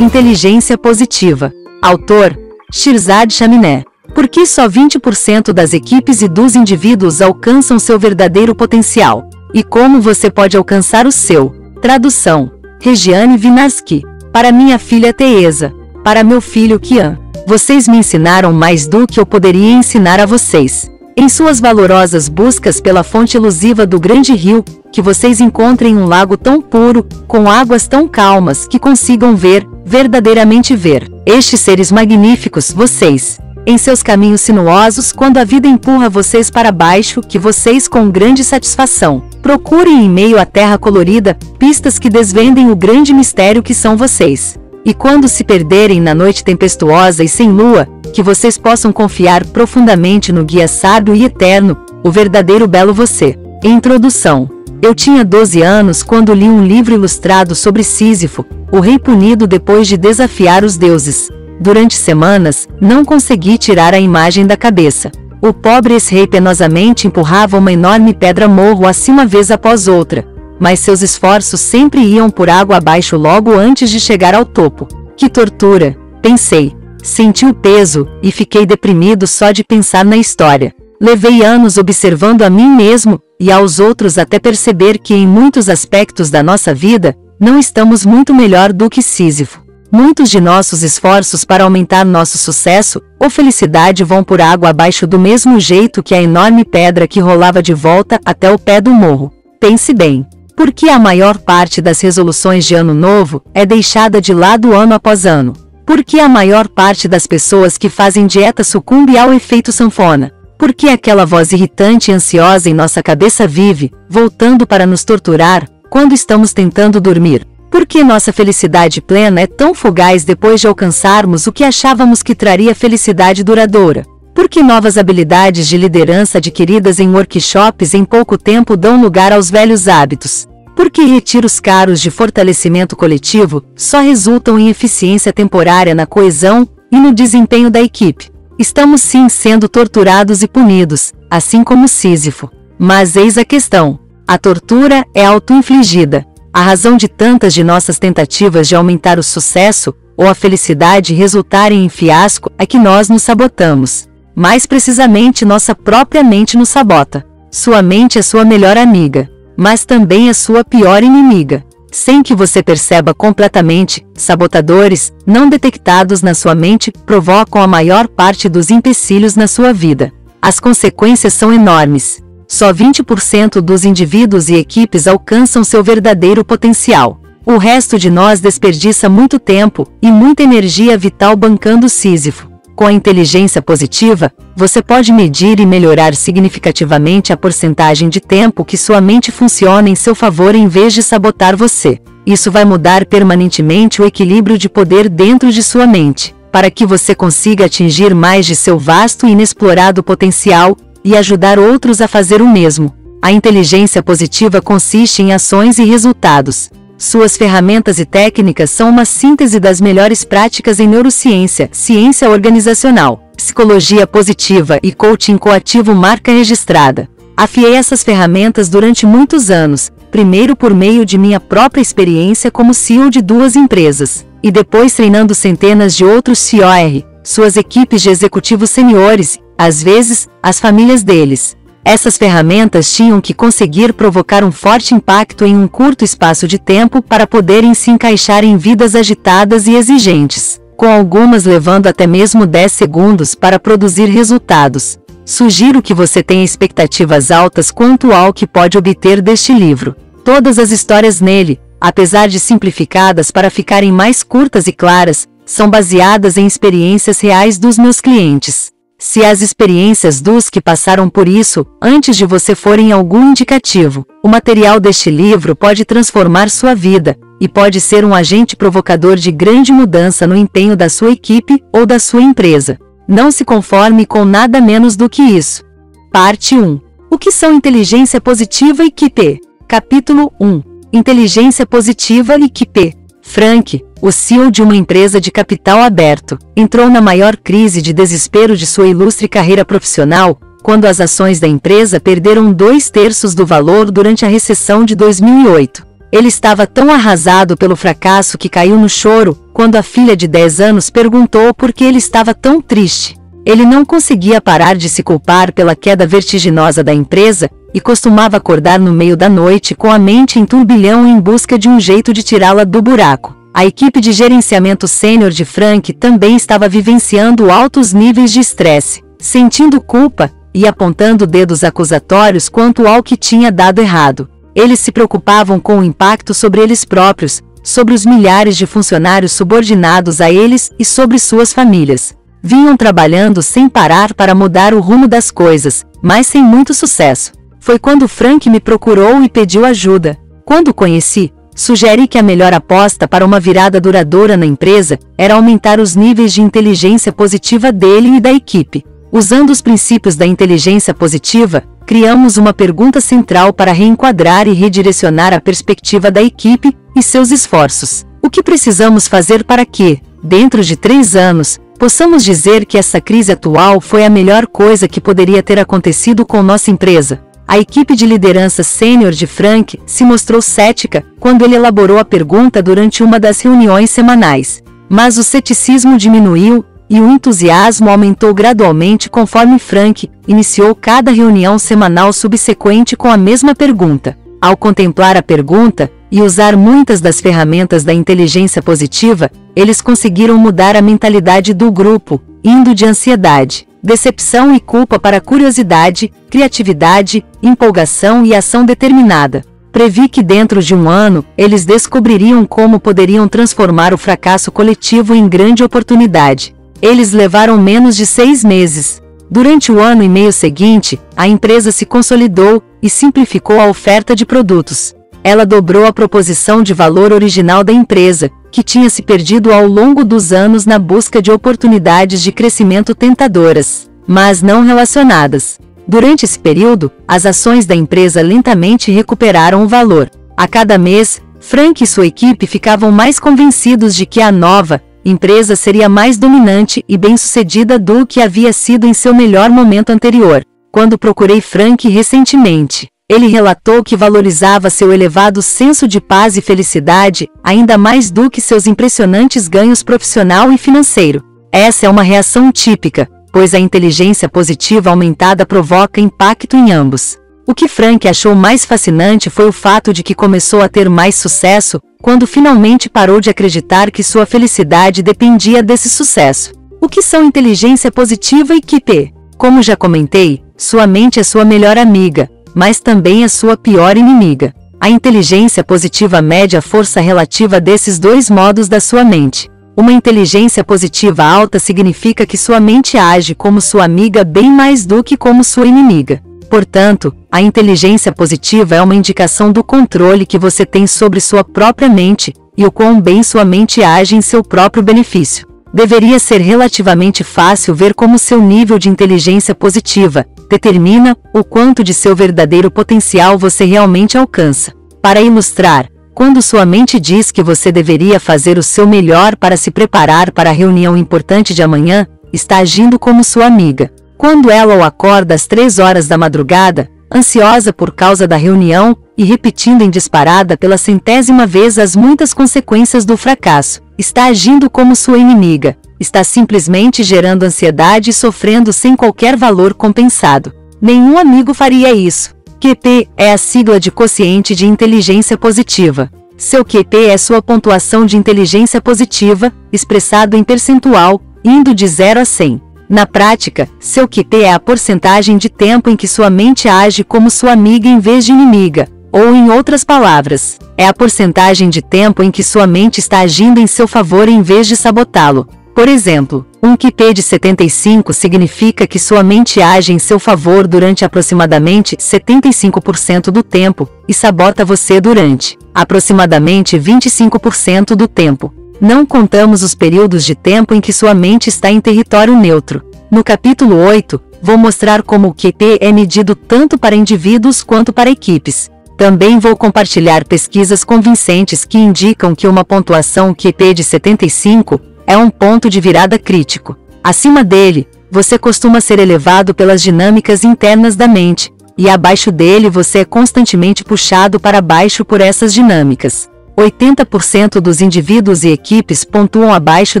Inteligência Positiva. Autor: Shirzad Chaminé. Por que só 20% das equipes e dos indivíduos alcançam seu verdadeiro potencial? E como você pode alcançar o seu? Tradução: Regiane Vinarski. Para minha filha Teesa. Para meu filho Kian. Vocês me ensinaram mais do que eu poderia ensinar a vocês. Em suas valorosas buscas pela fonte elusiva do grande rio, que vocês encontrem um lago tão puro, com águas tão calmas que consigam ver, verdadeiramente ver, estes seres magníficos, vocês, em seus caminhos sinuosos quando a vida empurra vocês para baixo, que vocês com grande satisfação, procurem em meio à terra colorida, pistas que desvendem o grande mistério que são vocês. E quando se perderem na noite tempestuosa e sem lua, que vocês possam confiar profundamente no guia sábio e eterno, o verdadeiro belo você. Introdução. Eu tinha 12 anos quando li um livro ilustrado sobre Sísifo, o rei punido depois de desafiar os deuses. Durante semanas, não consegui tirar a imagem da cabeça. O pobre ex-rei penosamente empurrava uma enorme pedra morro acima vez após outra, mas seus esforços sempre iam por água abaixo logo antes de chegar ao topo. Que tortura, pensei. Senti o peso, e fiquei deprimido só de pensar na história. Levei anos observando a mim mesmo, e aos outros até perceber que em muitos aspectos da nossa vida, não estamos muito melhor do que Sísifo. Muitos de nossos esforços para aumentar nosso sucesso ou felicidade vão por água abaixo do mesmo jeito que a enorme pedra que rolava de volta até o pé do morro. Pense bem. Por que a maior parte das resoluções de ano novo é deixada de lado ano após ano? Por que a maior parte das pessoas que fazem dieta sucumbe ao efeito sanfona? Por que aquela voz irritante e ansiosa em nossa cabeça vive, voltando para nos torturar, quando estamos tentando dormir? Por que nossa felicidade plena é tão fugaz depois de alcançarmos o que achávamos que traria felicidade duradoura? Por que novas habilidades de liderança adquiridas em workshops em pouco tempo dão lugar aos velhos hábitos? Porque retiros caros de fortalecimento coletivo só resultam em eficiência temporária na coesão e no desempenho da equipe. Estamos sim sendo torturados e punidos, assim como Sísifo. Mas eis a questão: a tortura é auto-infligida. A razão de tantas de nossas tentativas de aumentar o sucesso ou a felicidade resultarem em fiasco é que nós nos sabotamos. Mais precisamente, nossa própria mente nos sabota. Sua mente é sua melhor amiga mas também é sua pior inimiga. Sem que você perceba completamente, sabotadores, não detectados na sua mente, provocam a maior parte dos empecilhos na sua vida. As consequências são enormes. Só 20% dos indivíduos e equipes alcançam seu verdadeiro potencial. O resto de nós desperdiça muito tempo e muita energia vital bancando Sísifo. Com a inteligência positiva, você pode medir e melhorar significativamente a porcentagem de tempo que sua mente funciona em seu favor em vez de sabotar você. Isso vai mudar permanentemente o equilíbrio de poder dentro de sua mente, para que você consiga atingir mais de seu vasto e inexplorado potencial e ajudar outros a fazer o mesmo. A inteligência positiva consiste em ações e resultados. Suas ferramentas e técnicas são uma síntese das melhores práticas em neurociência, ciência organizacional, psicologia positiva e coaching coativo marca registrada. Afiei essas ferramentas durante muitos anos, primeiro por meio de minha própria experiência como CEO de duas empresas, e depois treinando centenas de outros COR, suas equipes de executivos seniores, às vezes, as famílias deles. Essas ferramentas tinham que conseguir provocar um forte impacto em um curto espaço de tempo para poderem se encaixar em vidas agitadas e exigentes, com algumas levando até mesmo 10 segundos para produzir resultados. Sugiro que você tenha expectativas altas quanto ao que pode obter deste livro. Todas as histórias nele, apesar de simplificadas para ficarem mais curtas e claras, são baseadas em experiências reais dos meus clientes. Se as experiências dos que passaram por isso, antes de você forem algum indicativo, o material deste livro pode transformar sua vida, e pode ser um agente provocador de grande mudança no empenho da sua equipe ou da sua empresa. Não se conforme com nada menos do que isso. Parte 1. O que são inteligência positiva e QP? Capítulo 1. Inteligência positiva e QP. Frank, o CEO de uma empresa de capital aberto, entrou na maior crise de desespero de sua ilustre carreira profissional, quando as ações da empresa perderam dois terços do valor durante a recessão de 2008. Ele estava tão arrasado pelo fracasso que caiu no choro, quando a filha de 10 anos perguntou por que ele estava tão triste. Ele não conseguia parar de se culpar pela queda vertiginosa da empresa e costumava acordar no meio da noite com a mente em turbilhão em busca de um jeito de tirá-la do buraco. A equipe de gerenciamento sênior de Frank também estava vivenciando altos níveis de estresse, sentindo culpa e apontando dedos acusatórios quanto ao que tinha dado errado. Eles se preocupavam com o impacto sobre eles próprios, sobre os milhares de funcionários subordinados a eles e sobre suas famílias. Vinham trabalhando sem parar para mudar o rumo das coisas, mas sem muito sucesso. Foi quando Frank me procurou e pediu ajuda. Quando o conheci, sugeri que a melhor aposta para uma virada duradoura na empresa era aumentar os níveis de inteligência positiva dele e da equipe. Usando os princípios da inteligência positiva, criamos uma pergunta central para reenquadrar e redirecionar a perspectiva da equipe e seus esforços. O que precisamos fazer para que, dentro de três anos, possamos dizer que essa crise atual foi a melhor coisa que poderia ter acontecido com nossa empresa? A equipe de liderança sênior de Frank se mostrou cética quando ele elaborou a pergunta durante uma das reuniões semanais. Mas o ceticismo diminuiu e o entusiasmo aumentou gradualmente conforme Frank iniciou cada reunião semanal subsequente com a mesma pergunta. Ao contemplar a pergunta e usar muitas das ferramentas da inteligência positiva, eles conseguiram mudar a mentalidade do grupo, indo de ansiedade, decepção e culpa para curiosidade, criatividade, empolgação e ação determinada. Previ que dentro de um ano, eles descobririam como poderiam transformar o fracasso coletivo em grande oportunidade. Eles levaram menos de seis meses. Durante o ano e meio seguinte, a empresa se consolidou e simplificou a oferta de produtos. Ela dobrou a proposição de valor original da empresa, que tinha se perdido ao longo dos anos na busca de oportunidades de crescimento tentadoras, mas não relacionadas. Durante esse período, as ações da empresa lentamente recuperaram o valor. A cada mês, Frank e sua equipe ficavam mais convencidos de que a nova, empresa seria mais dominante e bem-sucedida do que havia sido em seu melhor momento anterior. Quando procurei Frank recentemente, ele relatou que valorizava seu elevado senso de paz e felicidade, ainda mais do que seus impressionantes ganhos profissional e financeiro. Essa é uma reação típica, pois a inteligência positiva aumentada provoca impacto em ambos. O que Frank achou mais fascinante foi o fato de que começou a ter mais sucesso quando finalmente parou de acreditar que sua felicidade dependia desse sucesso. O que são inteligência positiva e QP? Como já comentei, sua mente é sua melhor amiga, mas também é sua pior inimiga. A inteligência positiva mede a força relativa desses dois modos da sua mente. Uma inteligência positiva alta significa que sua mente age como sua amiga bem mais do que como sua inimiga. Portanto, a inteligência positiva é uma indicação do controle que você tem sobre sua própria mente e o quão bem sua mente age em seu próprio benefício. Deveria ser relativamente fácil ver como seu nível de inteligência positiva determina o quanto de seu verdadeiro potencial você realmente alcança. Para ilustrar, quando sua mente diz que você deveria fazer o seu melhor para se preparar para a reunião importante de amanhã, está agindo como sua amiga. Quando ela o acorda às três horas da madrugada, ansiosa por causa da reunião e repetindo em disparada pela centésima vez as muitas consequências do fracasso, está agindo como sua inimiga, está simplesmente gerando ansiedade e sofrendo sem qualquer valor compensado. Nenhum amigo faria isso. QP é a sigla de quociente de inteligência positiva. Seu QP é sua pontuação de inteligência positiva, expressado em percentual, indo de 0 a 100. Na prática, seu QT é a porcentagem de tempo em que sua mente age como sua amiga em vez de inimiga, ou em outras palavras, é a porcentagem de tempo em que sua mente está agindo em seu favor em vez de sabotá-lo. Por exemplo, um QT de 75 significa que sua mente age em seu favor durante aproximadamente 75% do tempo e sabota você durante aproximadamente 25% do tempo. Não contamos os períodos de tempo em que sua mente está em território neutro. No capítulo 8, vou mostrar como o QP é medido tanto para indivíduos quanto para equipes. Também vou compartilhar pesquisas convincentes que indicam que uma pontuação QP de 75 é um ponto de virada crítico. Acima dele, você costuma ser elevado pelas dinâmicas internas da mente, e abaixo dele você é constantemente puxado para baixo por essas dinâmicas. 80% dos indivíduos e equipes pontuam abaixo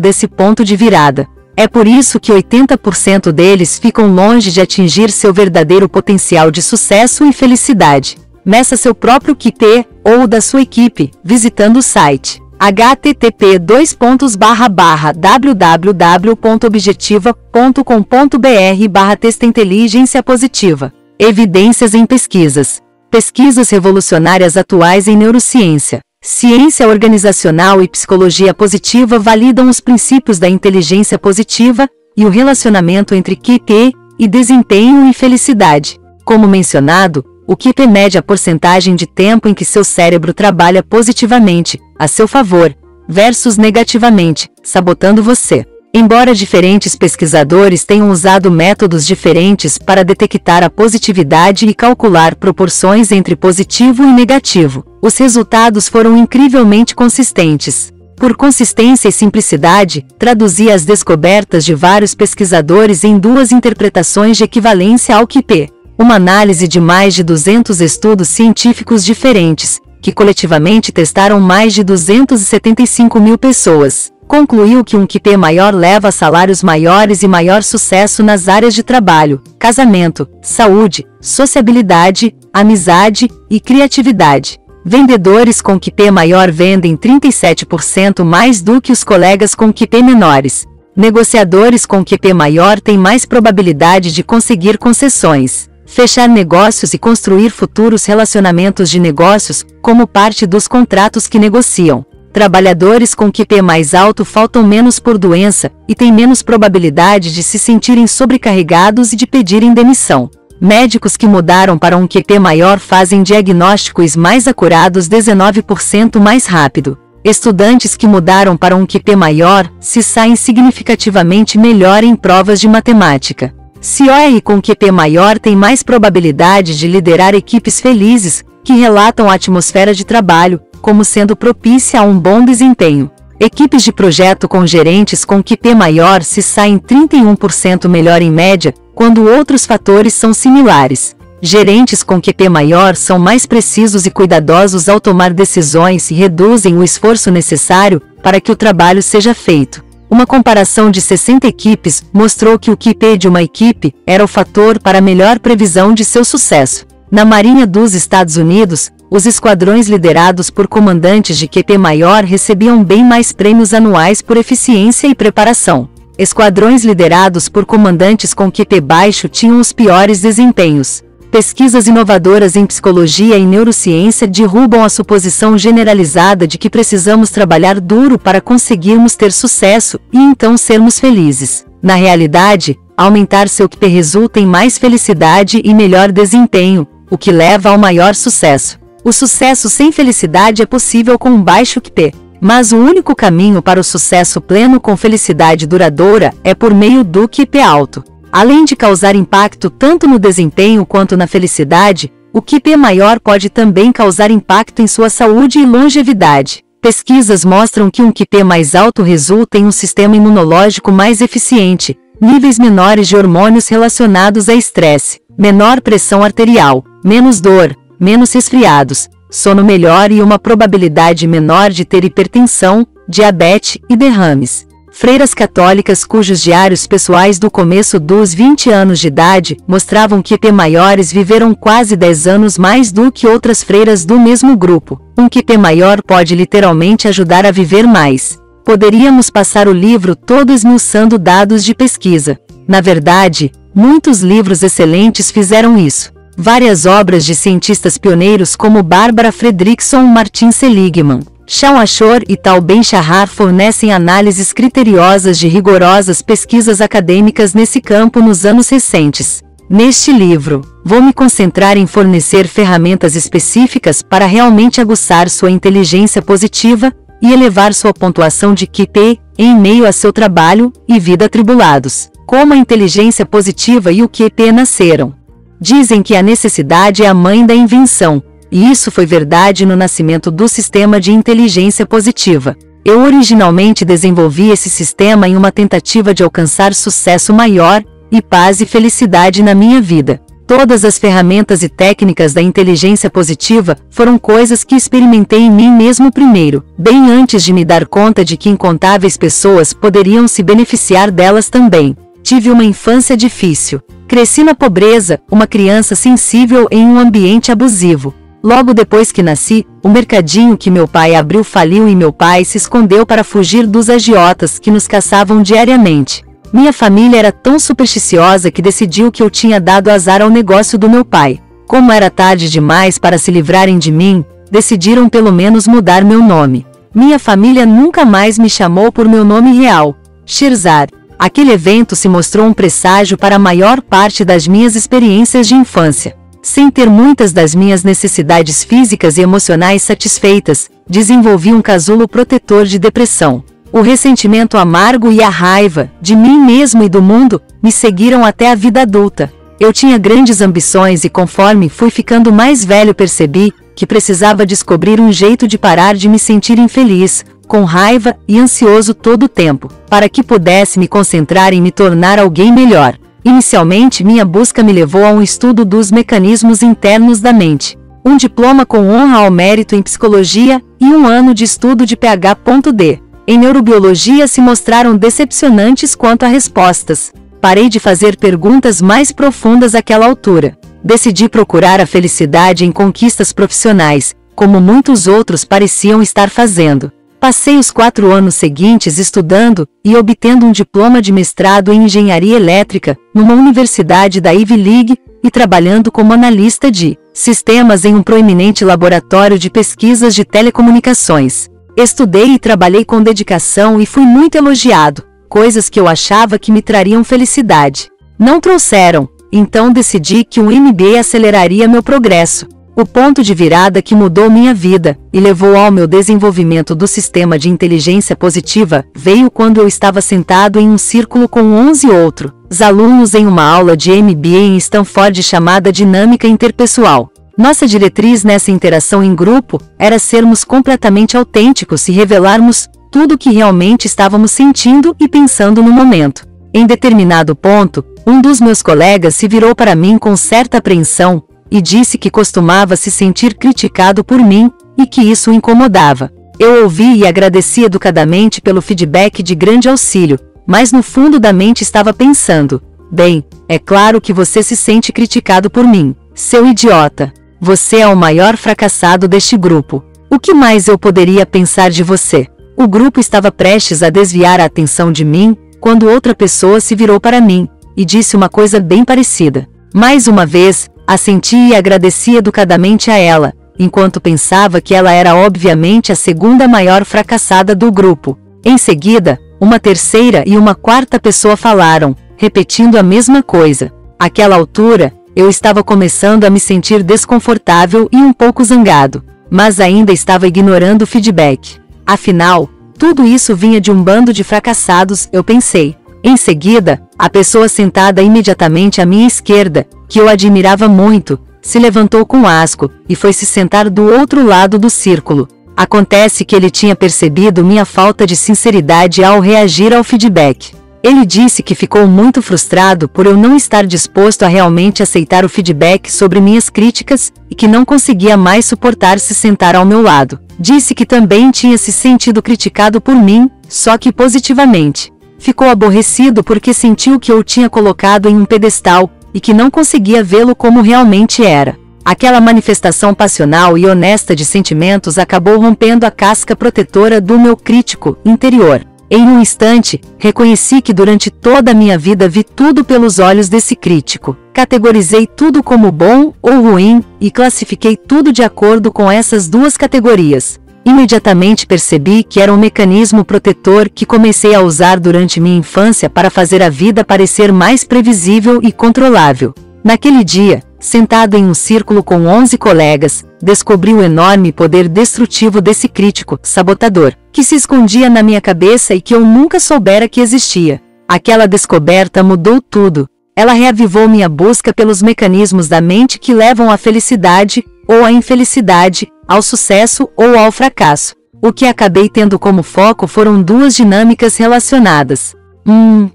desse ponto de virada. É por isso que 80% deles ficam longe de atingir seu verdadeiro potencial de sucesso e felicidade. Meça seu próprio QP ou da sua equipe, visitando o site http www.objetiva.com.br barra testa inteligência positiva. Evidências em pesquisas. Pesquisas revolucionárias atuais em neurociência. Ciência organizacional e psicologia positiva validam os princípios da inteligência positiva e o relacionamento entre QP e desempenho e felicidade. Como mencionado, o QP mede a porcentagem de tempo em que seu cérebro trabalha positivamente, a seu favor, versus negativamente, sabotando você. Embora diferentes pesquisadores tenham usado métodos diferentes para detectar a positividade e calcular proporções entre positivo e negativo, os resultados foram incrivelmente consistentes. Por consistência e simplicidade, traduzi as descobertas de vários pesquisadores em duas interpretações de equivalência ao QP. Uma análise de mais de 200 estudos científicos diferentes, que coletivamente testaram mais de 275 mil pessoas concluiu que um QP maior leva a salários maiores e maior sucesso nas áreas de trabalho, casamento, saúde, sociabilidade, amizade e criatividade. Vendedores com QP maior vendem 37% mais do que os colegas com QP menores. Negociadores com QP maior têm mais probabilidade de conseguir concessões, fechar negócios e construir futuros relacionamentos de negócios, como parte dos contratos que negociam. Trabalhadores com QP mais alto faltam menos por doença e têm menos probabilidade de se sentirem sobrecarregados e de pedirem demissão. Médicos que mudaram para um QP maior fazem diagnósticos mais acurados 19% mais rápido. Estudantes que mudaram para um QP maior se saem significativamente melhor em provas de matemática. COR com QP maior tem mais probabilidade de liderar equipes felizes, que relatam a atmosfera de trabalho, como sendo propícia a um bom desempenho. Equipes de projeto com gerentes com QP maior se saem 31% melhor em média, quando outros fatores são similares. Gerentes com QP maior são mais precisos e cuidadosos ao tomar decisões e reduzem o esforço necessário para que o trabalho seja feito. Uma comparação de 60 equipes mostrou que o QP de uma equipe era o fator para melhor previsão de seu sucesso. Na Marinha dos Estados Unidos, os esquadrões liderados por comandantes de QP maior recebiam bem mais prêmios anuais por eficiência e preparação. Esquadrões liderados por comandantes com QP baixo tinham os piores desempenhos. Pesquisas inovadoras em psicologia e neurociência derrubam a suposição generalizada de que precisamos trabalhar duro para conseguirmos ter sucesso e então sermos felizes. Na realidade, aumentar seu QP resulta em mais felicidade e melhor desempenho, o que leva ao maior sucesso. O sucesso sem felicidade é possível com um baixo QP, mas o único caminho para o sucesso pleno com felicidade duradoura é por meio do QP alto. Além de causar impacto tanto no desempenho quanto na felicidade, o QP maior pode também causar impacto em sua saúde e longevidade. Pesquisas mostram que um QP mais alto resulta em um sistema imunológico mais eficiente, níveis menores de hormônios relacionados a estresse, menor pressão arterial, menos dor, menos resfriados, sono melhor e uma probabilidade menor de ter hipertensão, diabetes e derrames. Freiras católicas cujos diários pessoais do começo dos 20 anos de idade mostravam que P maiores viveram quase 10 anos mais do que outras freiras do mesmo grupo. Um QP maior pode literalmente ajudar a viver mais. Poderíamos passar o livro todo esmiuçando dados de pesquisa. Na verdade, muitos livros excelentes fizeram isso. Várias obras de cientistas pioneiros como Barbara Fredrickson e Martin Seligman, Shawn Ashore e Tal Ben-Shahar fornecem análises criteriosas de rigorosas pesquisas acadêmicas nesse campo nos anos recentes. Neste livro, vou me concentrar em fornecer ferramentas específicas para realmente aguçar sua inteligência positiva e elevar sua pontuação de QP em meio a seu trabalho e vida atribulados. Como a inteligência positiva e o QP nasceram. Dizem que a necessidade é a mãe da invenção, e isso foi verdade no nascimento do sistema de inteligência positiva. Eu originalmente desenvolvi esse sistema em uma tentativa de alcançar sucesso maior, e paz e felicidade na minha vida. Todas as ferramentas e técnicas da inteligência positiva foram coisas que experimentei em mim mesmo primeiro, bem antes de me dar conta de que incontáveis pessoas poderiam se beneficiar delas também. Tive uma infância difícil. Cresci na pobreza, uma criança sensível em um ambiente abusivo. Logo depois que nasci, o mercadinho que meu pai abriu faliu e meu pai se escondeu para fugir dos agiotas que nos caçavam diariamente. Minha família era tão supersticiosa que decidiu que eu tinha dado azar ao negócio do meu pai. Como era tarde demais para se livrarem de mim, decidiram pelo menos mudar meu nome. Minha família nunca mais me chamou por meu nome real, Shirzar. Aquele evento se mostrou um presságio para a maior parte das minhas experiências de infância. Sem ter muitas das minhas necessidades físicas e emocionais satisfeitas, desenvolvi um casulo protetor de depressão. O ressentimento amargo e a raiva, de mim mesmo e do mundo, me seguiram até a vida adulta. Eu tinha grandes ambições e conforme fui ficando mais velho percebi que precisava descobrir um jeito de parar de me sentir infeliz, com raiva e ansioso todo o tempo, para que pudesse me concentrar em me tornar alguém melhor. Inicialmente, minha busca me levou a um estudo dos mecanismos internos da mente, um diploma com honra ao mérito em psicologia e um ano de estudo de PhD em neurobiologia se mostraram decepcionantes quanto a respostas. Parei de fazer perguntas mais profundas àquela altura. Decidi procurar a felicidade em conquistas profissionais, como muitos outros pareciam estar fazendo. Passei os quatro anos seguintes estudando e obtendo um diploma de mestrado em engenharia elétrica, numa universidade da Ivy League, e trabalhando como analista de sistemas em um proeminente laboratório de pesquisas de telecomunicações. Estudei e trabalhei com dedicação e fui muito elogiado, coisas que eu achava que me trariam felicidade. Não trouxeram, então decidi que um MBA aceleraria meu progresso. O ponto de virada que mudou minha vida e levou ao meu desenvolvimento do sistema de inteligência positiva veio quando eu estava sentado em um círculo com 11 outros alunos em uma aula de MBA em Stanford chamada Dinâmica Interpessoal. Nossa diretriz nessa interação em grupo era sermos completamente autênticos e revelarmos tudo o que realmente estávamos sentindo e pensando no momento. Em determinado ponto, um dos meus colegas se virou para mim com certa apreensão e disse que costumava se sentir criticado por mim e que isso o incomodava. Eu ouvi e agradeci educadamente pelo feedback de grande auxílio, mas no fundo da mente estava pensando: bem, é claro que você se sente criticado por mim, seu idiota. Você é o maior fracassado deste grupo. O que mais eu poderia pensar de você? O grupo estava prestes a desviar a atenção de mim, quando outra pessoa se virou para mim e disse uma coisa bem parecida. Mais uma vez, assenti e agradeci educadamente a ela, enquanto pensava que ela era obviamente a segunda maior fracassada do grupo. Em seguida, uma terceira e uma quarta pessoa falaram, repetindo a mesma coisa. Àquela altura, eu estava começando a me sentir desconfortável e um pouco zangado, mas ainda estava ignorando o feedback. Afinal, tudo isso vinha de um bando de fracassados, eu pensei. Em seguida, a pessoa sentada imediatamente à minha esquerda, que eu admirava muito, se levantou com asco e foi se sentar do outro lado do círculo. Acontece que ele tinha percebido minha falta de sinceridade ao reagir ao feedback. Ele disse que ficou muito frustrado por eu não estar disposto a realmente aceitar o feedback sobre minhas críticas e que não conseguia mais suportar se sentar ao meu lado. Disse que também tinha se sentido criticado por mim, só que positivamente. Ficou aborrecido porque sentiu que eu tinha colocado em um pedestal e que não conseguia vê-lo como realmente era. Aquela manifestação passional e honesta de sentimentos acabou rompendo a casca protetora do meu crítico interior. Em um instante, reconheci que durante toda a minha vida vi tudo pelos olhos desse crítico. Categorizei tudo como bom ou ruim e classifiquei tudo de acordo com essas duas categorias. Imediatamente percebi que era um mecanismo protetor que comecei a usar durante minha infância para fazer a vida parecer mais previsível e controlável. Naquele dia, sentado em um círculo com 11 colegas, descobri o enorme poder destrutivo desse crítico, sabotador, que se escondia na minha cabeça e que eu nunca soubera que existia. Aquela descoberta mudou tudo. Ela reavivou minha busca pelos mecanismos da mente que levam à felicidade, ou à infelicidade, ao sucesso ou ao fracasso. O que acabei tendo como foco foram duas dinâmicas relacionadas. Hum.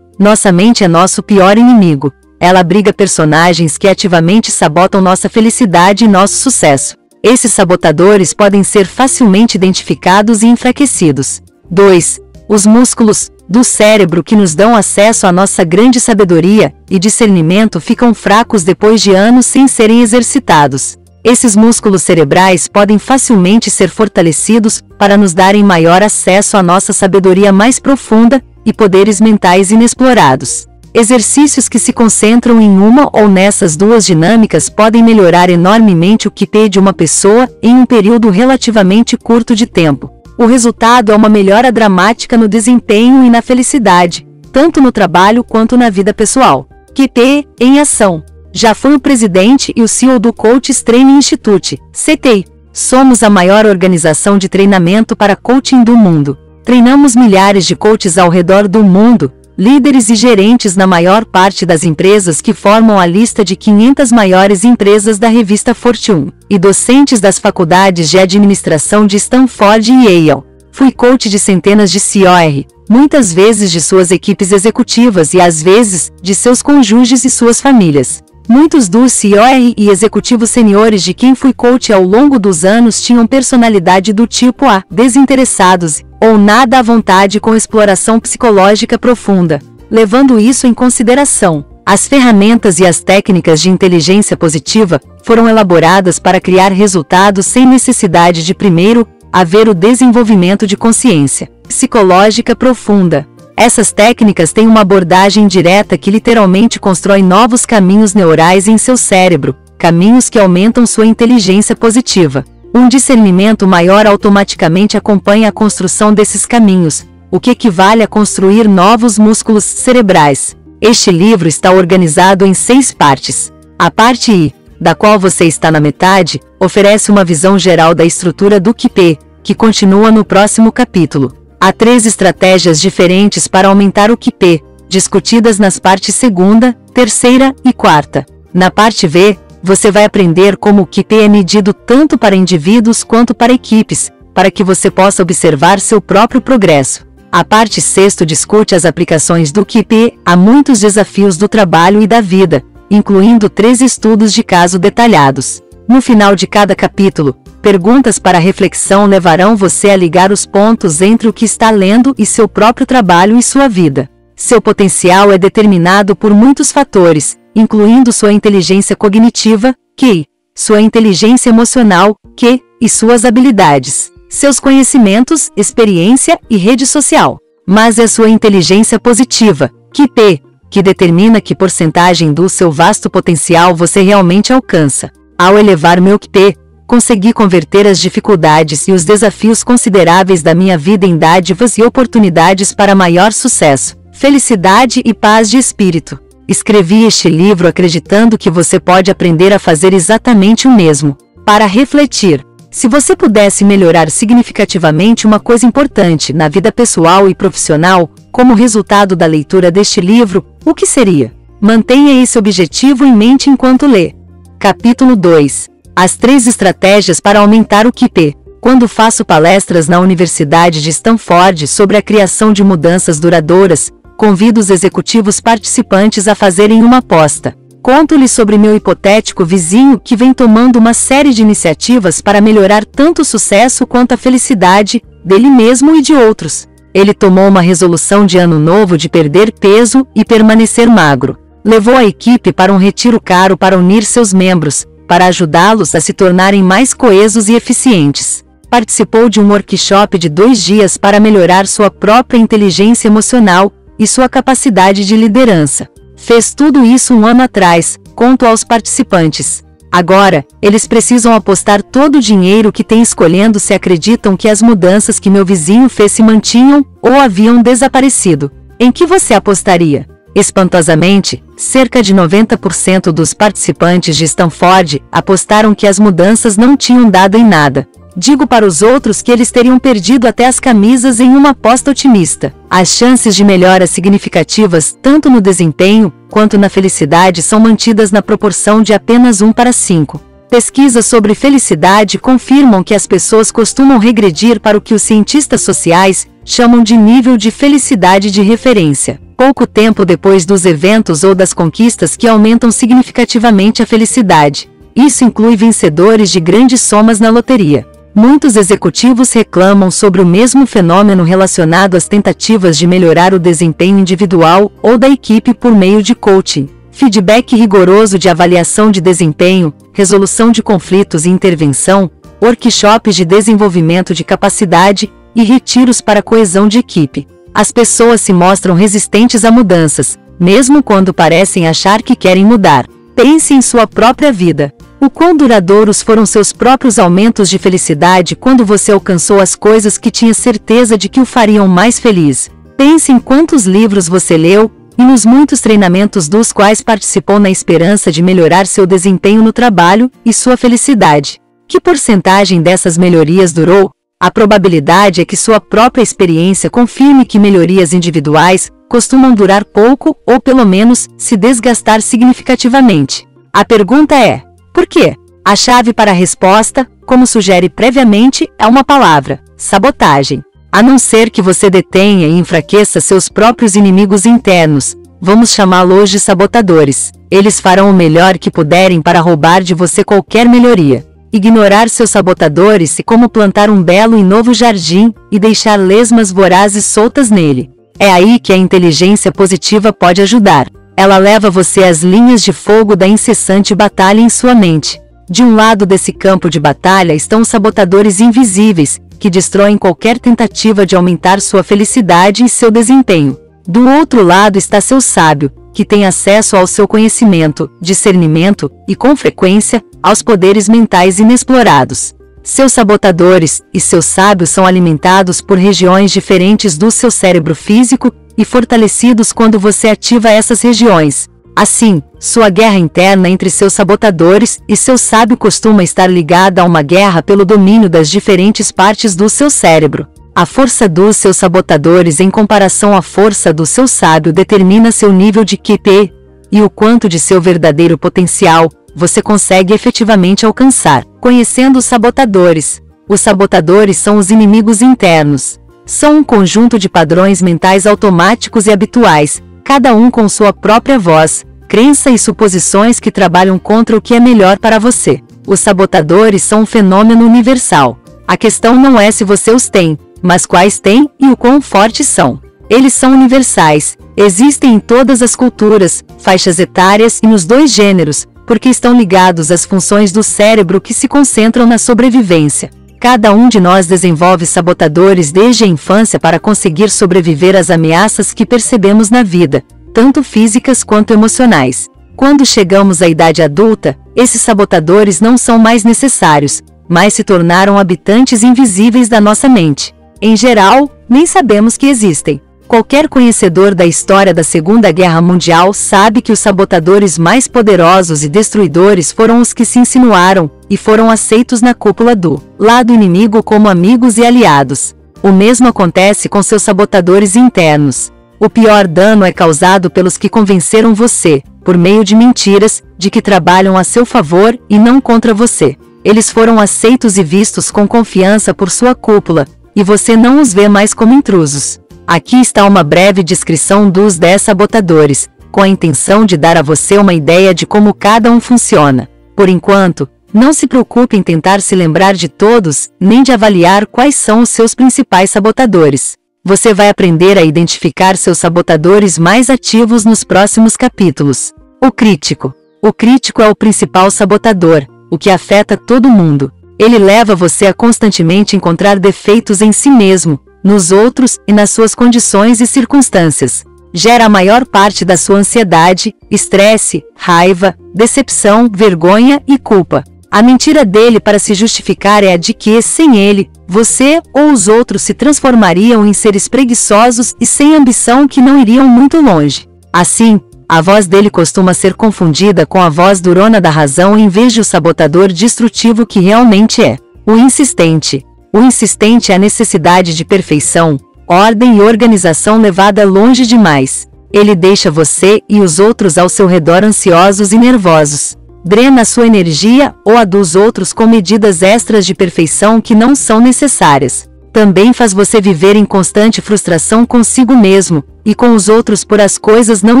Nossa mente é nosso pior inimigo. ela abriga personagens que ativamente sabotam nossa felicidade e nosso sucesso. Esses sabotadores podem ser facilmente identificados e enfraquecidos. 2. Os músculos do cérebro que nos dão acesso à nossa grande sabedoria e discernimento ficam fracos depois de anos sem serem exercitados. Esses músculos cerebrais podem facilmente ser fortalecidos para nos darem maior acesso à nossa sabedoria mais profunda e poderes mentais inexplorados. Exercícios que se concentram em uma ou nessas duas dinâmicas podem melhorar enormemente o QP de uma pessoa em um período relativamente curto de tempo. O resultado é uma melhora dramática no desempenho e na felicidade, tanto no trabalho quanto na vida pessoal. QP em ação já foi o presidente e o CEO do Coaches Training Institute, CT. Somos a maior organização de treinamento para coaching do mundo. Treinamos milhares de coaches ao redor do mundo, líderes e gerentes na maior parte das empresas que formam a lista de 500 maiores empresas da revista Fortune, e docentes das faculdades de administração de Stanford e Yale. Fui coach de centenas de COR, muitas vezes de suas equipes executivas e às vezes de seus cônjuges e suas famílias. Muitos dos COR e executivos seniores de quem fui coach ao longo dos anos tinham personalidade do tipo A, desinteressados, ou nada à vontade com exploração psicológica profunda. Levando isso em consideração, as ferramentas e as técnicas de inteligência positiva foram elaboradas para criar resultados sem necessidade de primeiro haver o desenvolvimento de consciência psicológica profunda. Essas técnicas têm uma abordagem direta que literalmente constrói novos caminhos neurais em seu cérebro, caminhos que aumentam sua inteligência positiva. Um discernimento maior automaticamente acompanha a construção desses caminhos, o que equivale a construir novos músculos cerebrais. Este livro está organizado em seis partes. A parte I, da qual você está na metade, oferece uma visão geral da estrutura do QP, que continua no próximo capítulo. Há três estratégias diferentes para aumentar o QP, discutidas nas partes segunda, terceira e quarta. Na parte V, você vai aprender como o QP é medido tanto para indivíduos quanto para equipes, para que você possa observar seu próprio progresso. A parte sexto discute as aplicações do QP a muitos desafios do trabalho e da vida, incluindo três estudos de caso detalhados. No final de cada capítulo, Perguntas para reflexão levarão você a ligar os pontos entre o que está lendo e seu próprio trabalho e sua vida. Seu potencial é determinado por muitos fatores, incluindo sua inteligência cognitiva, que, sua inteligência emocional, que, e suas habilidades, seus conhecimentos, experiência e rede social. Mas é sua inteligência positiva, que P, que determina que porcentagem do seu vasto potencial você realmente alcança. Ao elevar meu QP, consegui converter as dificuldades e os desafios consideráveis da minha vida em dádivas e oportunidades para maior sucesso, felicidade e paz de espírito. Escrevi este livro acreditando que você pode aprender a fazer exatamente o mesmo. Para refletir, se você pudesse melhorar significativamente uma coisa importante na vida pessoal e profissional, como resultado da leitura deste livro, o que seria? Mantenha esse objetivo em mente enquanto lê. Capítulo 2 as três estratégias para aumentar o QP. Quando faço palestras na Universidade de Stanford sobre a criação de mudanças duradouras, convido os executivos participantes a fazerem uma aposta. Conto-lhes sobre meu hipotético vizinho que vem tomando uma série de iniciativas para melhorar tanto o sucesso quanto a felicidade dele mesmo e de outros. Ele tomou uma resolução de ano novo de perder peso e permanecer magro. Levou a equipe para um retiro caro para unir seus membros, para ajudá-los a se tornarem mais coesos e eficientes. Participou de um workshop de dois dias para melhorar sua própria inteligência emocional e sua capacidade de liderança. Fez tudo isso um ano atrás, conto aos participantes. Agora, eles precisam apostar todo o dinheiro que têm escolhendo se acreditam que as mudanças que meu vizinho fez se mantinham ou haviam desaparecido. Em que você apostaria? Espantosamente, cerca de 90% dos participantes de Stanford apostaram que as mudanças não tinham dado em nada. Digo para os outros que eles teriam perdido até as camisas em uma aposta otimista. As chances de melhoras significativas, tanto no desempenho quanto na felicidade, são mantidas na proporção de apenas 1 para 5. Pesquisas sobre felicidade confirmam que as pessoas costumam regredir para o que os cientistas sociais chamam de nível de felicidade de referência. Pouco tempo depois dos eventos ou das conquistas que aumentam significativamente a felicidade. Isso inclui vencedores de grandes somas na loteria. Muitos executivos reclamam sobre o mesmo fenômeno relacionado às tentativas de melhorar o desempenho individual ou da equipe por meio de coaching, feedback rigoroso de avaliação de desempenho, resolução de conflitos e intervenção, workshops de desenvolvimento de capacidade e retiros para coesão de equipe. As pessoas se mostram resistentes a mudanças, mesmo quando parecem achar que querem mudar. Pense em sua própria vida. O quão duradouros foram seus próprios aumentos de felicidade quando você alcançou as coisas que tinha certeza de que o fariam mais feliz. Pense em quantos livros você leu e nos muitos treinamentos dos quais participou na esperança de melhorar seu desempenho no trabalho e sua felicidade. Que porcentagem dessas melhorias durou? A probabilidade é que sua própria experiência confirme que melhorias individuais costumam durar pouco ou pelo menos se desgastar significativamente. A pergunta é: por quê? A chave para a resposta, como sugere previamente, é uma palavra: sabotagem. A não ser que você detenha e enfraqueça seus próprios inimigos internos, vamos chamá-los de sabotadores. Eles farão o melhor que puderem para roubar de você qualquer melhoria. Ignorar seus sabotadores é como plantar um belo e novo jardim e deixar lesmas vorazes soltas nele. É aí que a inteligência positiva pode ajudar. Ela leva você às linhas de fogo da incessante batalha em sua mente. De um lado desse campo de batalha estão os sabotadores invisíveis, que destroem qualquer tentativa de aumentar sua felicidade e seu desempenho. Do outro lado está seu sábio, que tem acesso ao seu conhecimento, discernimento e, com frequência, aos poderes mentais inexplorados. Seus sabotadores e seus sábios são alimentados por regiões diferentes do seu cérebro físico e fortalecidos quando você ativa essas regiões. Assim, sua guerra interna entre seus sabotadores e seu sábio costuma estar ligada a uma guerra pelo domínio das diferentes partes do seu cérebro. A força dos seus sabotadores em comparação à força do seu sábio determina seu nível de QP e o quanto de seu verdadeiro potencial você consegue efetivamente alcançar. Conhecendo os sabotadores. Os sabotadores são os inimigos internos. São um conjunto de padrões mentais automáticos e habituais, cada um com sua própria voz, crença e suposições que trabalham contra o que é melhor para você. Os sabotadores são um fenômeno universal. A questão não é se você os tem, mas quais têm e o quão fortes são. Eles são universais, existem em todas as culturas, faixas etárias e nos dois gêneros, porque estão ligados às funções do cérebro que se concentram na sobrevivência. Cada um de nós desenvolve sabotadores desde a infância para conseguir sobreviver às ameaças que percebemos na vida, tanto físicas quanto emocionais. Quando chegamos à idade adulta, esses sabotadores não são mais necessários, mas se tornaram habitantes invisíveis da nossa mente. Em geral, nem sabemos que existem. Qualquer conhecedor da história da Segunda Guerra Mundial sabe que os sabotadores mais poderosos e destruidores foram os que se insinuaram e foram aceitos na cúpula do lado inimigo como amigos e aliados. O mesmo acontece com seus sabotadores internos. O pior dano é causado pelos que convenceram você, por meio de mentiras, de que trabalham a seu favor e não contra você. Eles foram aceitos e vistos com confiança por sua cúpula, e você não os vê mais como intrusos. Aqui está uma breve descrição dos 10 sabotadores, com a intenção de dar a você uma ideia de como cada um funciona. Por enquanto, não se preocupe em tentar se lembrar de todos, nem de avaliar quais são os seus principais sabotadores. Você vai aprender a identificar seus sabotadores mais ativos nos próximos capítulos. O crítico. O crítico é o principal sabotador, o que afeta todo mundo. Ele leva você a constantemente encontrar defeitos em si mesmo, nos outros e nas suas condições e circunstâncias. Gera a maior parte da sua ansiedade, estresse, raiva, decepção, vergonha e culpa. A mentira dele para se justificar é a de que, sem ele, você ou os outros se transformariam em seres preguiçosos e sem ambição que não iriam muito longe. Assim, a voz dele costuma ser confundida com a voz durona da razão em vez de o sabotador destrutivo que realmente é. O insistente. O insistente é a necessidade de perfeição, ordem e organização levada longe demais. Ele deixa você e os outros ao seu redor ansiosos e nervosos. Drena sua energia ou a dos outros com medidas extras de perfeição que não são necessárias. Também faz você viver em constante frustração consigo mesmo e com os outros por as coisas não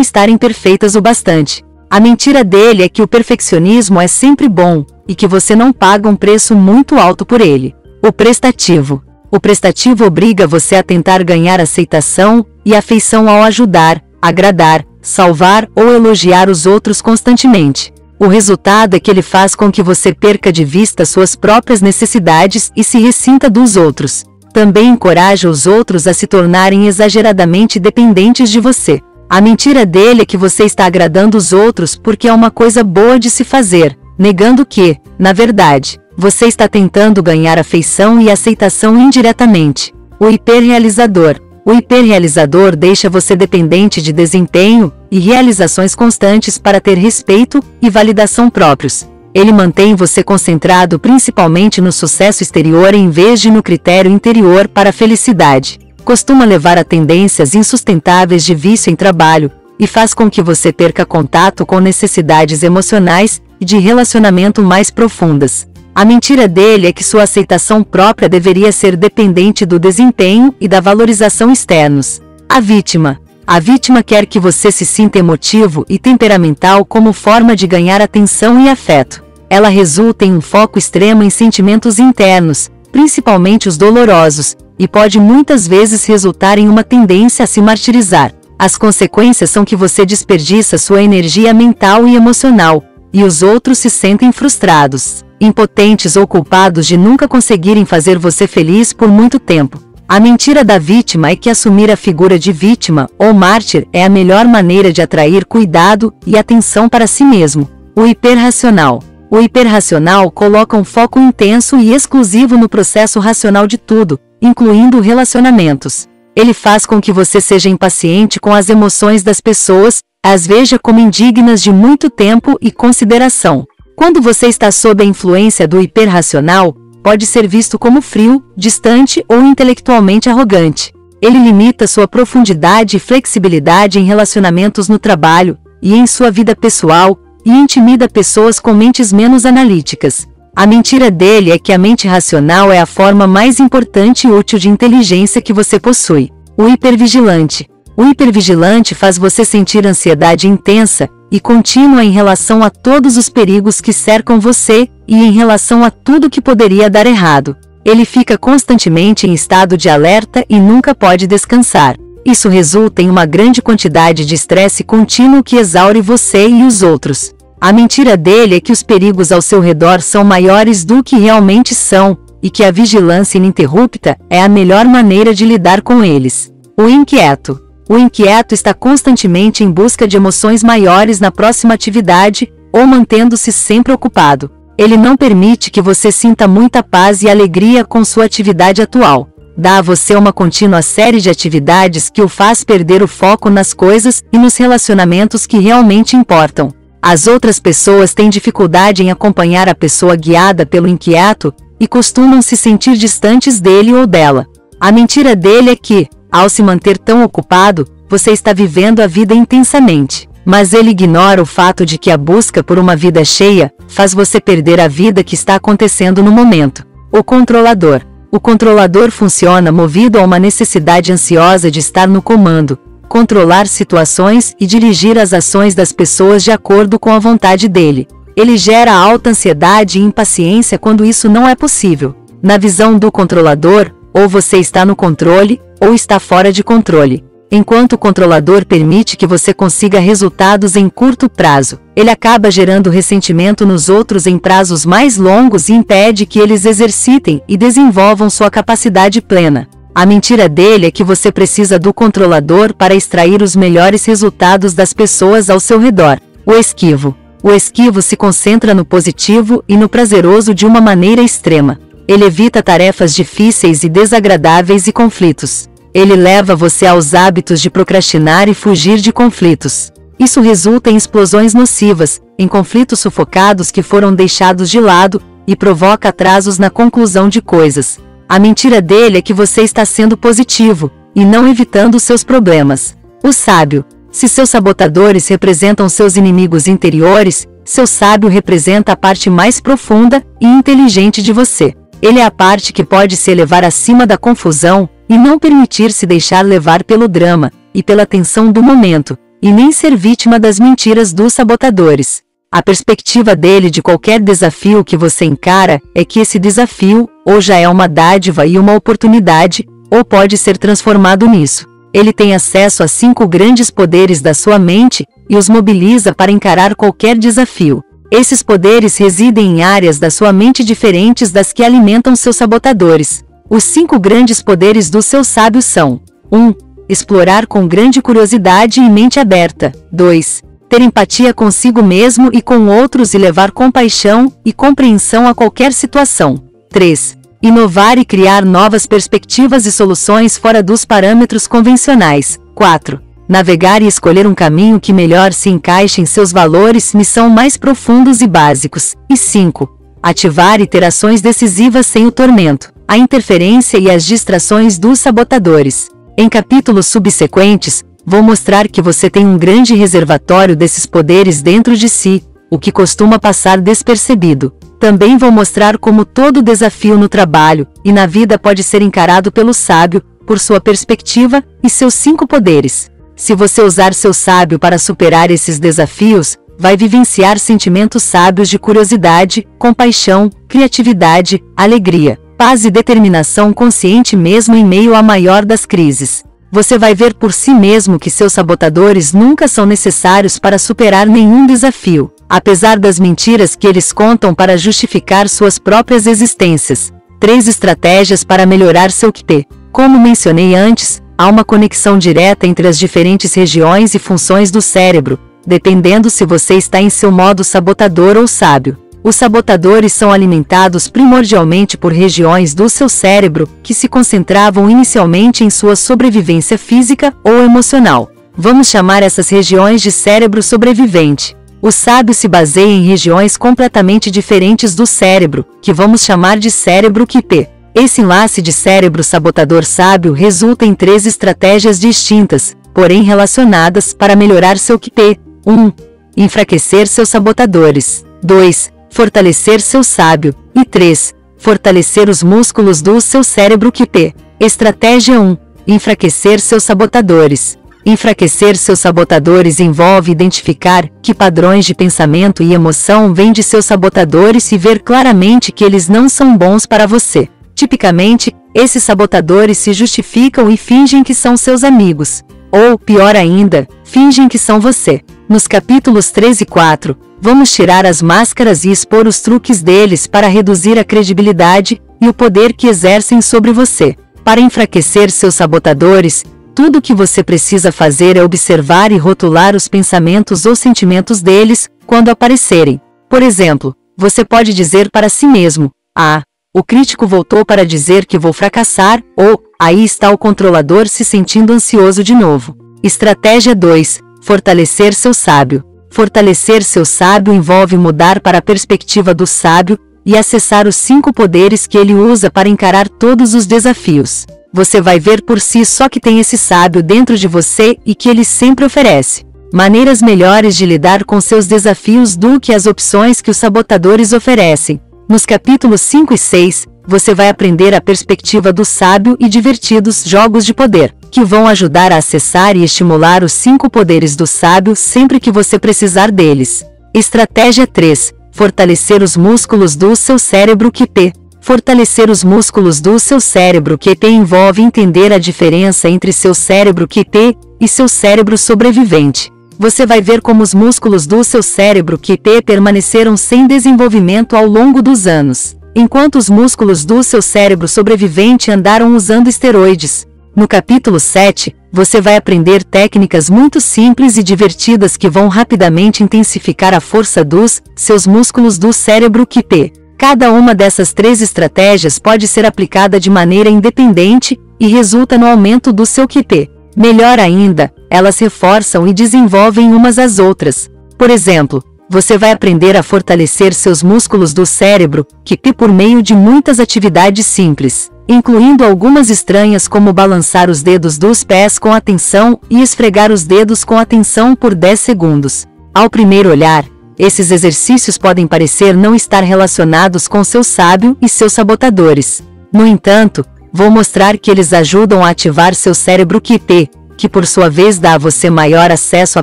estarem perfeitas o bastante. A mentira dele é que o perfeccionismo é sempre bom e que você não paga um preço muito alto por ele. O prestativo. O prestativo obriga você a tentar ganhar aceitação e afeição ao ajudar, agradar, salvar ou elogiar os outros constantemente. O resultado é que ele faz com que você perca de vista suas próprias necessidades e se ressinta dos outros também encoraja os outros a se tornarem exageradamente dependentes de você. A mentira dele é que você está agradando os outros porque é uma coisa boa de se fazer, negando que, na verdade, você está tentando ganhar afeição e aceitação indiretamente. O hiperrealizador. O hiperrealizador deixa você dependente de desempenho e realizações constantes para ter respeito e validação próprios ele mantém você concentrado principalmente no sucesso exterior em vez de no critério interior para a felicidade. Costuma levar a tendências insustentáveis de vício em trabalho, e faz com que você perca contato com necessidades emocionais e de relacionamento mais profundas. A mentira dele é que sua aceitação própria deveria ser dependente do desempenho e da valorização externos. A vítima. A vítima quer que você se sinta emotivo e temperamental como forma de ganhar atenção e afeto ela resulta em um foco extremo em sentimentos internos, principalmente os dolorosos, e pode muitas vezes resultar em uma tendência a se martirizar. As consequências são que você desperdiça sua energia mental e emocional, e os outros se sentem frustrados, impotentes ou culpados de nunca conseguirem fazer você feliz por muito tempo. A mentira da vítima é que assumir a figura de vítima ou mártir é a melhor maneira de atrair cuidado e atenção para si mesmo. O hiperracional. O hiperracional coloca um foco intenso e exclusivo no processo racional de tudo, incluindo relacionamentos. Ele faz com que você seja impaciente com as emoções das pessoas, as veja como indignas de muito tempo e consideração. Quando você está sob a influência do hiperracional, pode ser visto como frio, distante ou intelectualmente arrogante. Ele limita sua profundidade e flexibilidade em relacionamentos no trabalho e em sua vida pessoal, e intimida pessoas com mentes menos analíticas. A mentira dele é que a mente racional é a forma mais importante e útil de inteligência que você possui. O hipervigilante. O hipervigilante faz você sentir ansiedade intensa e contínua em relação a todos os perigos que cercam você e em relação a tudo que poderia dar errado. Ele fica constantemente em estado de alerta e nunca pode descansar. Isso resulta em uma grande quantidade de estresse contínuo que exaure você e os outros. A mentira dele é que os perigos ao seu redor são maiores do que realmente são, e que a vigilância ininterrupta é a melhor maneira de lidar com eles. O inquieto. O inquieto está constantemente em busca de emoções maiores na próxima atividade, ou mantendo-se sempre ocupado. Ele não permite que você sinta muita paz e alegria com sua atividade atual. Dá a você uma contínua série de atividades que o faz perder o foco nas coisas e nos relacionamentos que realmente importam. As outras pessoas têm dificuldade em acompanhar a pessoa guiada pelo inquieto e costumam se sentir distantes dele ou dela. A mentira dele é que, ao se manter tão ocupado, você está vivendo a vida intensamente. Mas ele ignora o fato de que a busca por uma vida cheia faz você perder a vida que está acontecendo no momento. O controlador. O controlador funciona movido a uma necessidade ansiosa de estar no comando, controlar situações e dirigir as ações das pessoas de acordo com a vontade dele. Ele gera alta ansiedade e impaciência quando isso não é possível. Na visão do controlador, ou você está no controle, ou está fora de controle. Enquanto o controlador permite que você consiga resultados em curto prazo, ele acaba gerando ressentimento nos outros em prazos mais longos e impede que eles exercitem e desenvolvam sua capacidade plena. A mentira dele é que você precisa do controlador para extrair os melhores resultados das pessoas ao seu redor. O esquivo. O esquivo se concentra no positivo e no prazeroso de uma maneira extrema. Ele evita tarefas difíceis e desagradáveis e conflitos. Ele leva você aos hábitos de procrastinar e fugir de conflitos. Isso resulta em explosões nocivas, em conflitos sufocados que foram deixados de lado, e provoca atrasos na conclusão de coisas. A mentira dele é que você está sendo positivo, e não evitando seus problemas. O sábio. Se seus sabotadores representam seus inimigos interiores, seu sábio representa a parte mais profunda e inteligente de você. Ele é a parte que pode se elevar acima da confusão, e não permitir se deixar levar pelo drama, e pela tensão do momento, e nem ser vítima das mentiras dos sabotadores. A perspectiva dele de qualquer desafio que você encara é que esse desafio, ou já é uma dádiva e uma oportunidade, ou pode ser transformado nisso. Ele tem acesso a cinco grandes poderes da sua mente e os mobiliza para encarar qualquer desafio. Esses poderes residem em áreas da sua mente diferentes das que alimentam seus sabotadores. Os cinco grandes poderes do seu sábio são: 1. Um, explorar com grande curiosidade e mente aberta. 2. Ter empatia consigo mesmo e com outros e levar compaixão e compreensão a qualquer situação. 3. Inovar e criar novas perspectivas e soluções fora dos parâmetros convencionais. 4 navegar e escolher um caminho que melhor se encaixe em seus valores missão mais profundos e básicos. E 5. Ativar e ter ações decisivas sem o tormento, a interferência e as distrações dos sabotadores. Em capítulos subsequentes, vou mostrar que você tem um grande reservatório desses poderes dentro de si, o que costuma passar despercebido. Também vou mostrar como todo desafio no trabalho e na vida pode ser encarado pelo sábio, por sua perspectiva e seus cinco poderes. Se você usar seu sábio para superar esses desafios, vai vivenciar sentimentos sábios de curiosidade, compaixão, criatividade, alegria, paz e determinação consciente mesmo em meio à maior das crises. Você vai ver por si mesmo que seus sabotadores nunca são necessários para superar nenhum desafio, apesar das mentiras que eles contam para justificar suas próprias existências. Três estratégias para melhorar seu QT. Como mencionei antes, há uma conexão direta entre as diferentes regiões e funções do cérebro, dependendo se você está em seu modo sabotador ou sábio. Os sabotadores são alimentados primordialmente por regiões do seu cérebro que se concentravam inicialmente em sua sobrevivência física ou emocional. Vamos chamar essas regiões de cérebro sobrevivente. O sábio se baseia em regiões completamente diferentes do cérebro, que vamos chamar de cérebro QP. Esse enlace de cérebro sabotador sábio resulta em três estratégias distintas, porém relacionadas, para melhorar seu QP. 1. Um, enfraquecer seus sabotadores. 2. Fortalecer seu sábio. E 3. Fortalecer os músculos do seu cérebro QP. Estratégia 1. Enfraquecer seus sabotadores. Enfraquecer seus sabotadores envolve identificar que padrões de pensamento e emoção vêm de seus sabotadores e ver claramente que eles não são bons para você. Tipicamente, esses sabotadores se justificam e fingem que são seus amigos. Ou, pior ainda, fingem que são você. Nos capítulos 3 e 4, vamos tirar as máscaras e expor os truques deles para reduzir a credibilidade e o poder que exercem sobre você. Para enfraquecer seus sabotadores, tudo o que você precisa fazer é observar e rotular os pensamentos ou sentimentos deles quando aparecerem. Por exemplo, você pode dizer para si mesmo: Ah, o crítico voltou para dizer que vou fracassar, ou, aí está o controlador se sentindo ansioso de novo. Estratégia 2: Fortalecer seu sábio. Fortalecer seu sábio envolve mudar para a perspectiva do sábio e acessar os cinco poderes que ele usa para encarar todos os desafios. Você vai ver por si só que tem esse sábio dentro de você e que ele sempre oferece maneiras melhores de lidar com seus desafios do que as opções que os sabotadores oferecem. Nos capítulos 5 e 6, você vai aprender a perspectiva do sábio e divertidos jogos de poder, que vão ajudar a acessar e estimular os cinco poderes do sábio sempre que você precisar deles. Estratégia 3: Fortalecer os músculos do seu cérebro QP. Fortalecer os músculos do seu cérebro QP envolve entender a diferença entre seu cérebro QP e seu cérebro sobrevivente você vai ver como os músculos do seu cérebro QP permaneceram sem desenvolvimento ao longo dos anos, enquanto os músculos do seu cérebro sobrevivente andaram usando esteroides. No capítulo 7, você vai aprender técnicas muito simples e divertidas que vão rapidamente intensificar a força dos seus músculos do cérebro QP. Cada uma dessas três estratégias pode ser aplicada de maneira independente e resulta no aumento do seu QP. Melhor ainda, elas reforçam e desenvolvem umas às outras. Por exemplo, você vai aprender a fortalecer seus músculos do cérebro, que por meio de muitas atividades simples, incluindo algumas estranhas como balançar os dedos dos pés com atenção e esfregar os dedos com atenção por 10 segundos. Ao primeiro olhar, Esses exercícios podem parecer não estar relacionados com seu sábio e seus sabotadores. No entanto, vou mostrar que eles ajudam a ativar seu cérebro QP, que por sua vez dá a você maior acesso à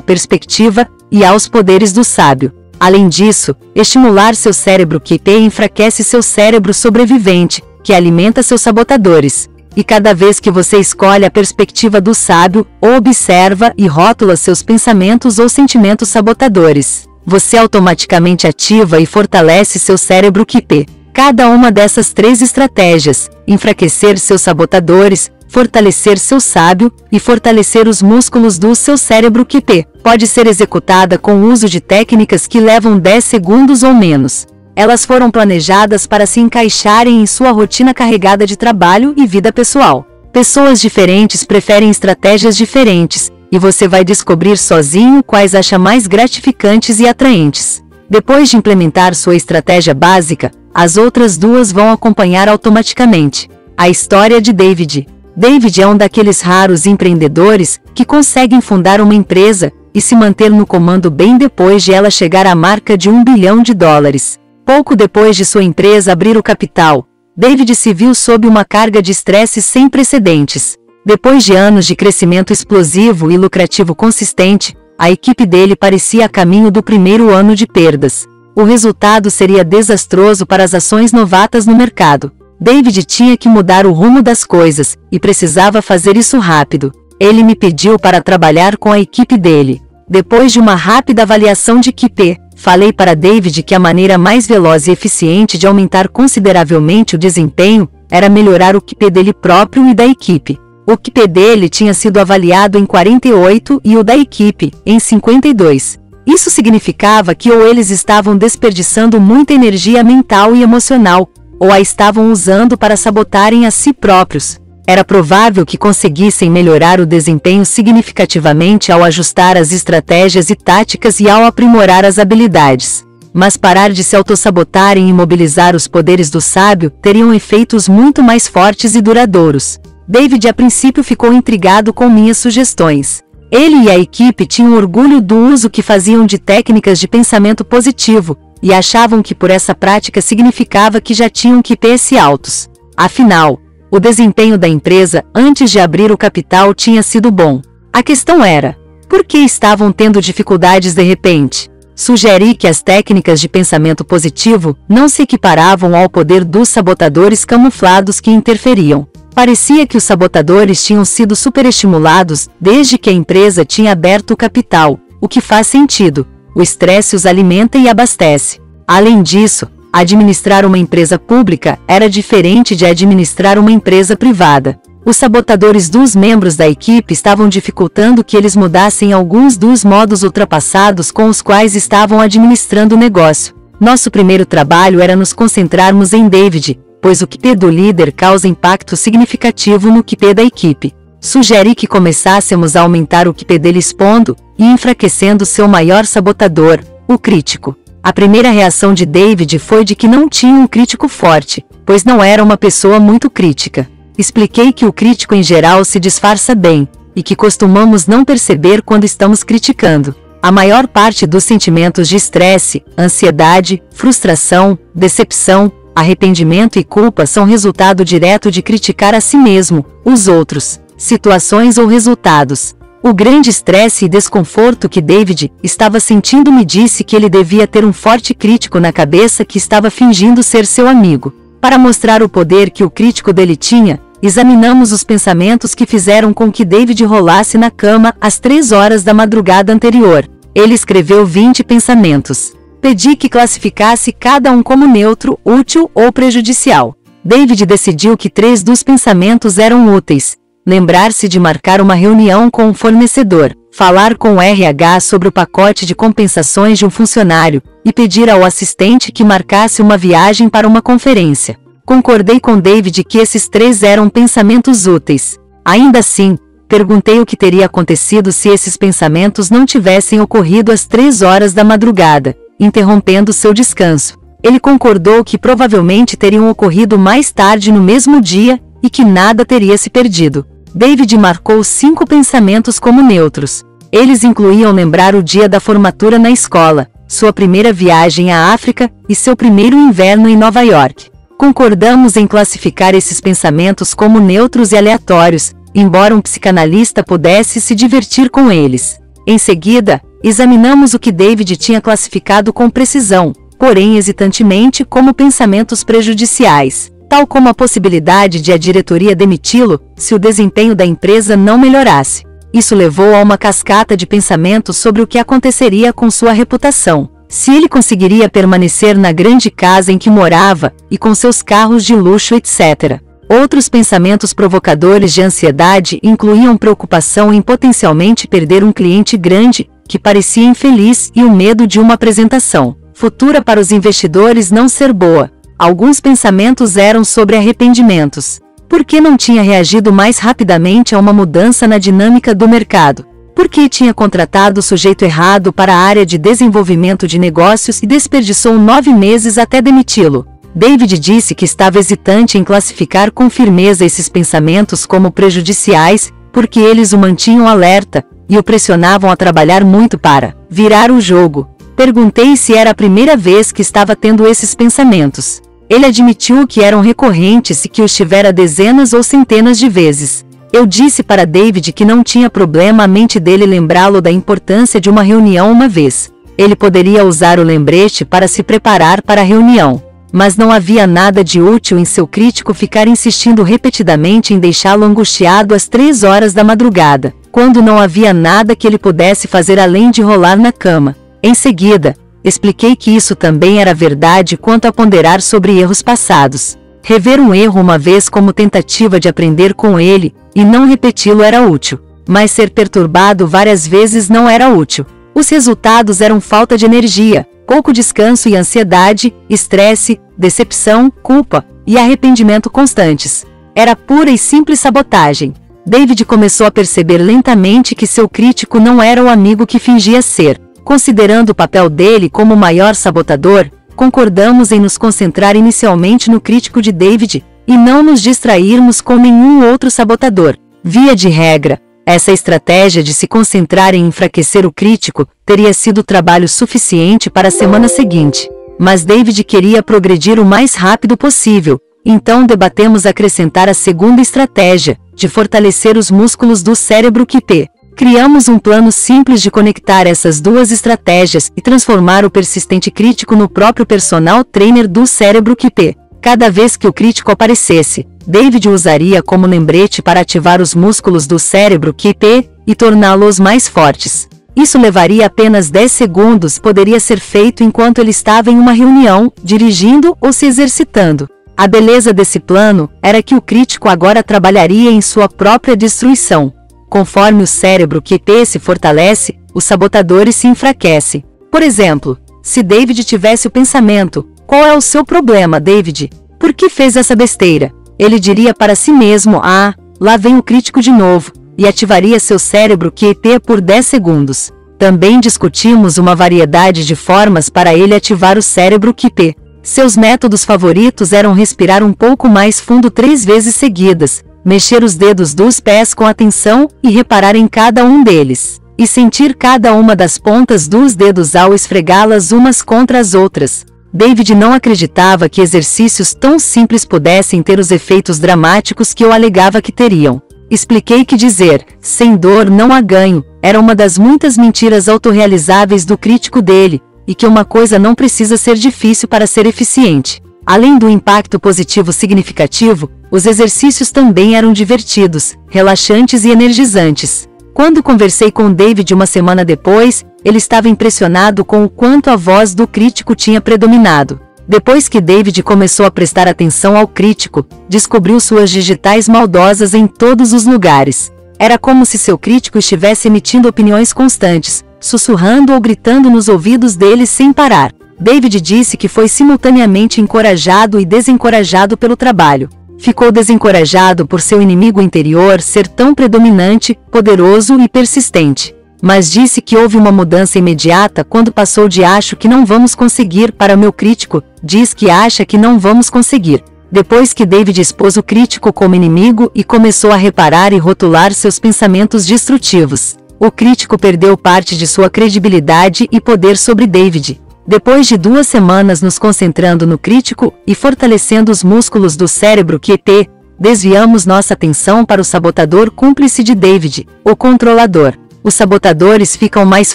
perspectiva e aos poderes do sábio. Além disso, estimular seu cérebro QP enfraquece seu cérebro sobrevivente, que alimenta seus sabotadores. E cada vez que você escolhe a perspectiva do sábio, observa e rótula seus pensamentos ou sentimentos sabotadores, você automaticamente ativa e fortalece seu cérebro QP. Cada uma dessas três estratégias, enfraquecer seus sabotadores, fortalecer seu sábio e fortalecer os músculos do seu cérebro QP, pode ser executada com o uso de técnicas que levam 10 segundos ou menos. Elas foram planejadas para se encaixarem em sua rotina carregada de trabalho e vida pessoal. Pessoas diferentes preferem estratégias diferentes, e você vai descobrir sozinho quais acha mais gratificantes e atraentes. Depois de implementar sua estratégia básica, as outras duas vão acompanhar automaticamente. A história de David. David é um daqueles raros empreendedores que conseguem fundar uma empresa e se manter no comando bem depois de ela chegar à marca de um bilhão de dólares. Pouco depois de sua empresa abrir o capital, David se viu sob uma carga de estresse sem precedentes. Depois de anos de crescimento explosivo e lucrativo consistente, a equipe dele parecia a caminho do primeiro ano de perdas. O resultado seria desastroso para as ações novatas no mercado. David tinha que mudar o rumo das coisas, e precisava fazer isso rápido. Ele me pediu para trabalhar com a equipe dele. Depois de uma rápida avaliação de equipe, falei para David que a maneira mais veloz e eficiente de aumentar consideravelmente o desempenho era melhorar o QP dele próprio e da equipe. O QP dele tinha sido avaliado em 48 e o da equipe, em 52. Isso significava que ou eles estavam desperdiçando muita energia mental e emocional, ou a estavam usando para sabotarem a si próprios. Era provável que conseguissem melhorar o desempenho significativamente ao ajustar as estratégias e táticas e ao aprimorar as habilidades. Mas parar de se autossabotarem e mobilizar os poderes do sábio teriam efeitos muito mais fortes e duradouros. David a princípio ficou intrigado com minhas sugestões. Ele e a equipe tinham orgulho do uso que faziam de técnicas de pensamento positivo, e achavam que por essa prática significava que já tinham QPS altos. Afinal, o desempenho da empresa antes de abrir o capital tinha sido bom. A questão era: por que estavam tendo dificuldades de repente? Sugeri que as técnicas de pensamento positivo não se equiparavam ao poder dos sabotadores camuflados que interferiam. Parecia que os sabotadores tinham sido superestimulados desde que a empresa tinha aberto o capital, o que faz sentido. O estresse os alimenta e abastece. Além disso, administrar uma empresa pública era diferente de administrar uma empresa privada. Os sabotadores dos membros da equipe estavam dificultando que eles mudassem alguns dos modos ultrapassados com os quais estavam administrando o negócio. Nosso primeiro trabalho era nos concentrarmos em David, pois o QP do líder causa impacto significativo no QP da equipe. Sugeri que começássemos a aumentar o QP dele expondo e enfraquecendo seu maior sabotador, o crítico. A primeira reação de David foi de que não tinha um crítico forte, pois não era uma pessoa muito crítica. Expliquei que o crítico em geral se disfarça bem, e que costumamos não perceber quando estamos criticando. A maior parte dos sentimentos de estresse, ansiedade, frustração, decepção, arrependimento e culpa são resultado direto de criticar a si mesmo, os outros, situações ou resultados. O grande estresse e desconforto que David estava sentindo me disse que ele devia ter um forte crítico na cabeça que estava fingindo ser seu amigo. Para mostrar o poder que o crítico dele tinha, examinamos os pensamentos que fizeram com que David rolasse na cama às três horas da madrugada anterior. Ele escreveu 20 pensamentos. Pedi que classificasse cada um como neutro, útil ou prejudicial. David decidiu que três dos pensamentos eram úteis, lembrar-se de marcar uma reunião com o fornecedor, falar com o RH sobre o pacote de compensações de um funcionário e pedir ao assistente que marcasse uma viagem para uma conferência. Concordei com David que esses três eram pensamentos úteis. Ainda assim, perguntei o que teria acontecido se esses pensamentos não tivessem ocorrido às três horas da madrugada, interrompendo seu descanso. Ele concordou que provavelmente teriam ocorrido mais tarde no mesmo dia e que nada teria se perdido. David marcou cinco pensamentos como neutros. Eles incluíam lembrar o dia da formatura na escola, sua primeira viagem à África e seu primeiro inverno em Nova York. Concordamos em classificar esses pensamentos como neutros e aleatórios, embora um psicanalista pudesse se divertir com eles. Em seguida, examinamos o que David tinha classificado com precisão, porém hesitantemente como pensamentos prejudiciais, tal como a possibilidade de a diretoria demiti-lo se o desempenho da empresa não melhorasse. Isso levou a uma cascata de pensamentos sobre o que aconteceria com sua reputação, se ele conseguiria permanecer na grande casa em que morava e com seus carros de luxo, etc. Outros pensamentos provocadores de ansiedade incluíam preocupação em potencialmente perder um cliente grande, que parecia infeliz, e o medo de uma apresentação futura para os investidores não ser boa. Alguns pensamentos eram sobre arrependimentos. Por que não tinha reagido mais rapidamente a uma mudança na dinâmica do mercado? Por que tinha contratado o sujeito errado para a área de desenvolvimento de negócios e desperdiçou nove meses até demiti-lo? David disse que estava hesitante em classificar com firmeza esses pensamentos como prejudiciais, porque eles o mantinham alerta e o pressionavam a trabalhar muito para virar o jogo. Perguntei se era a primeira vez que estava tendo esses pensamentos. Ele admitiu que eram recorrentes e que os tivera dezenas ou centenas de vezes. Eu disse para David que não tinha problema a mente dele lembrá-lo da importância de uma reunião uma vez. Ele poderia usar o lembrete para se preparar para a reunião mas não havia nada de útil em seu crítico ficar insistindo repetidamente em deixá-lo angustiado às três horas da madrugada, quando não havia nada que ele pudesse fazer além de rolar na cama. Em seguida, expliquei que isso também era verdade quanto a ponderar sobre erros passados. Rever um erro uma vez como tentativa de aprender com ele, e não repeti-lo era útil, mas ser perturbado várias vezes não era útil. Os resultados eram falta de energia, pouco descanso e ansiedade, estresse, decepção, culpa e arrependimento constantes. Era pura e simples sabotagem. David começou a perceber lentamente que seu crítico não era o amigo que fingia ser. Considerando o papel dele como o maior sabotador, concordamos em nos concentrar inicialmente no crítico de David e não nos distrairmos com nenhum outro sabotador. Via de regra, essa estratégia de se concentrar em enfraquecer o crítico teria sido trabalho suficiente para a semana seguinte. Mas David queria progredir o mais rápido possível, então debatemos acrescentar a segunda estratégia, de fortalecer os músculos do cérebro QP. Criamos um plano simples de conectar essas duas estratégias e transformar o persistente crítico no próprio personal trainer do cérebro QP. Cada vez que o crítico aparecesse, David usaria como lembrete para ativar os músculos do cérebro QP e torná-los mais fortes. Isso levaria apenas 10 segundos, poderia ser feito enquanto ele estava em uma reunião, dirigindo ou se exercitando. A beleza desse plano era que o crítico agora trabalharia em sua própria destruição. Conforme o cérebro QP se fortalece, os sabotadores se enfraquecem. Por exemplo, se David tivesse o pensamento: Qual é o seu problema, David? Por que fez essa besteira? ele diria para si mesmo: Ah, lá vem o crítico de novo, e ativaria seu cérebro QT por 10 segundos. Também discutimos uma variedade de formas para ele ativar o cérebro QP. Seus métodos favoritos eram respirar um pouco mais fundo três vezes seguidas, mexer os dedos dos pés com atenção e reparar em cada um deles, e sentir cada uma das pontas dos dedos ao esfregá-las umas contra as outras, David não acreditava que exercícios tão simples pudessem ter os efeitos dramáticos que eu alegava que teriam. Expliquei que dizer, sem dor não há ganho, era uma das muitas mentiras autorrealizáveis do crítico dele, e que uma coisa não precisa ser difícil para ser eficiente. Além do impacto positivo significativo, os exercícios também eram divertidos, relaxantes e energizantes. Quando conversei com David uma semana depois, ele estava impressionado com o quanto a voz do crítico tinha predominado. Depois que David começou a prestar atenção ao crítico, descobriu suas digitais maldosas em todos os lugares. Era como se seu crítico estivesse emitindo opiniões constantes, sussurrando ou gritando nos ouvidos dele sem parar. David disse que foi simultaneamente encorajado e desencorajado pelo trabalho. Ficou desencorajado por seu inimigo interior ser tão predominante, poderoso e persistente mas disse que houve uma mudança imediata quando passou de acho que não vamos conseguir para meu crítico, diz que acha que não vamos conseguir. Depois que David expôs o crítico como inimigo e começou a reparar e rotular seus pensamentos destrutivos, O crítico perdeu parte de sua credibilidade e poder sobre David. Depois de duas semanas nos concentrando no crítico e fortalecendo os músculos do cérebro QT, desviamos nossa atenção para o sabotador cúmplice de David, o controlador. Os sabotadores ficam mais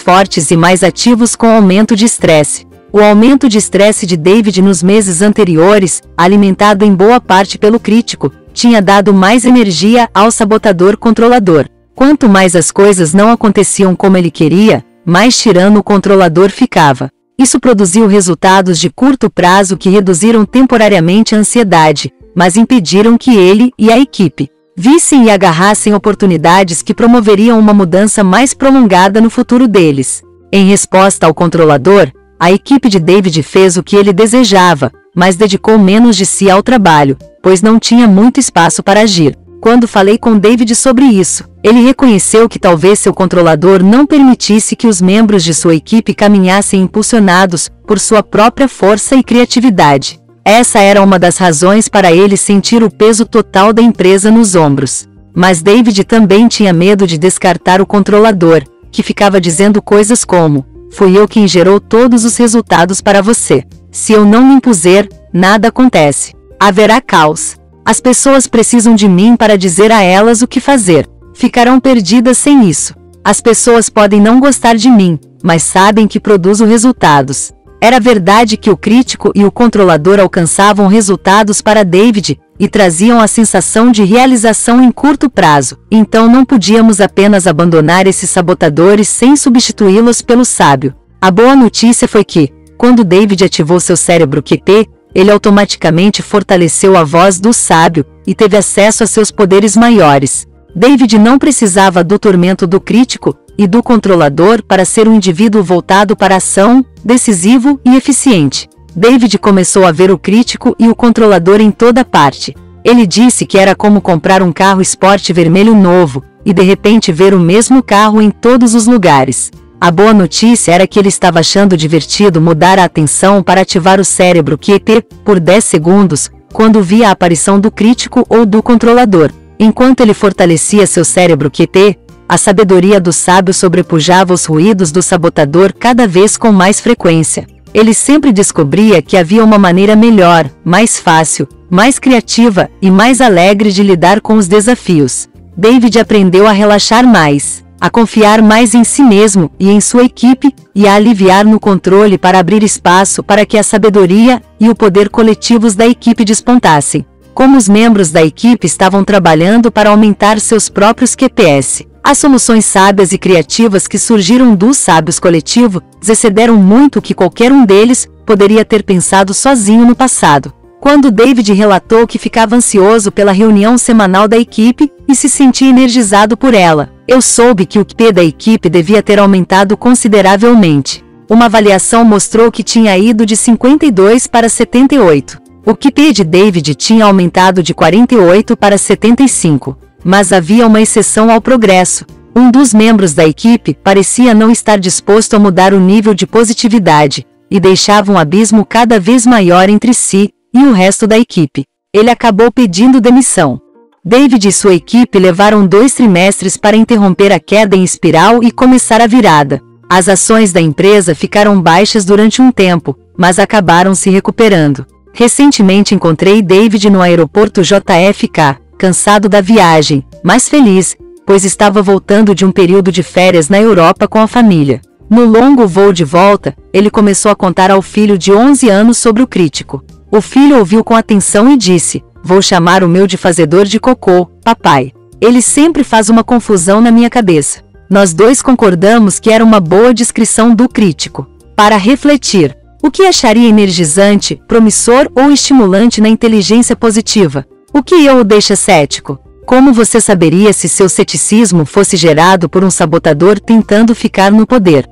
fortes e mais ativos com aumento de estresse. O aumento de estresse de David nos meses anteriores, alimentado em boa parte pelo crítico, tinha dado mais energia ao sabotador controlador. Quanto mais as coisas não aconteciam como ele queria, mais tirano o controlador ficava. Isso produziu resultados de curto prazo que reduziram temporariamente a ansiedade, mas impediram que ele e a equipe vissem e agarrassem oportunidades que promoveriam uma mudança mais prolongada no futuro deles. Em resposta ao controlador, a equipe de David fez o que ele desejava, mas dedicou menos de si ao trabalho, pois não tinha muito espaço para agir. Quando falei com David sobre isso, ele reconheceu que talvez seu controlador não permitisse que os membros de sua equipe caminhassem impulsionados por sua própria força e criatividade. Essa era uma das razões para ele sentir o peso total da empresa nos ombros. Mas David também tinha medo de descartar o controlador, que ficava dizendo coisas como: Fui eu quem gerou todos os resultados para você. Se eu não me impuser, nada acontece. Haverá caos. As pessoas precisam de mim para dizer a elas o que fazer. Ficarão perdidas sem isso. As pessoas podem não gostar de mim, mas sabem que produzo resultados. Era verdade que o crítico e o controlador alcançavam resultados para David e traziam a sensação de realização em curto prazo, então não podíamos apenas abandonar esses sabotadores sem substituí-los pelo sábio. A boa notícia foi que, quando David ativou seu cérebro QP, ele automaticamente fortaleceu a voz do sábio e teve acesso a seus poderes maiores. David não precisava do tormento do crítico e do controlador para ser um indivíduo voltado para a ação, decisivo e eficiente. David começou a ver o crítico e o controlador em toda parte. Ele disse que era como comprar um carro esporte vermelho novo, e de repente ver o mesmo carro em todos os lugares. A boa notícia era que ele estava achando divertido mudar a atenção para ativar o cérebro QT por 10 segundos, quando via a aparição do crítico ou do controlador. Enquanto ele fortalecia seu cérebro QT, a sabedoria do sábio sobrepujava os ruídos do sabotador cada vez com mais frequência. Ele sempre descobria que havia uma maneira melhor, mais fácil, mais criativa e mais alegre de lidar com os desafios. David aprendeu a relaxar mais, a confiar mais em si mesmo e em sua equipe, e a aliviar no controle para abrir espaço para que a sabedoria e o poder coletivos da equipe despontassem como os membros da equipe estavam trabalhando para aumentar seus próprios QPS. As soluções sábias e criativas que surgiram dos sábios coletivo excederam muito o que qualquer um deles poderia ter pensado sozinho no passado. Quando David relatou que ficava ansioso pela reunião semanal da equipe e se sentia energizado por ela, eu soube que o QP da equipe devia ter aumentado consideravelmente. Uma avaliação mostrou que tinha ido de 52 para 78. O QP de David tinha aumentado de 48 para 75, mas havia uma exceção ao progresso. Um dos membros da equipe parecia não estar disposto a mudar o nível de positividade, e deixava um abismo cada vez maior entre si e o resto da equipe. Ele acabou pedindo demissão. David e sua equipe levaram dois trimestres para interromper a queda em espiral e começar a virada. As ações da empresa ficaram baixas durante um tempo, mas acabaram se recuperando. Recentemente encontrei David no aeroporto JFK, cansado da viagem, mas feliz, pois estava voltando de um período de férias na Europa com a família. No longo voo de volta, ele começou a contar ao filho de 11 anos sobre o crítico. O filho ouviu com atenção e disse: Vou chamar o meu de fazedor de cocô, papai. Ele sempre faz uma confusão na minha cabeça. Nós dois concordamos que era uma boa descrição do crítico. Para refletir, o que acharia energizante, promissor ou estimulante na inteligência positiva? O que eu o deixa cético? Como você saberia se seu ceticismo fosse gerado por um sabotador tentando ficar no poder?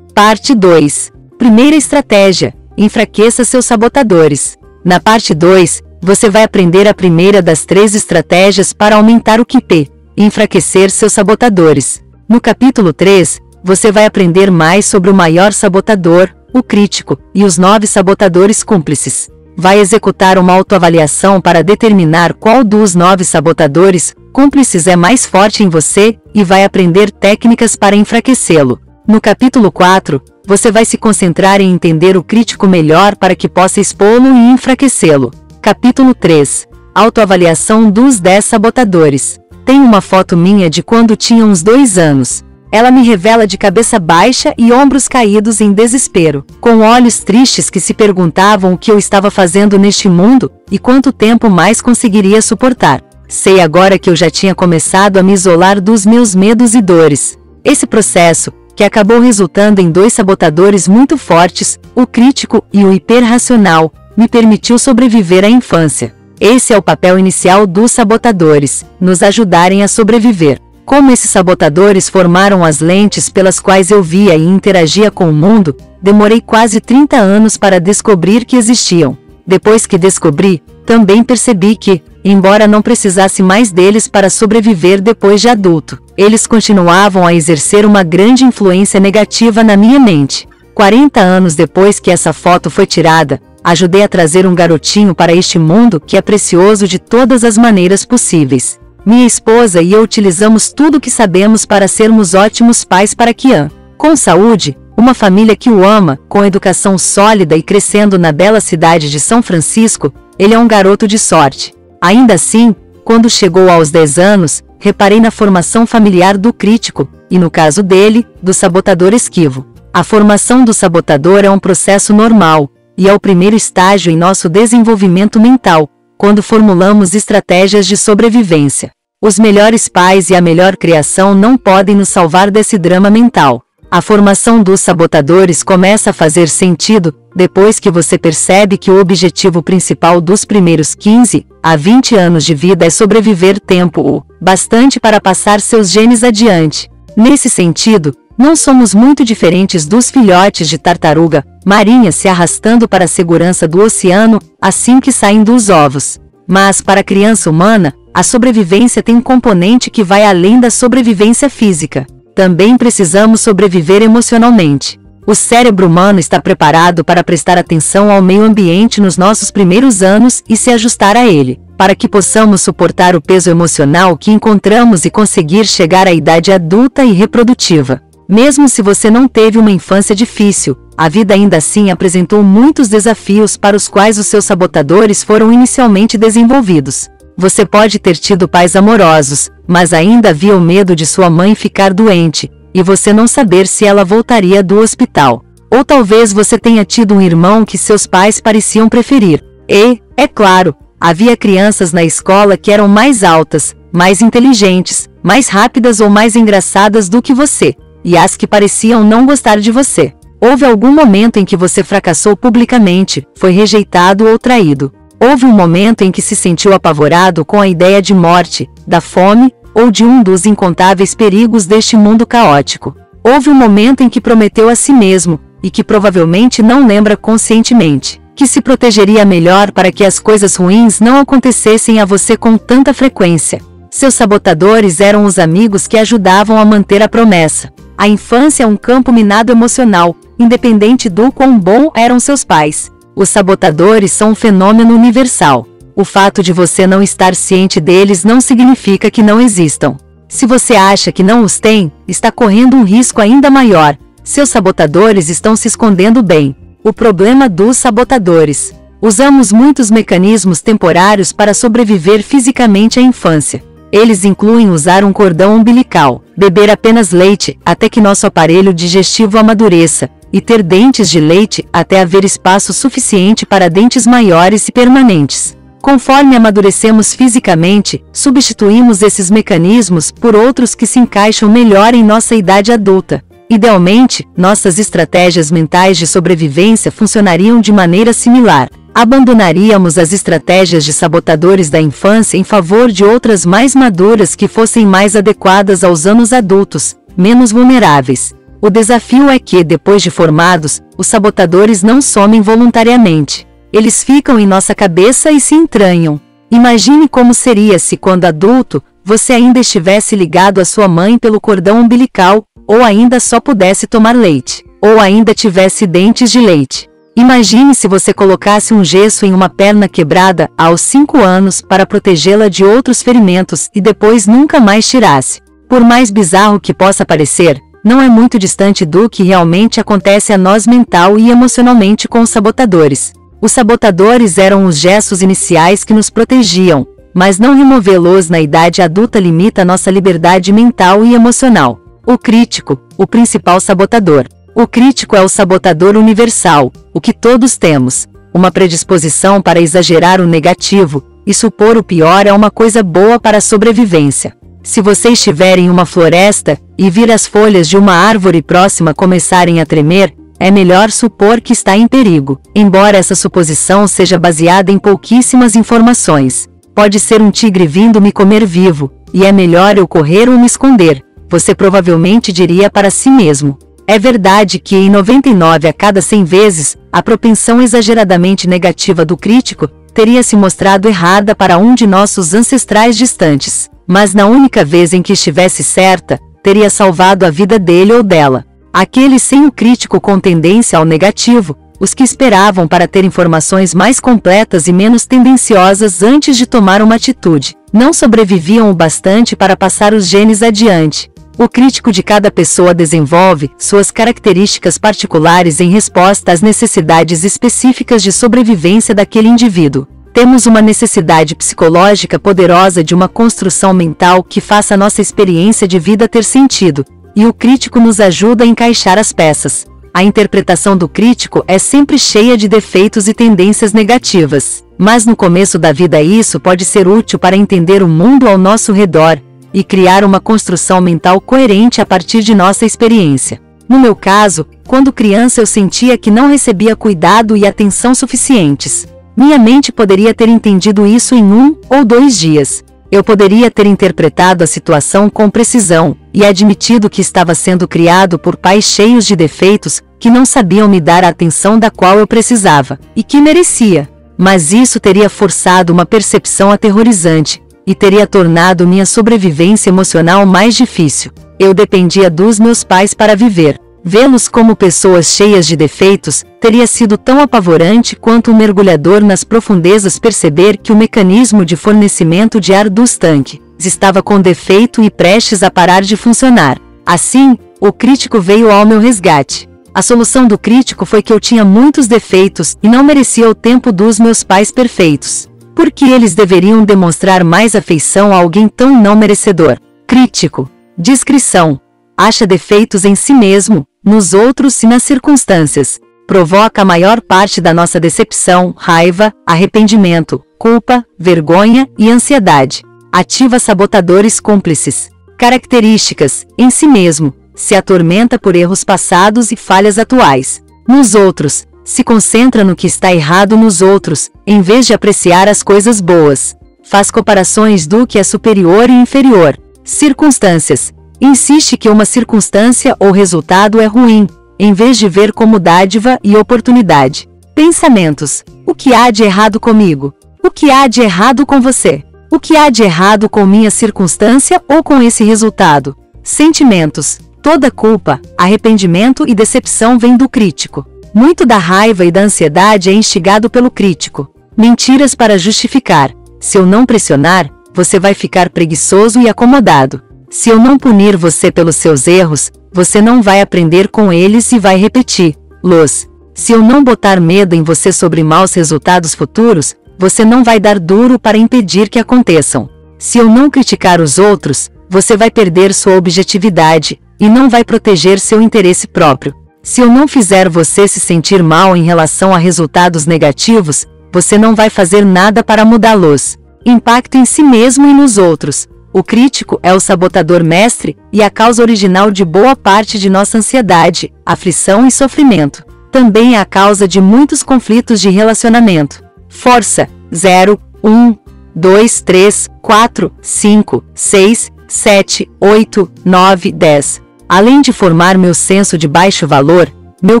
Parte 2. Primeira estratégia: enfraqueça seus sabotadores. Na parte 2, você vai aprender a primeira das três estratégias para aumentar o QP, enfraquecer seus sabotadores. No capítulo 3, você vai aprender mais sobre o maior sabotador, o crítico, e os nove sabotadores cúmplices. vai executar uma autoavaliação para determinar qual dos nove sabotadores cúmplices é mais forte em você e vai aprender técnicas para enfraquecê-lo. No capítulo 4, você vai se concentrar em entender o crítico melhor para que possa expô-lo e enfraquecê-lo. Capítulo 3 Autoavaliação dos 10 sabotadores. Tem uma foto minha de quando tinha uns dois anos. Ela me revela de cabeça baixa e ombros caídos em desespero, com olhos tristes que se perguntavam o que eu estava fazendo neste mundo e quanto tempo mais conseguiria suportar. Sei agora que eu já tinha começado a me isolar dos meus medos e dores. Esse processo, que acabou resultando em dois sabotadores muito fortes, o crítico e o hiperracional, me permitiu sobreviver à infância. Esse é o papel inicial dos sabotadores, nos ajudarem a sobreviver. Como esses sabotadores formaram as lentes pelas quais eu via e interagia com o mundo, demorei quase 30 anos para descobrir que existiam. Depois que descobri, também percebi que, embora não precisasse mais deles para sobreviver depois de adulto, eles continuavam a exercer uma grande influência negativa na minha mente. 40 anos depois que essa foto foi tirada, ajudei a trazer um garotinho para este mundo que é precioso de todas as maneiras possíveis. Minha esposa e eu utilizamos tudo o que sabemos para sermos ótimos pais para Kian. Com saúde, uma família que o ama, com educação sólida e crescendo na bela cidade de São Francisco, ele é um garoto de sorte. Ainda assim, quando chegou aos 10 anos, reparei na formação familiar do crítico, e no caso dele, do sabotador esquivo. A formação do sabotador é um processo normal, e é o primeiro estágio em nosso desenvolvimento mental, quando formulamos estratégias de sobrevivência. Os melhores pais e a melhor criação não podem nos salvar desse drama mental. A formação dos sabotadores começa a fazer sentido depois que você percebe que o objetivo principal dos primeiros 15 a 20 anos de vida é sobreviver tempo bastante para passar seus genes adiante. Nesse sentido, não somos muito diferentes dos filhotes de tartaruga marinha se arrastando para a segurança do oceano assim que saem dos ovos. Mas para a criança humana, a sobrevivência tem um componente que vai além da sobrevivência física. Também precisamos sobreviver emocionalmente. O cérebro humano está preparado para prestar atenção ao meio ambiente nos nossos primeiros anos e se ajustar a ele, para que possamos suportar o peso emocional que encontramos e conseguir chegar à idade adulta e reprodutiva. Mesmo se você não teve uma infância difícil, a vida ainda assim apresentou muitos desafios para os quais os seus sabotadores foram inicialmente desenvolvidos. Você pode ter tido pais amorosos, mas ainda havia o medo de sua mãe ficar doente, e você não saber se ela voltaria do hospital. Ou talvez você tenha tido um irmão que seus pais pareciam preferir. E, é claro, havia crianças na escola que eram mais altas, mais inteligentes, mais rápidas ou mais engraçadas do que você e as que pareciam não gostar de você. Houve algum momento em que você fracassou publicamente, foi rejeitado ou traído. Houve um momento em que se sentiu apavorado com a ideia de morte, da fome, ou de um dos incontáveis perigos deste mundo caótico. Houve um momento em que prometeu a si mesmo, e que provavelmente não lembra conscientemente, que se protegeria melhor para que as coisas ruins não acontecessem a você com tanta frequência. Seus sabotadores eram os amigos que ajudavam a manter a promessa. A infância é um campo minado emocional, independente do quão bom eram seus pais. Os sabotadores são um fenômeno universal. O fato de você não estar ciente deles não significa que não existam. Se você acha que não os tem, está correndo um risco ainda maior. Seus sabotadores estão se escondendo bem. O problema dos sabotadores. Usamos muitos mecanismos temporários para sobreviver fisicamente à infância. Eles incluem usar um cordão umbilical, beber apenas leite até que nosso aparelho digestivo amadureça, e ter dentes de leite até haver espaço suficiente para dentes maiores e permanentes. Conforme amadurecemos fisicamente, substituímos esses mecanismos por outros que se encaixam melhor em nossa idade adulta. Idealmente, nossas estratégias mentais de sobrevivência funcionariam de maneira similar abandonaríamos as estratégias de sabotadores da infância em favor de outras mais maduras que fossem mais adequadas aos anos adultos, menos vulneráveis. O desafio é que, depois de formados, os sabotadores não somem voluntariamente. Eles ficam em nossa cabeça e se entranham. Imagine como seria se, quando adulto, você ainda estivesse ligado à sua mãe pelo cordão umbilical, ou ainda só pudesse tomar leite, ou ainda tivesse dentes de leite. Imagine se você colocasse um gesso em uma perna quebrada aos 5 anos para protegê-la de outros ferimentos e depois nunca mais tirasse. Por mais bizarro que possa parecer, não é muito distante do que realmente acontece a nós mental e emocionalmente com os sabotadores. Os sabotadores eram os gestos iniciais que nos protegiam, mas não removê-los na idade adulta limita nossa liberdade mental e emocional. O crítico, o principal sabotador. O crítico é o sabotador universal, o que todos temos. Uma predisposição para exagerar o negativo, e supor o pior é uma coisa boa para a sobrevivência. Se você estiver em uma floresta e vir as folhas de uma árvore próxima começarem a tremer, é melhor supor que está em perigo, embora essa suposição seja baseada em pouquíssimas informações. Pode ser um tigre vindo me comer vivo, e é melhor eu correr ou me esconder, você provavelmente diria para si mesmo. É verdade que em 99 a cada 100 vezes, a propensão exageradamente negativa do crítico teria se mostrado errada para um de nossos ancestrais distantes, mas na única vez em que estivesse certa, teria salvado a vida dele ou dela. Aqueles sem o crítico com tendência ao negativo, os que esperavam para ter informações mais completas e menos tendenciosas antes de tomar uma atitude, não sobreviviam o bastante para passar os genes adiante, o crítico de cada pessoa desenvolve suas características particulares em resposta às necessidades específicas de sobrevivência daquele indivíduo. Temos uma necessidade psicológica poderosa de uma construção mental que faça nossa experiência de vida ter sentido, e o crítico nos ajuda a encaixar as peças. A interpretação do crítico é sempre cheia de defeitos e tendências negativas. Mas no começo da vida isso pode ser útil para entender o mundo ao nosso redor, e criar uma construção mental coerente a partir de nossa experiência. No meu caso, quando criança eu sentia que não recebia cuidado e atenção suficientes. Minha mente poderia ter entendido isso em um ou dois dias. Eu poderia ter interpretado a situação com precisão e admitido que estava sendo criado por pais cheios de defeitos que não sabiam me dar a atenção da qual eu precisava e que merecia. Mas isso teria forçado uma percepção aterrorizante, e teria tornado minha sobrevivência emocional mais difícil. Eu dependia dos meus pais para viver. Vê-los como pessoas cheias de defeitos teria sido tão apavorante quanto um mergulhador nas profundezas perceber que o mecanismo de fornecimento de ar dos tanques estava com defeito e prestes a parar de funcionar. Assim, o crítico veio ao meu resgate. A solução do crítico foi que eu tinha muitos defeitos e não merecia o tempo dos meus pais perfeitos. Por que eles deveriam demonstrar mais afeição a alguém tão não merecedor? Crítico. Discrição. Acha defeitos em si mesmo, nos outros e nas circunstâncias. Provoca a maior parte da nossa decepção, raiva, arrependimento, culpa, vergonha e ansiedade. Ativa sabotadores cúmplices. Características: em si mesmo, se atormenta por erros passados e falhas atuais. Nos outros, se concentra no que está errado nos outros, em vez de apreciar as coisas boas. Faz comparações do que é superior e inferior. Circunstâncias. Insiste que uma circunstância ou resultado é ruim, em vez de ver como dádiva e oportunidade. Pensamentos. O que há de errado comigo? O que há de errado com você? O que há de errado com minha circunstância ou com esse resultado? Sentimentos. Toda culpa, arrependimento e decepção vem do crítico. Muito da raiva e da ansiedade é instigado pelo crítico. Mentiras para justificar. Se eu não pressionar, você vai ficar preguiçoso e acomodado. Se eu não punir você pelos seus erros, você não vai aprender com eles e vai repetir. Los. Se eu não botar medo em você sobre maus resultados futuros, você não vai dar duro para impedir que aconteçam. Se eu não criticar os outros, você vai perder sua objetividade e não vai proteger seu interesse próprio. Se eu não fizer você se sentir mal em relação a resultados negativos, você não vai fazer nada para mudá-los. Impacto em si mesmo e nos outros. O crítico é o sabotador mestre e a causa original de boa parte de nossa ansiedade, aflição e sofrimento. Também é a causa de muitos conflitos de relacionamento. Força 0, 1, 2, 3, 4, 5, 6, 7, 8, 9, 10. Além de formar meu senso de baixo valor, meu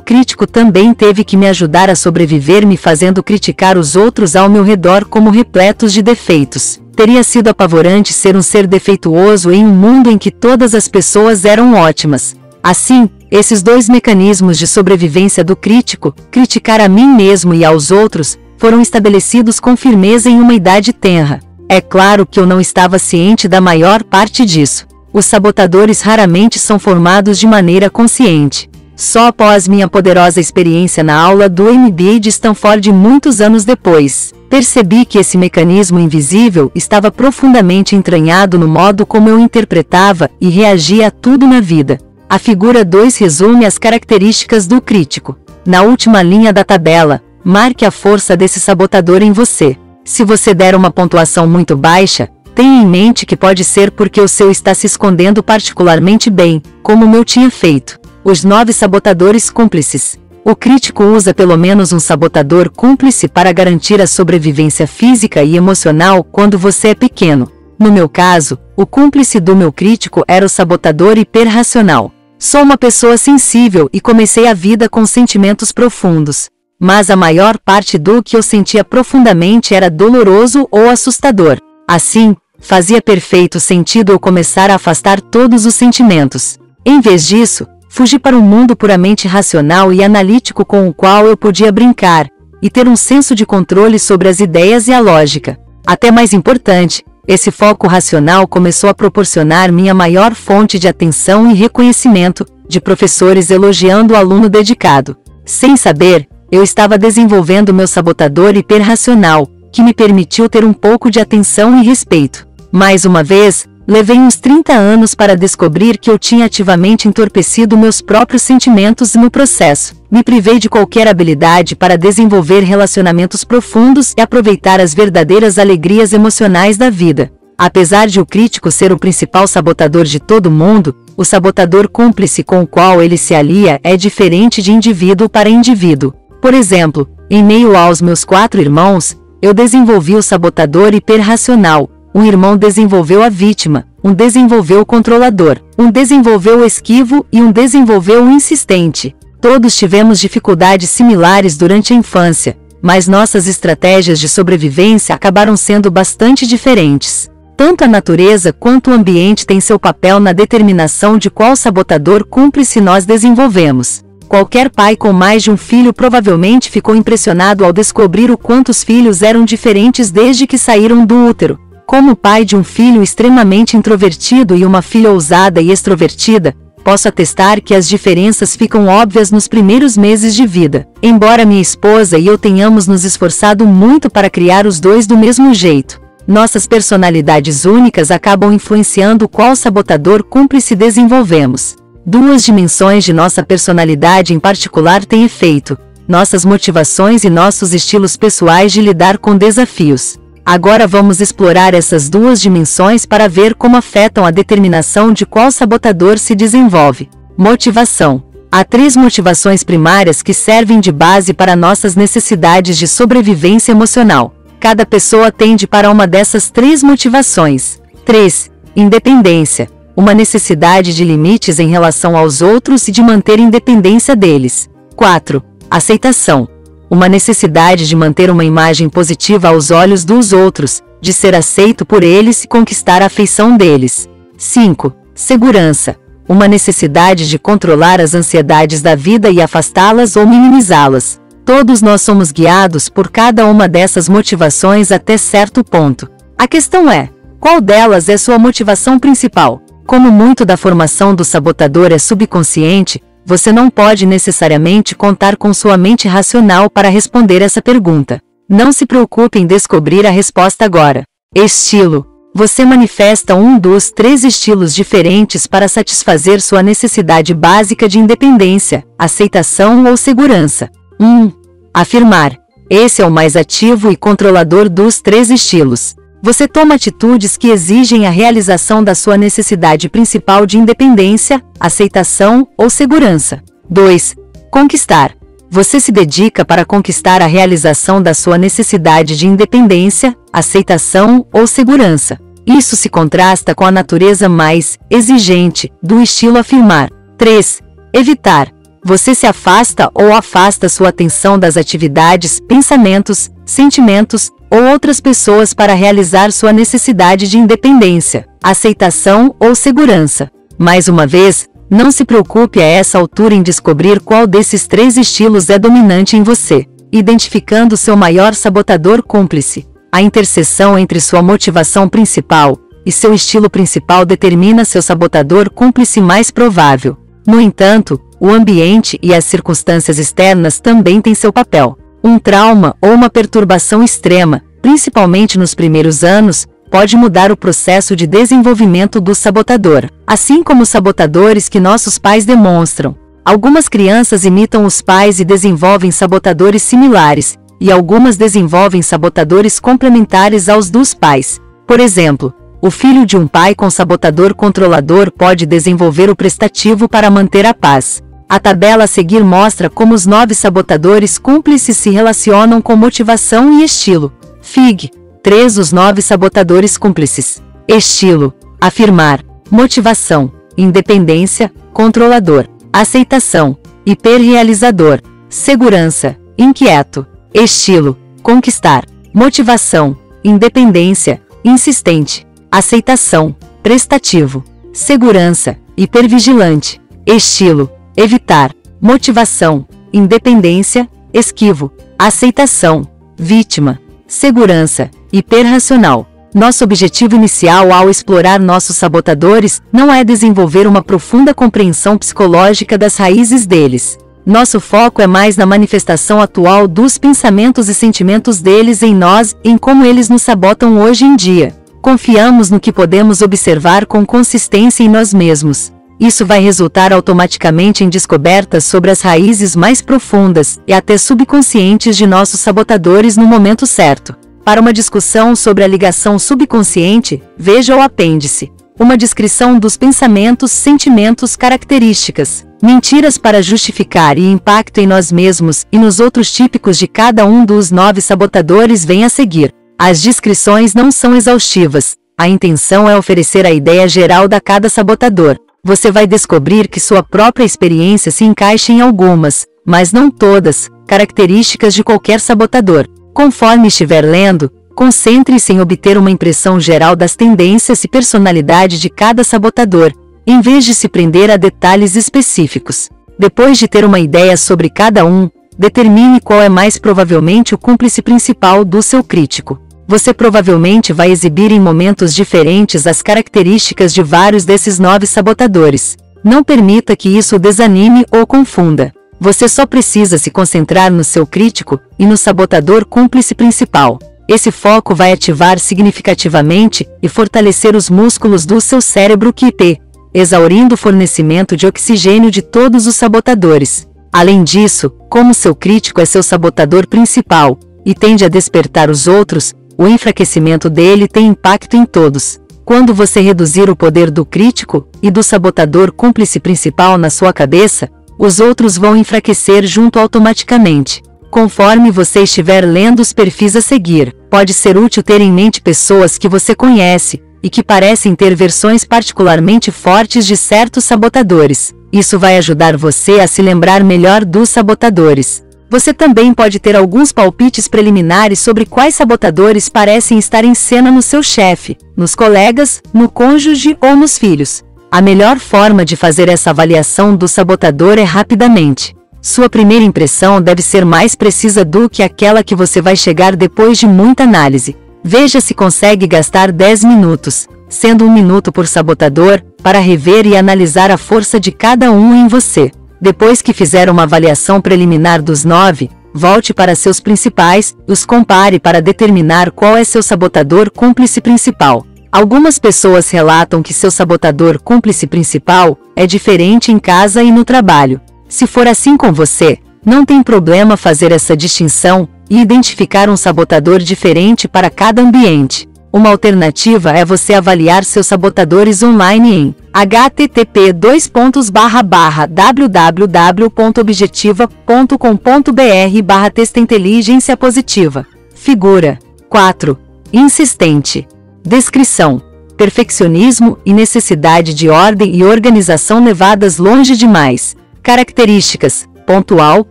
crítico também teve que me ajudar a sobreviver me fazendo criticar os outros ao meu redor como repletos de defeitos. Teria sido apavorante ser um ser defeituoso em um mundo em que todas as pessoas eram ótimas. Assim, Esses dois mecanismos de sobrevivência do crítico, criticar a mim mesmo e aos outros, foram estabelecidos com firmeza em uma idade tenra. É claro que eu não estava ciente da maior parte disso. Os sabotadores raramente são formados de maneira consciente. Só após minha poderosa experiência na aula do MBA de Stanford muitos anos depois, percebi que esse mecanismo invisível estava profundamente entranhado no modo como eu interpretava e reagia a tudo na vida. A figura 2 resume as características do crítico. Na última linha da tabela, marque a força desse sabotador em você. Se você der uma pontuação muito baixa, tenha em mente que pode ser porque o seu está se escondendo particularmente bem, como o meu tinha feito. Os nove sabotadores cúmplices. O crítico usa pelo menos um sabotador cúmplice para garantir a sobrevivência física e emocional quando você é pequeno. No meu caso, o cúmplice do meu crítico era o sabotador hiperracional. Sou uma pessoa sensível e comecei a vida com sentimentos profundos. Mas a maior parte do que eu sentia profundamente era doloroso ou assustador. Assim, fazia perfeito sentido eu começar a afastar todos os sentimentos. Em vez disso, Fugi para um mundo puramente racional e analítico com o qual eu podia brincar, e ter um senso de controle sobre as ideias e a lógica. Até mais importante, esse foco racional começou a proporcionar minha maior fonte de atenção e reconhecimento, de professores elogiando o aluno dedicado. Sem saber, eu estava desenvolvendo meu sabotador hiperracional, que me permitiu ter um pouco de atenção e respeito. Mais uma vez, Levei uns 30 anos para descobrir que eu tinha ativamente entorpecido meus próprios sentimentos no processo. Me privei de qualquer habilidade para desenvolver relacionamentos profundos e aproveitar as verdadeiras alegrias emocionais da vida. Apesar de o crítico ser o principal sabotador de todo mundo, o sabotador cúmplice com o qual ele se alia é diferente de indivíduo para indivíduo. Por exemplo, em meio aos meus quatro irmãos, eu desenvolvi o sabotador hiperracional, um irmão desenvolveu a vítima, um desenvolveu o controlador, um desenvolveu o esquivo e um desenvolveu o insistente. Todos tivemos dificuldades similares durante a infância, mas nossas estratégias de sobrevivência acabaram sendo bastante diferentes. Tanto a natureza quanto o ambiente têm seu papel na determinação de qual sabotador cúmplice nós desenvolvemos. Qualquer pai com mais de um filho provavelmente ficou impressionado ao descobrir o quanto os filhos eram diferentes desde que saíram do útero. Como pai de um filho extremamente introvertido e uma filha ousada e extrovertida, posso atestar que as diferenças ficam óbvias nos primeiros meses de vida. Embora minha esposa e eu tenhamos nos esforçado muito para criar os dois do mesmo jeito, nossas personalidades únicas acabam influenciando qual sabotador cúmplice desenvolvemos. Duas dimensões de nossa personalidade em particular têm efeito: nossas motivações e nossos estilos pessoais de lidar com desafios. Agora vamos explorar essas duas dimensões para ver como afetam a determinação de qual sabotador se desenvolve. Motivação. Há três motivações primárias que servem de base para nossas necessidades de sobrevivência emocional. Cada pessoa tende para uma dessas três motivações. 3. Independência. Uma necessidade de limites em relação aos outros e de manter independência deles. 4. Aceitação uma necessidade de manter uma imagem positiva aos olhos dos outros, de ser aceito por eles e conquistar a afeição deles. 5. Segurança. Uma necessidade de controlar as ansiedades da vida e afastá-las ou minimizá-las. Todos nós somos guiados por cada uma dessas motivações até certo ponto. A questão é: qual delas é sua motivação principal? Como muito da formação do sabotador é subconsciente, você não pode necessariamente contar com sua mente racional para responder essa pergunta. Não se preocupe em descobrir a resposta agora. Estilo. Você manifesta um dos três estilos diferentes para satisfazer sua necessidade básica de independência, aceitação ou segurança. 1. Um, afirmar. Esse é o mais ativo e controlador dos três estilos. Você toma atitudes que exigem a realização da sua necessidade principal de independência, aceitação ou segurança. 2. Conquistar. Você se dedica para conquistar a realização da sua necessidade de independência, aceitação ou segurança. Isso se contrasta com a natureza mais exigente do estilo afirmar. 3. Evitar. Você se afasta ou afasta sua atenção das atividades, pensamentos, sentimentos, ou outras pessoas para realizar sua necessidade de independência, aceitação ou segurança. Mais uma vez, Não se preocupe a essa altura em descobrir qual desses três estilos é dominante em você, identificando seu maior sabotador cúmplice. A interseção entre sua motivação principal e seu estilo principal determina seu sabotador cúmplice mais provável. No entanto, o ambiente e as circunstâncias externas também têm seu papel. Um trauma ou uma perturbação extrema, principalmente nos primeiros anos, pode mudar o processo de desenvolvimento do sabotador, assim como os sabotadores que nossos pais demonstram. Algumas crianças imitam os pais e desenvolvem sabotadores similares, e algumas desenvolvem sabotadores complementares aos dos pais. Por exemplo, o filho de um pai com sabotador controlador pode desenvolver o prestativo para manter a paz. A tabela a seguir mostra como os nove sabotadores cúmplices se relacionam com motivação e estilo. FIG. 3. Os nove sabotadores cúmplices. Estilo: afirmar, motivação, independência, controlador, aceitação, hiperrealizador, segurança, inquieto, estilo, conquistar, motivação, independência, insistente, aceitação, prestativo, segurança, hipervigilante, estilo, evitar, motivação, independência, esquivo, aceitação, vítima, segurança, hiperracional. Nosso objetivo inicial ao explorar nossos sabotadores não é desenvolver uma profunda compreensão psicológica das raízes deles. Nosso foco é mais na manifestação atual dos pensamentos e sentimentos deles em nós em como eles nos sabotam hoje em dia. Confiamos no que podemos observar com consistência em nós mesmos. Isso vai resultar automaticamente em descobertas sobre as raízes mais profundas e até subconscientes de nossos sabotadores no momento certo. Para uma discussão sobre a ligação subconsciente, veja o apêndice. Uma descrição dos pensamentos, sentimentos, características, mentiras para justificar e impacto em nós mesmos e nos outros típicos de cada um dos nove sabotadores vem a seguir. As descrições não são exaustivas. A intenção é oferecer a ideia geral da cada sabotador. Você vai descobrir que sua própria experiência se encaixa em algumas, mas não todas, características de qualquer sabotador. Conforme estiver lendo, concentre-se em obter uma impressão geral das tendências e personalidade de cada sabotador, em vez de se prender a detalhes específicos. Depois de ter uma ideia sobre cada um, determine qual é mais provavelmente o cúmplice principal do seu crítico. Você provavelmente vai exibir em momentos diferentes as características de vários desses nove sabotadores. Não permita que isso o desanime ou confunda. Você só precisa se concentrar no seu crítico e no sabotador cúmplice principal. Esse foco vai ativar significativamente e fortalecer os músculos do seu cérebro QP, exaurindo o fornecimento de oxigênio de todos os sabotadores. Além disso, como seu crítico é seu sabotador principal e tende a despertar os outros, o enfraquecimento dele tem impacto em todos. Quando você reduzir o poder do crítico e do sabotador cúmplice principal na sua cabeça, os outros vão enfraquecer junto automaticamente. Conforme você estiver lendo os perfis a seguir, pode ser útil ter em mente pessoas que você conhece e que parecem ter versões particularmente fortes de certos sabotadores. Isso vai ajudar você a se lembrar melhor dos sabotadores. Você também pode ter alguns palpites preliminares sobre quais sabotadores parecem estar em cena no seu chefe, nos colegas, no cônjuge ou nos filhos. A melhor forma de fazer essa avaliação do sabotador é rapidamente. Sua primeira impressão deve ser mais precisa do que aquela que você vai chegar depois de muita análise. Veja se consegue gastar 10 minutos, sendo um minuto por sabotador, para rever e analisar a força de cada um em você. Depois que fizer uma avaliação preliminar dos nove, volte para seus principais, os compare para determinar qual é seu sabotador cúmplice principal. Algumas pessoas relatam que seu sabotador cúmplice principal é diferente em casa e no trabalho. Se for assim com você, não tem problema fazer essa distinção e identificar um sabotador diferente para cada ambiente. Uma alternativa é você avaliar seus sabotadores online em http www.objetiva.com.br barra testa inteligência positiva. Figura 4. Insistente. Descrição. Perfeccionismo e necessidade de ordem e organização levadas longe demais. Características: pontual,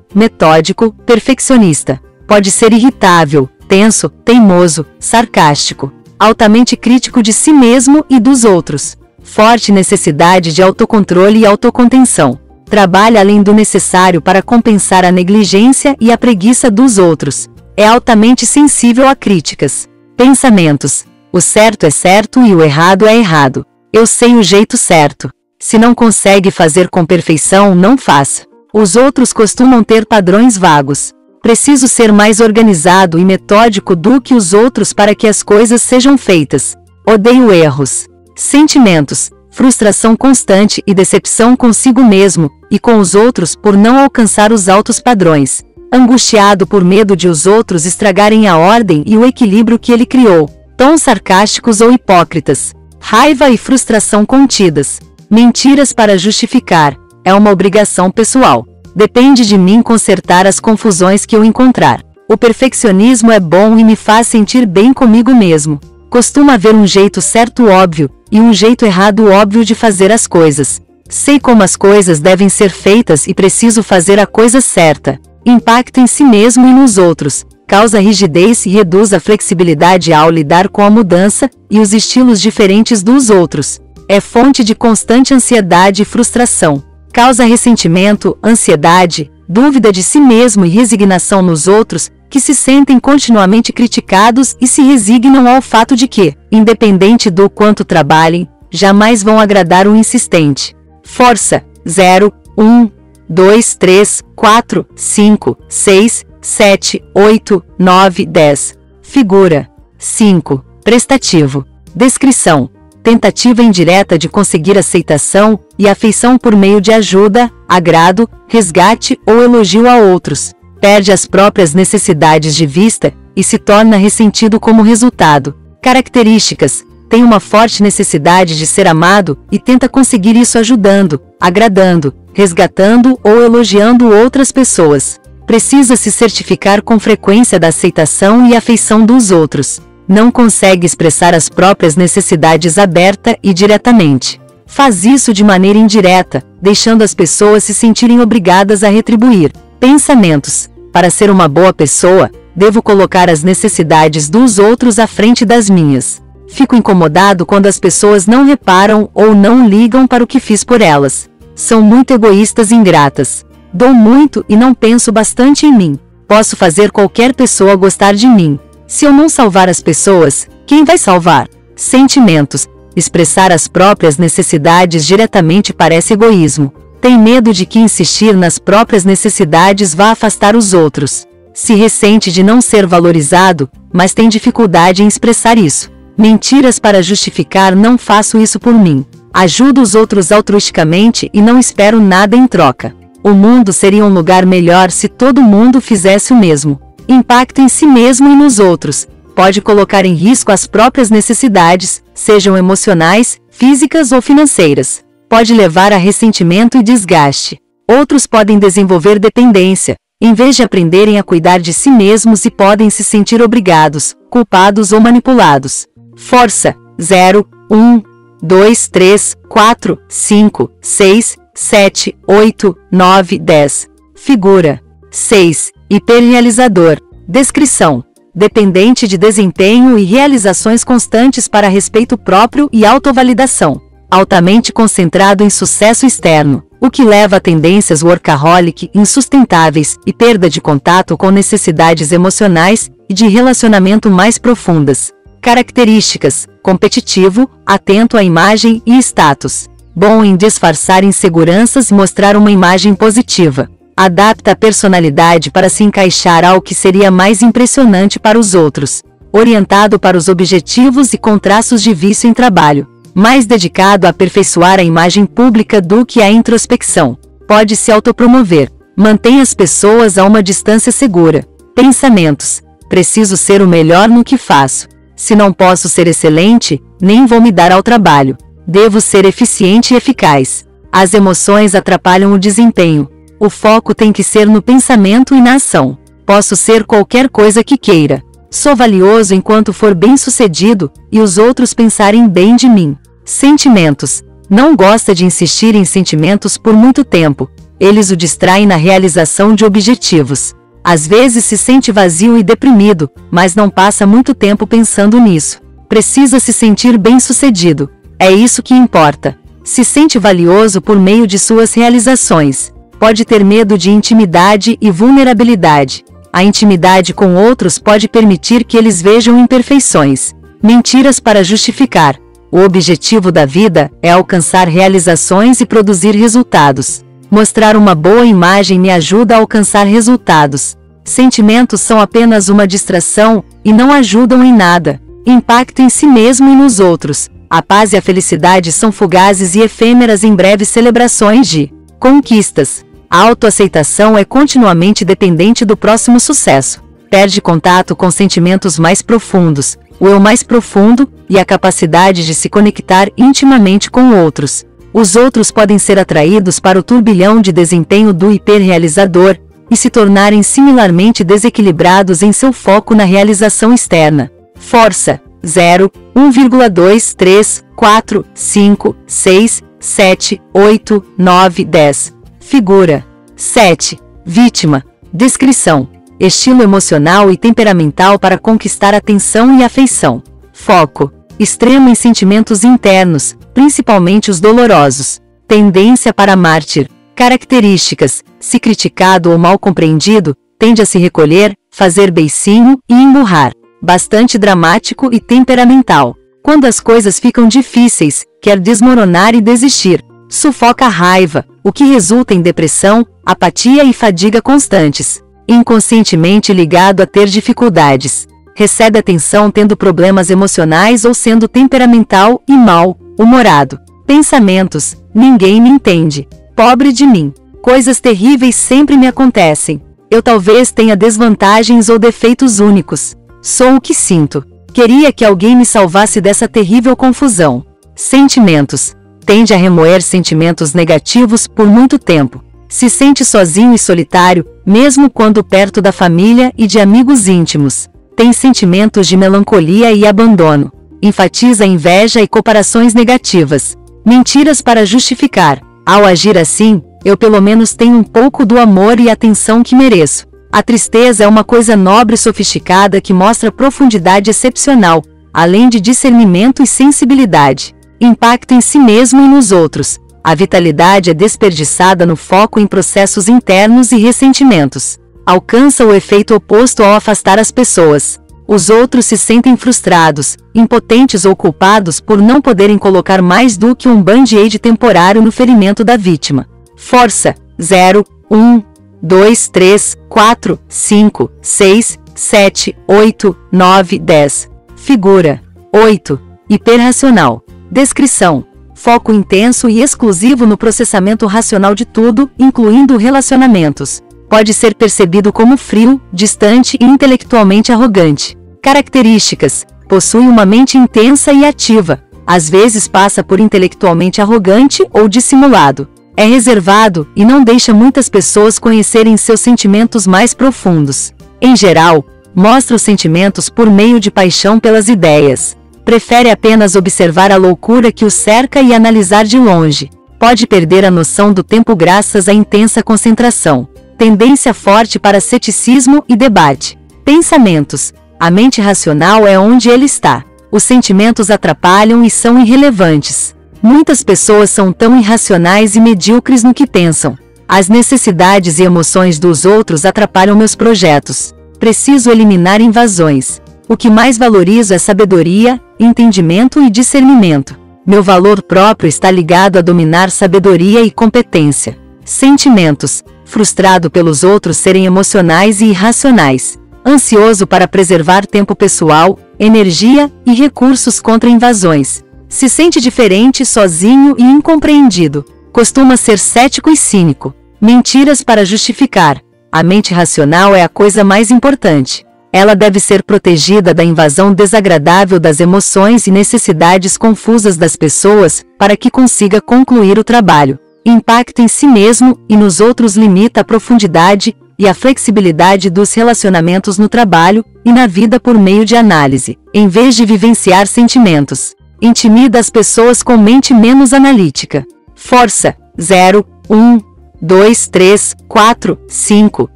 metódico, perfeccionista. Pode ser irritável, tenso, teimoso, sarcástico altamente crítico de si mesmo e dos outros. Forte necessidade de autocontrole e autocontenção. Trabalha além do necessário para compensar a negligência e a preguiça dos outros. É altamente sensível a críticas. Pensamentos. O certo é certo e o errado é errado. Eu sei o jeito certo. Se não consegue fazer com perfeição, não faça. Os outros costumam ter padrões vagos. Preciso ser mais organizado e metódico do que os outros para que as coisas sejam feitas. Odeio erros. Sentimentos, frustração constante e decepção consigo mesmo e com os outros por não alcançar os altos padrões. Angustiado por medo de os outros estragarem a ordem e o equilíbrio que ele criou. Tons sarcásticos ou hipócritas. Raiva e frustração contidas. Mentiras para justificar é uma obrigação pessoal. Depende de mim consertar as confusões que eu encontrar. O perfeccionismo é bom e me faz sentir bem comigo mesmo. Costuma haver um jeito certo óbvio e um jeito errado óbvio de fazer as coisas. Sei como as coisas devem ser feitas e preciso fazer a coisa certa. Impacto em si mesmo e nos outros. Causa rigidez e reduz a flexibilidade ao lidar com a mudança e os estilos diferentes dos outros. É fonte de constante ansiedade e frustração causa ressentimento, ansiedade, dúvida de si mesmo e resignação nos outros, que se sentem continuamente criticados e se resignam ao fato de que, independente do quanto trabalhem, jamais vão agradar o insistente. Força 0, 1, 2, 3, 4, 5, 6, 7, 8, 9, 10. Figura 5. Prestativo. Descrição: tentativa indireta de conseguir aceitação e afeição por meio de ajuda, agrado, resgate ou elogio a outros. Perde as próprias necessidades de vista e se torna ressentido como resultado. Características: tem uma forte necessidade de ser amado e tenta conseguir isso ajudando, agradando, resgatando ou elogiando outras pessoas. Precisa se certificar com frequência da aceitação e afeição dos outros não consegue expressar as próprias necessidades aberta e diretamente. Faz isso de maneira indireta, deixando as pessoas se sentirem obrigadas a retribuir. Pensamentos: Para ser uma boa pessoa, devo colocar as necessidades dos outros à frente das minhas. Fico incomodado quando as pessoas não reparam ou não ligam para o que fiz por elas. São muito egoístas e ingratas. Dou muito e não penso bastante em mim. Posso fazer qualquer pessoa gostar de mim, se eu não salvar as pessoas, quem vai salvar? Sentimentos. Expressar as próprias necessidades diretamente parece egoísmo. Tem medo de que insistir nas próprias necessidades vá afastar os outros. Se ressente de não ser valorizado, mas tem dificuldade em expressar isso. Mentiras para justificar não faço isso por mim. Ajudo os outros altruisticamente e não espero nada em troca. O mundo seria um lugar melhor se todo mundo fizesse o mesmo impacto em si mesmo e nos outros, pode colocar em risco as próprias necessidades, sejam emocionais, físicas ou financeiras. Pode levar a ressentimento e desgaste. Outros podem desenvolver dependência, em vez de aprenderem a cuidar de si mesmos e podem se sentir obrigados, culpados ou manipulados. Força 0, 1, 2, 3, 4, 5, 6, 7, 8, 9, 10. Figura 6. Hiperrealizador. Descrição. Dependente de desempenho e realizações constantes para respeito próprio e autovalidação. Altamente concentrado em sucesso externo, o que leva a tendências workaholic insustentáveis e perda de contato com necessidades emocionais e de relacionamento mais profundas. Características: competitivo, atento à imagem e status. Bom em disfarçar inseguranças e mostrar uma imagem positiva adapta a personalidade para se encaixar ao que seria mais impressionante para os outros, orientado para os objetivos e com traços de vício em trabalho, mais dedicado a aperfeiçoar a imagem pública do que a introspecção. Pode se autopromover, mantém as pessoas a uma distância segura. Pensamentos: preciso ser o melhor no que faço. Se não posso ser excelente, nem vou me dar ao trabalho. Devo ser eficiente e eficaz. As emoções atrapalham o desempenho, o foco tem que ser no pensamento e na ação. Posso ser qualquer coisa que queira. Sou valioso enquanto for bem-sucedido e os outros pensarem bem de mim. Sentimentos. Não gosta de insistir em sentimentos por muito tempo. Eles o distraem na realização de objetivos. Às vezes se sente vazio e deprimido, mas não passa muito tempo pensando nisso. Precisa se sentir bem-sucedido. É isso que importa. Se sente valioso por meio de suas realizações. Pode ter medo de intimidade e vulnerabilidade. A intimidade com outros pode permitir que eles vejam imperfeições, mentiras para justificar. O objetivo da vida é alcançar realizações e produzir resultados. Mostrar uma boa imagem me ajuda a alcançar resultados. Sentimentos são apenas uma distração e não ajudam em nada. Impacto em si mesmo e nos outros. A paz e a felicidade são fugazes e efêmeras em breves celebrações de conquistas. A autoaceitação é continuamente dependente do próximo sucesso. Perde contato com sentimentos mais profundos, o eu mais profundo e a capacidade de se conectar intimamente com outros. Os outros podem ser atraídos para o turbilhão de desempenho do hiperrealizador e se tornarem similarmente desequilibrados em seu foco na realização externa. Força 0, 1,2, 3, 4, 5, 6, 7, 8, 9, 10. Figura 7. Vítima. Descrição. Estilo emocional e temperamental para conquistar atenção e afeição. Foco. Extremo em sentimentos internos, principalmente os dolorosos. Tendência para mártir. Características: se criticado ou mal compreendido, tende a se recolher, fazer beicinho e emburrar bastante dramático e temperamental. Quando as coisas ficam difíceis, quer desmoronar e desistir. Sufoca a raiva, o que resulta em depressão, apatia e fadiga constantes. Inconscientemente ligado a ter dificuldades. Recebe atenção tendo problemas emocionais ou sendo temperamental e mal, humorado. Pensamentos: ninguém me entende. Pobre de mim. Coisas terríveis sempre me acontecem. Eu talvez tenha desvantagens ou defeitos únicos. Sou o que sinto. Queria que alguém me salvasse dessa terrível confusão. Sentimentos. Tende a remoer sentimentos negativos por muito tempo. Se sente sozinho e solitário, mesmo quando perto da família e de amigos íntimos. Tem sentimentos de melancolia e abandono. Enfatiza inveja e comparações negativas. Mentiras para justificar. Ao agir assim, eu pelo menos tenho um pouco do amor e atenção que mereço. A tristeza é uma coisa nobre e sofisticada que mostra profundidade excepcional, além de discernimento e sensibilidade. Impacto em si mesmo e nos outros. A vitalidade é desperdiçada no foco em processos internos e ressentimentos. Alcança o efeito oposto ao afastar as pessoas. Os outros se sentem frustrados, impotentes ou culpados por não poderem colocar mais do que um band-aid temporário no ferimento da vítima. Força 0, 1, 2, 3, 4, 5, 6, 7, 8, 9, 10. Figura 8. Hiperracional. Descrição: foco intenso e exclusivo no processamento racional de tudo, incluindo relacionamentos. Pode ser percebido como frio, distante e intelectualmente arrogante. Características: possui uma mente intensa e ativa. Às vezes passa por intelectualmente arrogante ou dissimulado é reservado e não deixa muitas pessoas conhecerem seus sentimentos mais profundos. Em geral, mostra os sentimentos por meio de paixão pelas ideias. Prefere apenas observar a loucura que o cerca e analisar de longe. Pode perder a noção do tempo graças à intensa concentração. Tendência forte para ceticismo e debate. Pensamentos. A mente racional é onde ele está. Os sentimentos atrapalham e são irrelevantes. Muitas pessoas são tão irracionais e medíocres no que pensam. As necessidades e emoções dos outros atrapalham meus projetos. Preciso eliminar invasões. O que mais valorizo é sabedoria, entendimento e discernimento. Meu valor próprio está ligado a dominar sabedoria e competência. Sentimentos: frustrado pelos outros serem emocionais e irracionais. Ansioso para preservar tempo pessoal, energia e recursos contra invasões se sente diferente, sozinho e incompreendido. Costuma ser cético e cínico. Mentiras para justificar. A mente racional é a coisa mais importante. Ela deve ser protegida da invasão desagradável das emoções e necessidades confusas das pessoas para que consiga concluir o trabalho. Impacto em si mesmo e nos outros limita a profundidade e a flexibilidade dos relacionamentos no trabalho e na vida por meio de análise, em vez de vivenciar sentimentos intimida as pessoas com mente menos analítica. Força 0, 1, 2, 3, 4, 5,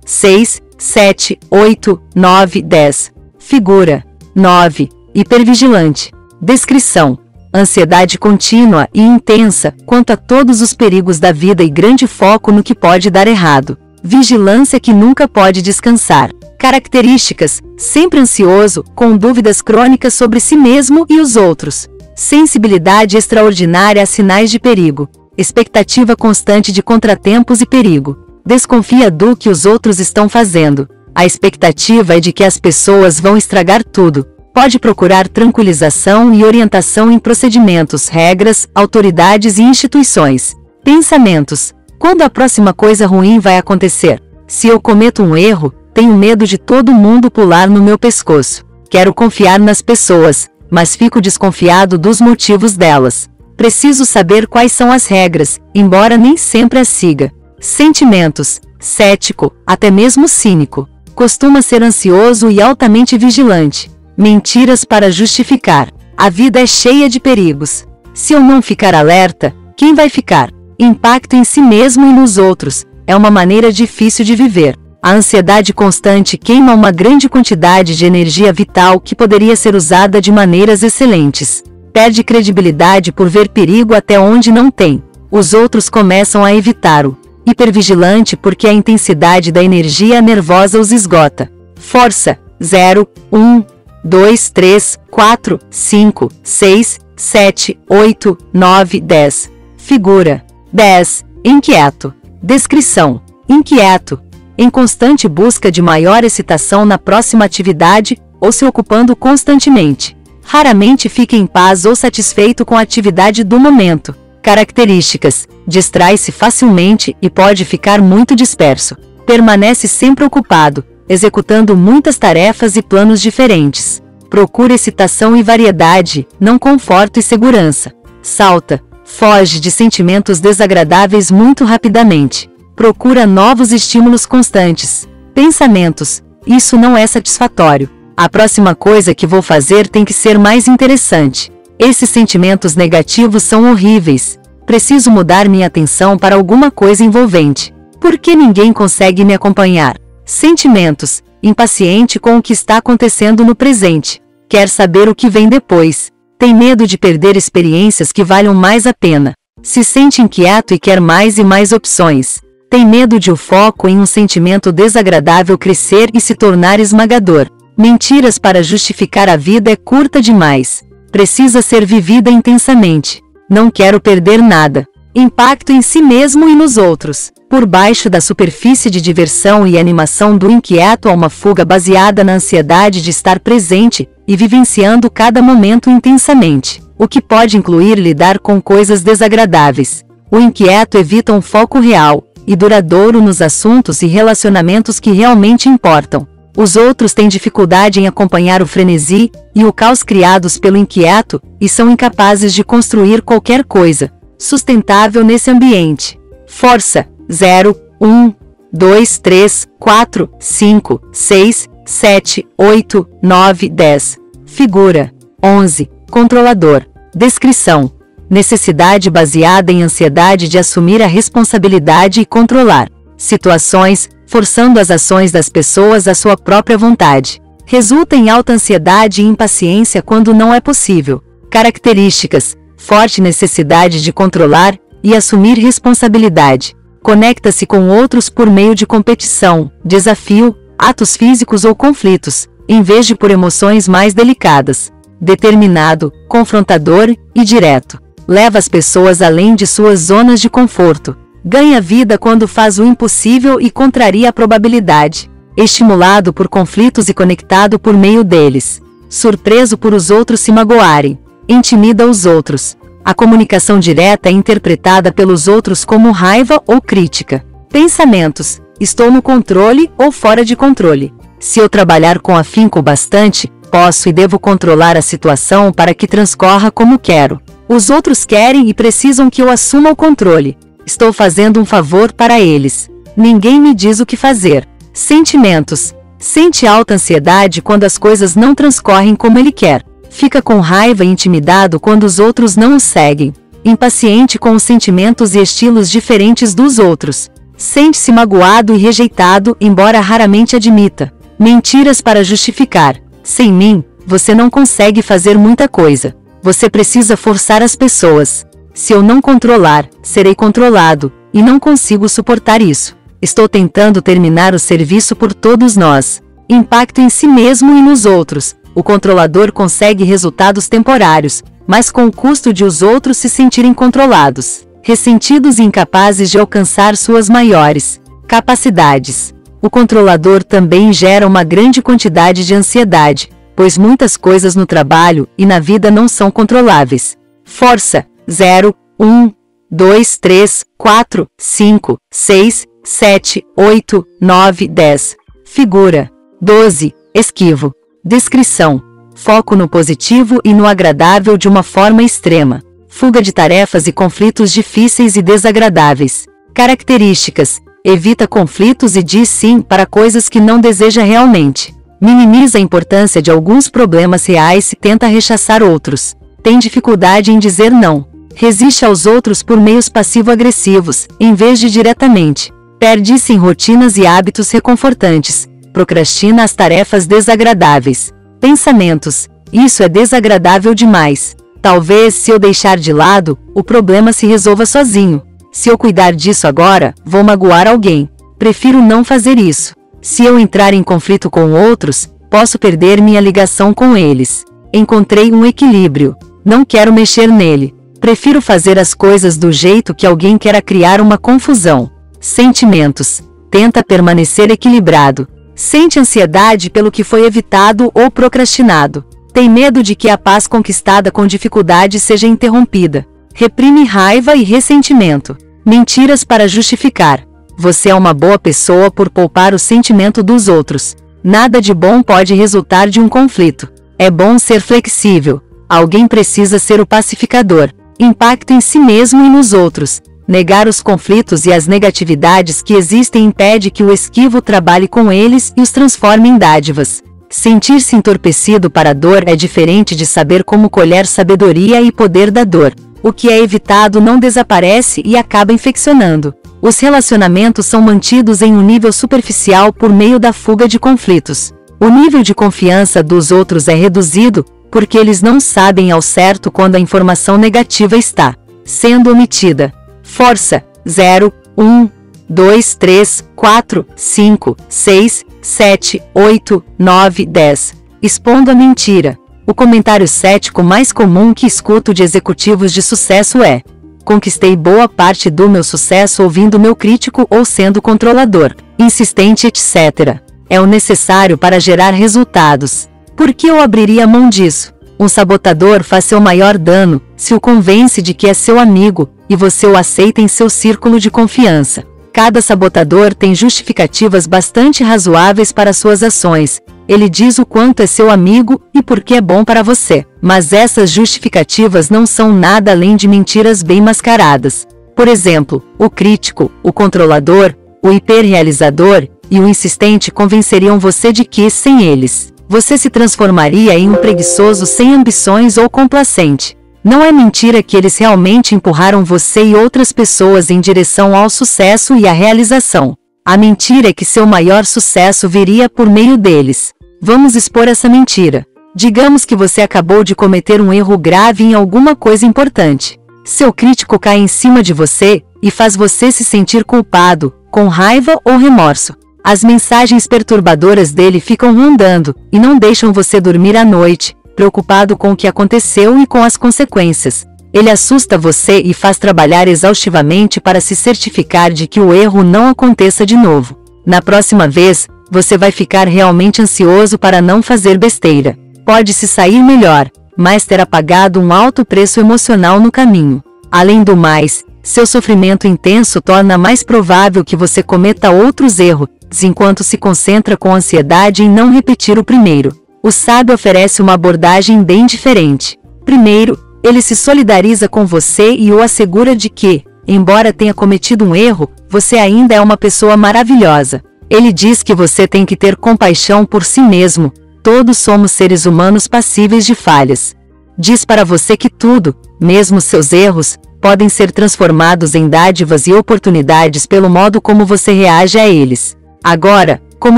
6, 7, 8, 9, 10. Figura 9. Hipervigilante. Descrição: ansiedade contínua e intensa quanto a todos os perigos da vida e grande foco no que pode dar errado. Vigilância que nunca pode descansar. Características: sempre ansioso, com dúvidas crônicas sobre si mesmo e os outros. Sensibilidade extraordinária a sinais de perigo. Expectativa constante de contratempos e perigo. Desconfia do que os outros estão fazendo. A expectativa é de que as pessoas vão estragar tudo. Pode procurar tranquilização e orientação em procedimentos, regras, autoridades e instituições. Pensamentos: quando a próxima coisa ruim vai acontecer? Se eu cometo um erro, tenho medo de todo mundo pular no meu pescoço. Quero confiar nas pessoas, mas fico desconfiado dos motivos delas. Preciso saber quais são as regras, embora nem sempre as siga. Sentimentos: cético, até mesmo cínico. Costuma ser ansioso e altamente vigilante. Mentiras para justificar. A vida é cheia de perigos. Se eu não ficar alerta, quem vai ficar? Impacto em si mesmo e nos outros. É uma maneira difícil de viver. A ansiedade constante queima uma grande quantidade de energia vital que poderia ser usada de maneiras excelentes. Perde credibilidade por ver perigo até onde não tem. Os outros começam a evitá-lo. Hipervigilante porque a intensidade da energia nervosa os esgota. Força: 0, 1, 2, 3, 4, 5, 6, 7, 8, 9, 10. Figura: 10. Inquieto. Descrição: inquieto, em constante busca de maior excitação na próxima atividade ou se ocupando constantemente. Raramente fica em paz ou satisfeito com a atividade do momento. Características: distrai-se facilmente e pode ficar muito disperso. Permanece sempre ocupado, executando muitas tarefas e planos diferentes. Procura excitação e variedade, não conforto e segurança. Salta, Foge de sentimentos desagradáveis muito rapidamente. Procura novos estímulos constantes. Pensamentos: isso não é satisfatório. A próxima coisa que vou fazer tem que ser mais interessante. Esses sentimentos negativos são horríveis. Preciso mudar minha atenção para alguma coisa envolvente. Por que ninguém consegue me acompanhar? Sentimentos: impaciente com o que está acontecendo no presente. Quer saber o que vem depois. Tem medo de perder experiências que valham mais a pena. Se sente inquieto e quer mais e mais opções. Tem medo de o foco em um sentimento desagradável crescer e se tornar esmagador. Mentiras para justificar a vida é curta demais. Precisa ser vivida intensamente. Não quero perder nada. Impacto em si mesmo e nos outros. Por baixo da superfície de diversão e animação do inquieto há uma fuga baseada na ansiedade de estar presente e vivenciando cada momento intensamente, o que pode incluir lidar com coisas desagradáveis. O inquieto evita um foco real e duradouro nos assuntos e relacionamentos que realmente importam. Os outros têm dificuldade em acompanhar o frenesi e o caos criados pelo inquieto e são incapazes de construir qualquer coisa sustentável nesse ambiente. Força 0, 1, 2, 3, 4, 5, 6, 7, 8, 9, 10. Figura 11. Controlador. Descrição: necessidade baseada em ansiedade de assumir a responsabilidade e controlar situações, forçando as ações das pessoas à sua própria vontade. Resulta em alta ansiedade e impaciência quando não é possível. Características: forte necessidade de controlar e assumir responsabilidade conecta-se com outros por meio de competição, desafio, atos físicos ou conflitos, em vez de por emoções mais delicadas. Determinado, confrontador e direto. Leva as pessoas além de suas zonas de conforto. Ganha vida quando faz o impossível e contraria a probabilidade. Estimulado por conflitos e conectado por meio deles. Surpreso por os outros se magoarem. Intimida os outros. A comunicação direta é interpretada pelos outros como raiva ou crítica. Pensamentos: estou no controle ou fora de controle. Se eu trabalhar com afinco bastante, posso e devo controlar a situação para que transcorra como quero. Os outros querem e precisam que eu assuma o controle. Estou fazendo um favor para eles. Ninguém me diz o que fazer. Sentimentos: sente alta ansiedade quando as coisas não transcorrem como ele quer. Fica com raiva e intimidado quando os outros não o seguem. Impaciente com os sentimentos e estilos diferentes dos outros. Sente-se magoado e rejeitado, embora raramente admita. Mentiras para justificar. Sem mim, você não consegue fazer muita coisa. Você precisa forçar as pessoas. Se eu não controlar, serei controlado, e não consigo suportar isso. Estou tentando terminar o serviço por todos nós. Impacto em si mesmo e nos outros. O controlador consegue resultados temporários, mas com o custo de os outros se sentirem controlados, ressentidos e incapazes de alcançar suas maiores capacidades. O controlador também gera uma grande quantidade de ansiedade, pois muitas coisas no trabalho e na vida não são controláveis. Força 0, 1, 2, 3, 4, 5, 6, 7, 8, 9, 10. Figura 12. Esquivo. Descrição: foco no positivo e no agradável de uma forma extrema. Fuga de tarefas e conflitos difíceis e desagradáveis. Características: evita conflitos e diz sim para coisas que não deseja realmente. Minimiza a importância de alguns problemas reais e tenta rechaçar outros. Tem dificuldade em dizer não. Resiste aos outros por meios passivo-agressivos, em vez de diretamente. Perde-se em rotinas e hábitos reconfortantes procrastina as tarefas desagradáveis. Pensamentos: Isso é desagradável demais. Talvez, se eu deixar de lado, o problema se resolva sozinho. Se eu cuidar disso agora, vou magoar alguém. Prefiro não fazer isso. Se eu entrar em conflito com outros, posso perder minha ligação com eles. Encontrei um equilíbrio. Não quero mexer nele. Prefiro fazer as coisas do jeito que alguém quer criar uma confusão. Sentimentos. Tenta permanecer equilibrado. Sente ansiedade pelo que foi evitado ou procrastinado. Tem medo de que a paz conquistada com dificuldade seja interrompida. Reprime raiva e ressentimento. Mentiras para justificar. Você é uma boa pessoa por poupar o sentimento dos outros. Nada de bom pode resultar de um conflito. É bom ser flexível. Alguém precisa ser o pacificador. Impacto em si mesmo e nos outros. Negar os conflitos e as negatividades que existem impede que o esquivo trabalhe com eles e os transforme em dádivas. Sentir-se entorpecido para a dor é diferente de saber como colher sabedoria e poder da dor. O que é evitado não desaparece e acaba infeccionando. Os relacionamentos são mantidos em um nível superficial por meio da fuga de conflitos. O nível de confiança dos outros é reduzido, porque eles não sabem ao certo quando a informação negativa está sendo omitida. Força 0, 1, 2, 3, 4, 5, 6, 7, 8, 9, 10. Expondo a mentira. O comentário cético mais comum que escuto de executivos de sucesso é: conquistei boa parte do meu sucesso ouvindo meu crítico ou sendo controlador, insistente, etc. É o necessário para gerar resultados. Por que eu abriria mão disso? Um sabotador faz seu maior dano se o convence de que é seu amigo e você o aceita em seu círculo de confiança. Cada sabotador tem justificativas bastante razoáveis para suas ações. Ele diz o quanto é seu amigo e por que é bom para você. Mas essas justificativas não são nada além de mentiras bem mascaradas. Por exemplo, o crítico, o controlador, o hiperrealizador e o insistente convenceriam você de que, sem eles, você se transformaria em um preguiçoso sem ambições ou complacente. Não é mentira que eles realmente empurraram você e outras pessoas em direção ao sucesso e à realização. A mentira é que seu maior sucesso viria por meio deles. Vamos expor essa mentira. Digamos que você acabou de cometer um erro grave em alguma coisa importante. Seu crítico cai em cima de você e faz você se sentir culpado, com raiva ou remorso. As mensagens perturbadoras dele ficam rondando e não deixam você dormir à noite, preocupado com o que aconteceu e com as consequências. Ele assusta você e faz trabalhar exaustivamente para se certificar de que o erro não aconteça de novo. Na próxima vez, você vai ficar realmente ansioso para não fazer besteira. Pode se sair melhor, mas terá pagado um alto preço emocional no caminho. Além do mais, seu sofrimento intenso torna mais provável que você cometa outros erros, enquanto se concentra com ansiedade em não repetir o primeiro. O sábio oferece uma abordagem bem diferente. Primeiro, ele se solidariza com você e o assegura de que, embora tenha cometido um erro, você ainda é uma pessoa maravilhosa. Ele diz que você tem que ter compaixão por si mesmo, todos somos seres humanos passíveis de falhas. Diz para você que tudo, mesmo seus erros, podem ser transformados em dádivas e oportunidades pelo modo como você reage a eles. Agora, como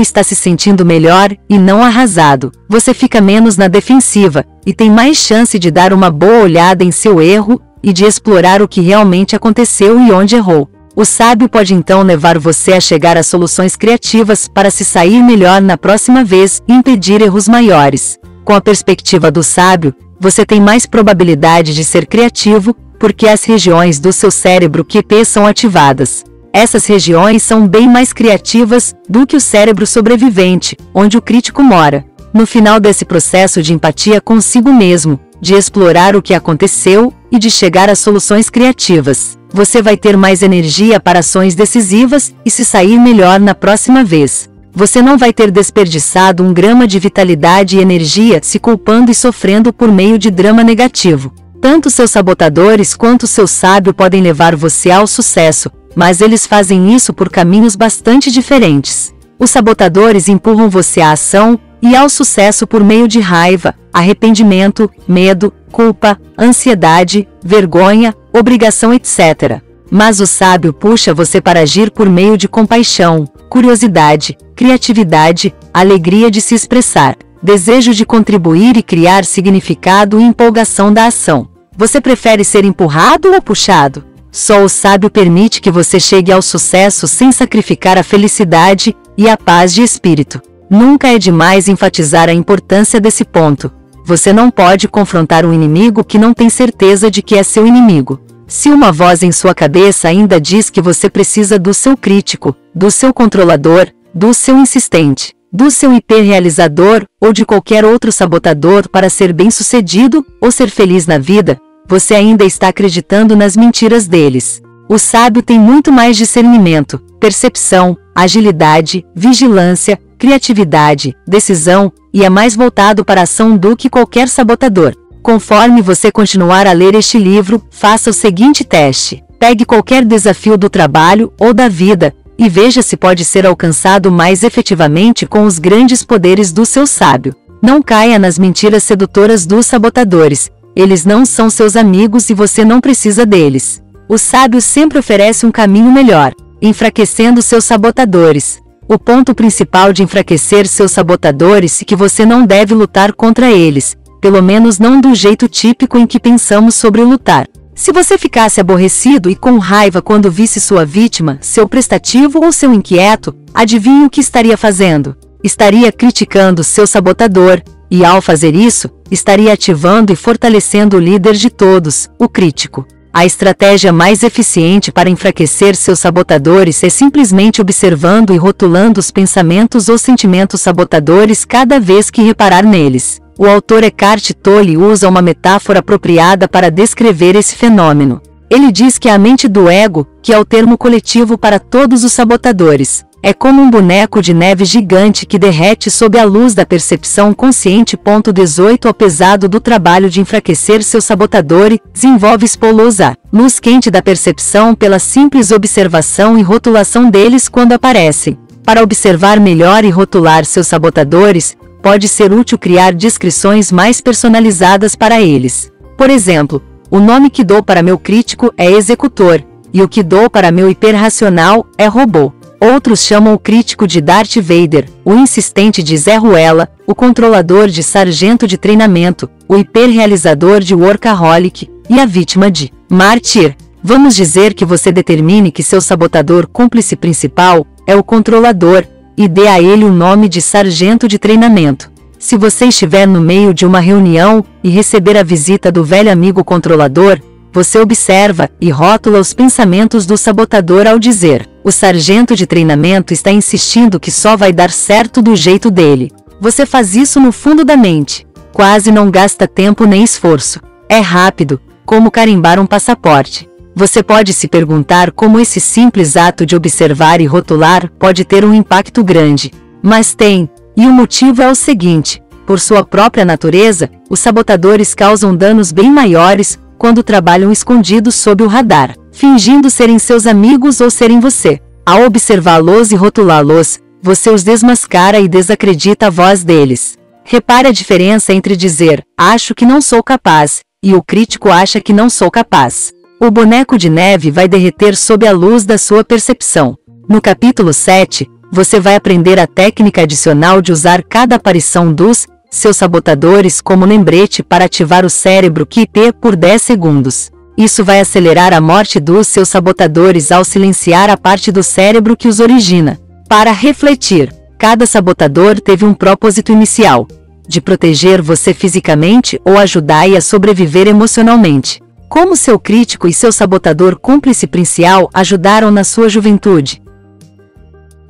está se sentindo melhor e não arrasado. Você fica menos na defensiva e tem mais chance de dar uma boa olhada em seu erro e de explorar o que realmente aconteceu e onde errou. O sábio pode então levar você a chegar a soluções criativas para se sair melhor na próxima vez e impedir erros maiores. Com a perspectiva do sábio, você tem mais probabilidade de ser criativo, porque as regiões do seu cérebro QP são ativadas. Essas regiões são bem mais criativas do que o cérebro sobrevivente, onde o crítico mora. No final desse processo de empatia consigo mesmo, de explorar o que aconteceu e de chegar a soluções criativas, você vai ter mais energia para ações decisivas e se sair melhor na próxima vez. Você não vai ter desperdiçado um grama de vitalidade e energia se culpando e sofrendo por meio de drama negativo. Tanto seus sabotadores quanto seu sábio podem levar você ao sucesso, mas eles fazem isso por caminhos bastante diferentes. Os sabotadores empurram você à ação e ao sucesso por meio de raiva, arrependimento, medo, culpa, ansiedade, vergonha, obrigação, etc. Mas o sábio puxa você para agir por meio de compaixão, curiosidade, criatividade, alegria de se expressar, desejo de contribuir e criar significado e empolgação da ação. Você prefere ser empurrado ou puxado? Só o sábio permite que você chegue ao sucesso sem sacrificar a felicidade e a paz de espírito. Nunca é demais enfatizar a importância desse ponto. Você não pode confrontar um inimigo que não tem certeza de que é seu inimigo. Se uma voz em sua cabeça ainda diz que você precisa do seu crítico, do seu controlador, do seu insistente, do seu hiperrealizador ou de qualquer outro sabotador para ser bem-sucedido ou ser feliz na vida, você ainda está acreditando nas mentiras deles. O sábio tem muito mais discernimento, percepção, agilidade, vigilância, criatividade, decisão, e é mais voltado para a ação do que qualquer sabotador. Conforme você continuar a ler este livro, faça o seguinte teste. Pegue qualquer desafio do trabalho ou da vida e veja se pode ser alcançado mais efetivamente com os grandes poderes do seu sábio. Não caia nas mentiras sedutoras dos sabotadores, eles não são seus amigos e você não precisa deles. O sábio sempre oferece um caminho melhor, enfraquecendo seus sabotadores. O ponto principal de enfraquecer seus sabotadores é que você não deve lutar contra eles, pelo menos não do jeito típico em que pensamos sobre lutar. Se você ficasse aborrecido e com raiva quando visse sua vítima, seu prestativo ou seu inquieto, adivinhe o que estaria fazendo? Estaria criticando seu sabotador, e ao fazer isso, estaria ativando e fortalecendo o líder de todos, o crítico. A estratégia mais eficiente para enfraquecer seus sabotadores é simplesmente observando e rotulando os pensamentos ou sentimentos sabotadores cada vez que reparar neles. O autor Eckhart Tolle usa uma metáfora apropriada para descrever esse fenômeno. Ele diz que a mente do ego, que é o termo coletivo para todos os sabotadores, é como um boneco de neve gigante que derrete sob a luz da percepção consciente. 18 Ao pesado do trabalho de enfraquecer seu sabotador desenvolve espolosa, luz quente da percepção pela simples observação e rotulação deles quando aparecem. Para observar melhor e rotular seus sabotadores, pode ser útil criar descrições mais personalizadas para eles. Por exemplo, o nome que dou para meu crítico é executor, e o que dou para meu hiperracional é robô. Outros chamam o crítico de Darth Vader, o insistente de Zé Ruela, o controlador de sargento de treinamento, o hiperrealizador de workaholic e a vítima de mártir. Vamos dizer que você determine que seu sabotador cúmplice principal é o controlador e dê a ele o nome de sargento de treinamento. Se você estiver no meio de uma reunião e receber a visita do velho amigo controlador, você observa e rótula os pensamentos do sabotador ao dizer: o sargento de treinamento está insistindo que só vai dar certo do jeito dele. Você faz isso no fundo da mente. Quase não gasta tempo nem esforço. É rápido, como carimbar um passaporte. Você pode se perguntar como esse simples ato de observar e rotular pode ter um impacto grande. Mas tem, e o motivo é o seguinte: por sua própria natureza, os sabotadores causam danos bem maiores quando trabalham escondidos sob o radar, fingindo serem seus amigos ou serem você. Ao observá-los e rotulá-los, você os desmascara e desacredita a voz deles. Repare a diferença entre dizer, acho que não sou capaz, e o crítico acha que não sou capaz. O boneco de neve vai derreter sob a luz da sua percepção. No capítulo 7, você vai aprender a técnica adicional de usar cada aparição dos seus sabotadores como lembrete para ativar o cérebro QP por 10 segundos. Isso vai acelerar a morte dos seus sabotadores ao silenciar a parte do cérebro que os origina. Para refletir, cada sabotador teve um propósito inicial: de proteger você fisicamente ou ajudar a sobreviver emocionalmente. Como seu crítico e seu sabotador cúmplice principal ajudaram na sua juventude.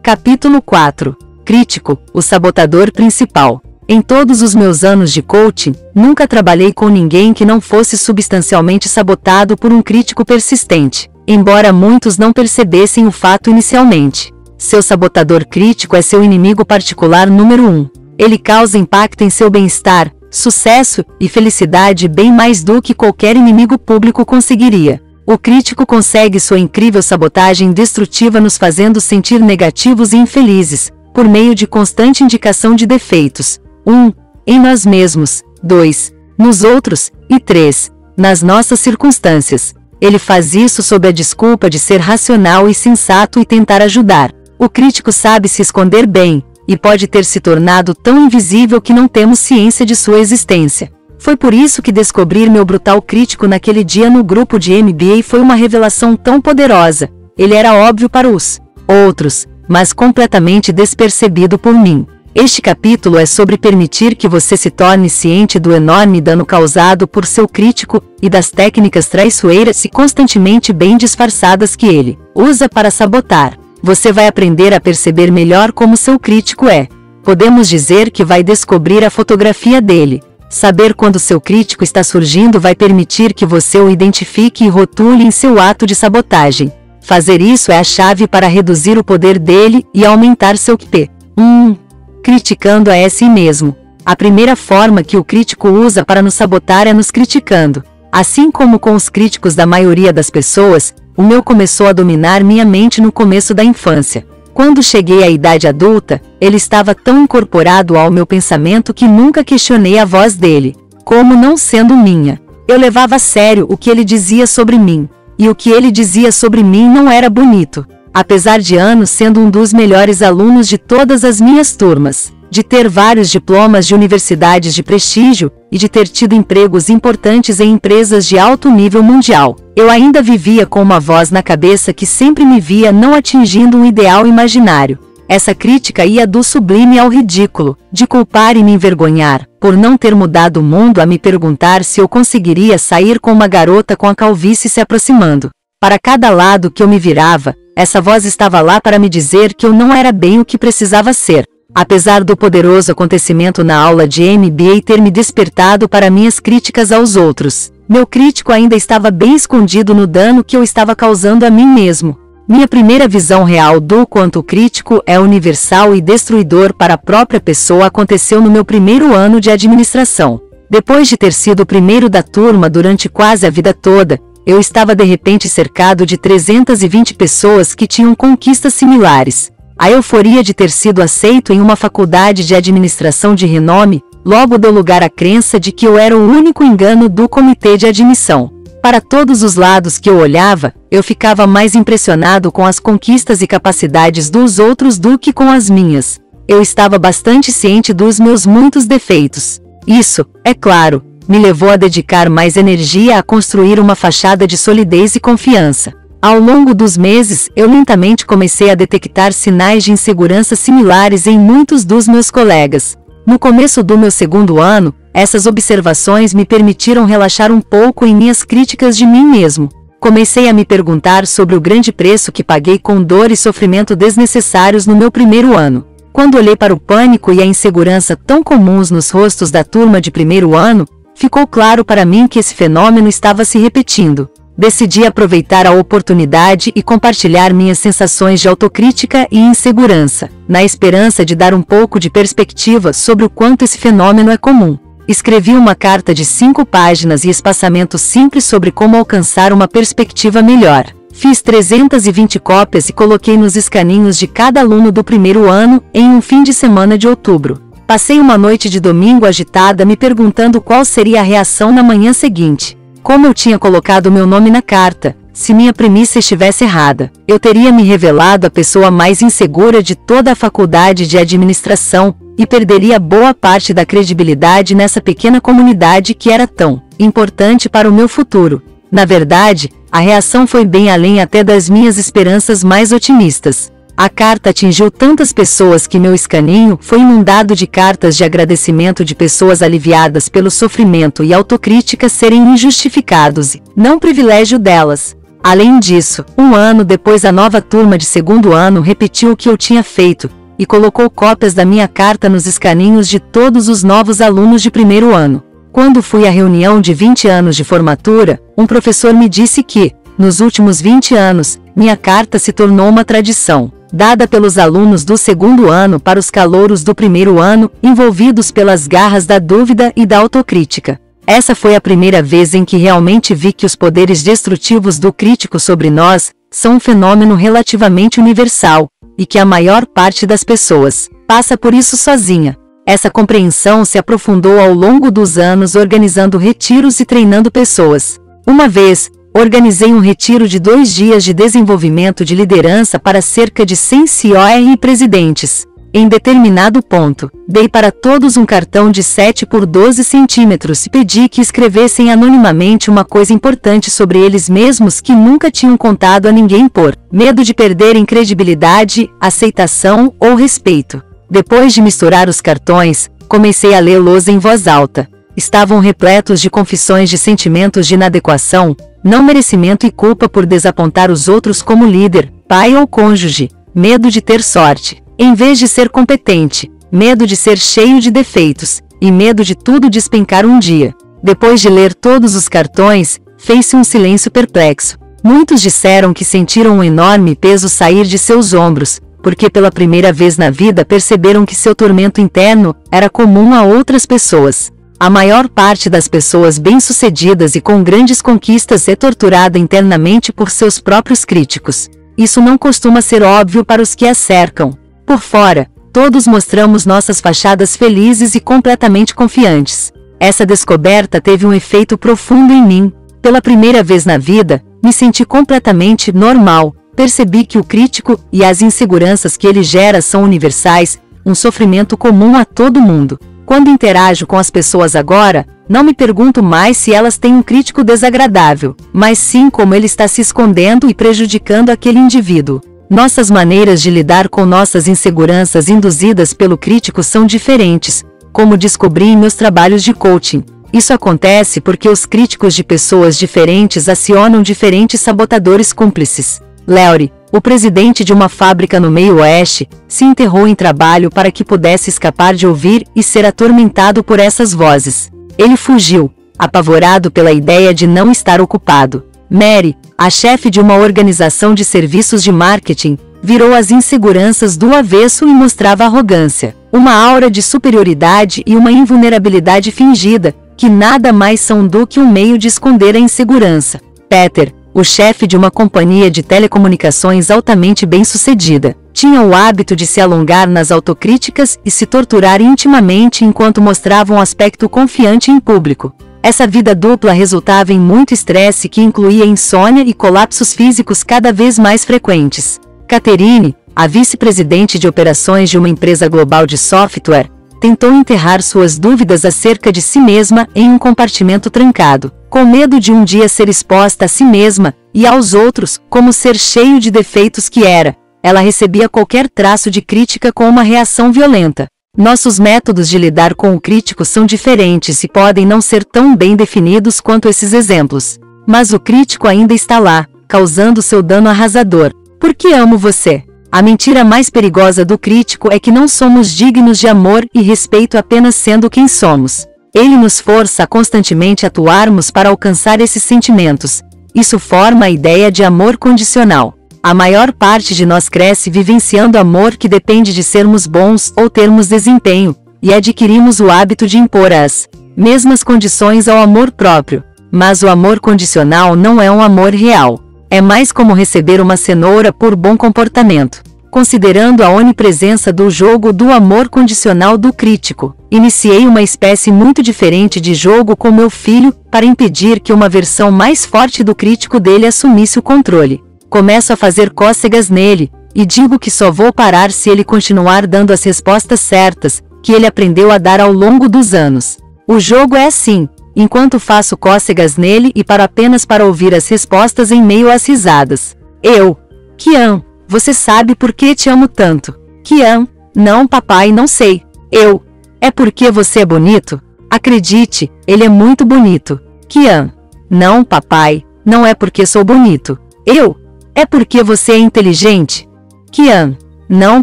Capítulo 4 Crítico, o sabotador principal. Em todos os meus anos de coaching, nunca trabalhei com ninguém que não fosse substancialmente sabotado por um crítico persistente, embora muitos não percebessem o fato inicialmente. Seu sabotador crítico é seu inimigo particular número um. Ele causa impacto em seu bem-estar, sucesso e felicidade bem mais do que qualquer inimigo público conseguiria. O crítico consegue sua incrível sabotagem destrutiva nos fazendo sentir negativos e infelizes, por meio de constante indicação de defeitos, 1. Em nós mesmos. 2. Nos outros. E 3. Nas nossas circunstâncias. Ele faz isso sob a desculpa de ser racional e sensato e tentar ajudar. O crítico sabe se esconder bem, e pode ter se tornado tão invisível que não temos ciência de sua existência. Foi por isso que descobrir meu brutal crítico naquele dia no grupo de MBA foi uma revelação tão poderosa. Ele era óbvio para os outros, mas completamente despercebido por mim. Este capítulo é sobre permitir que você se torne ciente do enorme dano causado por seu crítico e das técnicas traiçoeiras e constantemente bem disfarçadas que ele usa para sabotar. Você vai aprender a perceber melhor como seu crítico é. Podemos dizer que vai descobrir a fotografia dele. Saber quando seu crítico está surgindo vai permitir que você o identifique e rotule em seu ato de sabotagem. Fazer isso é a chave para reduzir o poder dele e aumentar seu QP. 1. Um, criticando a si mesmo. A primeira forma que o crítico usa para nos sabotar é nos criticando. Assim como com os críticos da maioria das pessoas, o meu começou a dominar minha mente no começo da infância. Quando cheguei à idade adulta, ele estava tão incorporado ao meu pensamento que nunca questionei a voz dele, como não sendo minha. Eu levava a sério o que ele dizia sobre mim, e o que ele dizia sobre mim não era bonito apesar de anos sendo um dos melhores alunos de todas as minhas turmas, de ter vários diplomas de universidades de prestígio e de ter tido empregos importantes em empresas de alto nível mundial, eu ainda vivia com uma voz na cabeça que sempre me via não atingindo um ideal imaginário. Essa crítica ia do sublime ao ridículo, de culpar e me envergonhar, por não ter mudado o mundo a me perguntar se eu conseguiria sair com uma garota com a calvície se aproximando. Para cada lado que eu me virava, essa voz estava lá para me dizer que eu não era bem o que precisava ser. Apesar do poderoso acontecimento na aula de MBA ter me despertado para minhas críticas aos outros, meu crítico ainda estava bem escondido no dano que eu estava causando a mim mesmo. Minha primeira visão real do quanto o crítico é universal e destruidor para a própria pessoa aconteceu no meu primeiro ano de administração. Depois de ter sido o primeiro da turma durante quase a vida toda, eu estava de repente cercado de 320 pessoas que tinham conquistas similares. A euforia de ter sido aceito em uma faculdade de administração de renome, logo deu lugar à crença de que eu era o único engano do comitê de admissão. Para todos os lados que eu olhava, eu ficava mais impressionado com as conquistas e capacidades dos outros do que com as minhas. Eu estava bastante ciente dos meus muitos defeitos. Isso, é claro, me levou a dedicar mais energia a construir uma fachada de solidez e confiança. Ao longo dos meses, eu lentamente comecei a detectar sinais de insegurança similares em muitos dos meus colegas. No começo do meu segundo ano, essas observações me permitiram relaxar um pouco em minhas críticas de mim mesmo. Comecei a me perguntar sobre o grande preço que paguei com dor e sofrimento desnecessários no meu primeiro ano. Quando olhei para o pânico e a insegurança tão comuns nos rostos da turma de primeiro ano, ficou claro para mim que esse fenômeno estava se repetindo. Decidi aproveitar a oportunidade e compartilhar minhas sensações de autocrítica e insegurança, na esperança de dar um pouco de perspectiva sobre o quanto esse fenômeno é comum. Escrevi uma carta de cinco páginas e espaçamento simples sobre como alcançar uma perspectiva melhor. Fiz 320 cópias e coloquei nos escaninhos de cada aluno do primeiro ano, em um fim de semana de outubro. Passei uma noite de domingo agitada me perguntando qual seria a reação na manhã seguinte. Como eu tinha colocado meu nome na carta, se minha premissa estivesse errada, eu teria me revelado a pessoa mais insegura de toda a faculdade de administração e perderia boa parte da credibilidade nessa pequena comunidade que era tão importante para o meu futuro. Na verdade, a reação foi bem além até das minhas esperanças mais otimistas. A carta atingiu tantas pessoas que meu escaninho foi inundado de cartas de agradecimento de pessoas aliviadas pelo sofrimento e autocrítica serem injustificados, não privilégio delas. Além disso, um ano depois a nova turma de segundo ano repetiu o que eu tinha feito, e colocou cópias da minha carta nos escaninhos de todos os novos alunos de primeiro ano. Quando fui à reunião de 20 anos de formatura, um professor me disse que, nos últimos 20 anos, minha carta se tornou uma tradição, dada pelos alunos do segundo ano para os calouros do primeiro ano, envolvidos pelas garras da dúvida e da autocrítica. Essa foi a primeira vez em que realmente vi que os poderes destrutivos do crítico sobre nós são um fenômeno relativamente universal, e que a maior parte das pessoas passa por isso sozinha. Essa compreensão se aprofundou ao longo dos anos organizando retiros e treinando pessoas. Uma vez, organizei um retiro de dois dias de desenvolvimento de liderança para cerca de 100 COR e presidentes. Em determinado ponto, dei para todos um cartão de 7 por 12 centímetros e pedi que escrevessem anonimamente uma coisa importante sobre eles mesmos que nunca tinham contado a ninguém por medo de perderem credibilidade, aceitação ou respeito. Depois de misturar os cartões, comecei a lê-los em voz alta. Estavam repletos de confissões de sentimentos de inadequação, não merecimento e culpa por desapontar os outros como líder, pai ou cônjuge, medo de ter sorte em vez de ser competente, medo de ser cheio de defeitos, e medo de tudo despencar um dia. Depois de ler todos os cartões, fez-se um silêncio perplexo. Muitos disseram que sentiram um enorme peso sair de seus ombros, porque pela primeira vez na vida perceberam que seu tormento interno era comum a outras pessoas. A maior parte das pessoas bem-sucedidas e com grandes conquistas é torturada internamente por seus próprios críticos. Isso não costuma ser óbvio para os que a cercam. Por fora, todos mostramos nossas fachadas felizes e completamente confiantes. Essa descoberta teve um efeito profundo em mim. Pela primeira vez na vida, me senti completamente normal. Percebi que o crítico e as inseguranças que ele gera são universais, um sofrimento comum a todo mundo. Quando interajo com as pessoas agora, não me pergunto mais se elas têm um crítico desagradável, mas sim como ele está se escondendo e prejudicando aquele indivíduo. Nossas maneiras de lidar com nossas inseguranças induzidas pelo crítico são diferentes, como descobri em meus trabalhos de coaching. Isso acontece porque os críticos de pessoas diferentes acionam diferentes sabotadores cúmplices. Leury, o presidente de uma fábrica no meio oeste, se enterrou em trabalho para que pudesse escapar de ouvir e ser atormentado por essas vozes. Ele fugiu, apavorado pela ideia de não estar ocupado. Mary, a chefe de uma organização de serviços de marketing, virou as inseguranças do avesso e mostrava arrogância, uma aura de superioridade e uma invulnerabilidade fingida, que nada mais são do que um meio de esconder a insegurança. Peter, o chefe de uma companhia de telecomunicações altamente bem-sucedida, tinha o hábito de se alongar nas autocríticas e se torturar intimamente enquanto mostrava um aspecto confiante em público. Essa vida dupla resultava em muito estresse que incluía insônia e colapsos físicos cada vez mais frequentes. Catherine, a vice-presidente de operações de uma empresa global de software, tentou enterrar suas dúvidas acerca de si mesma em um compartimento trancado, com medo de um dia ser exposta a si mesma e aos outros como ser cheio de defeitos que era. Ela recebia qualquer traço de crítica com uma reação violenta. Nossos métodos de lidar com o crítico são diferentes e podem não ser tão bem definidos quanto esses exemplos. Mas o crítico ainda está lá, causando seu dano arrasador. Por que amo você? A mentira mais perigosa do crítico é que não somos dignos de amor e respeito apenas sendo quem somos. Ele nos força a constantemente atuarmos para alcançar esses sentimentos. Isso forma a ideia de amor condicional. A maior parte de nós cresce vivenciando amor que depende de sermos bons ou termos desempenho, e adquirimos o hábito de impor as mesmas condições ao amor próprio. Mas o amor condicional não é um amor real. É mais como receber uma cenoura por bom comportamento. considerando a onipresença do jogo do amor condicional do crítico. Iniciei uma espécie muito diferente de jogo com meu filho, para impedir que uma versão mais forte do crítico dele assumisse o controle. Começo a fazer cócegas nele, e digo que só vou parar se ele continuar dando as respostas certas, que ele aprendeu a dar ao longo dos anos. O jogo é assim, enquanto faço cócegas nele e paro apenas para ouvir as respostas em meio às risadas. Eu, Kian, você sabe por que te amo tanto? Kian, não papai não sei. Eu, é porque você é bonito? Acredite, ele é muito bonito. Kian, não papai, não é porque sou bonito. Eu, é porque você é inteligente? Kian, não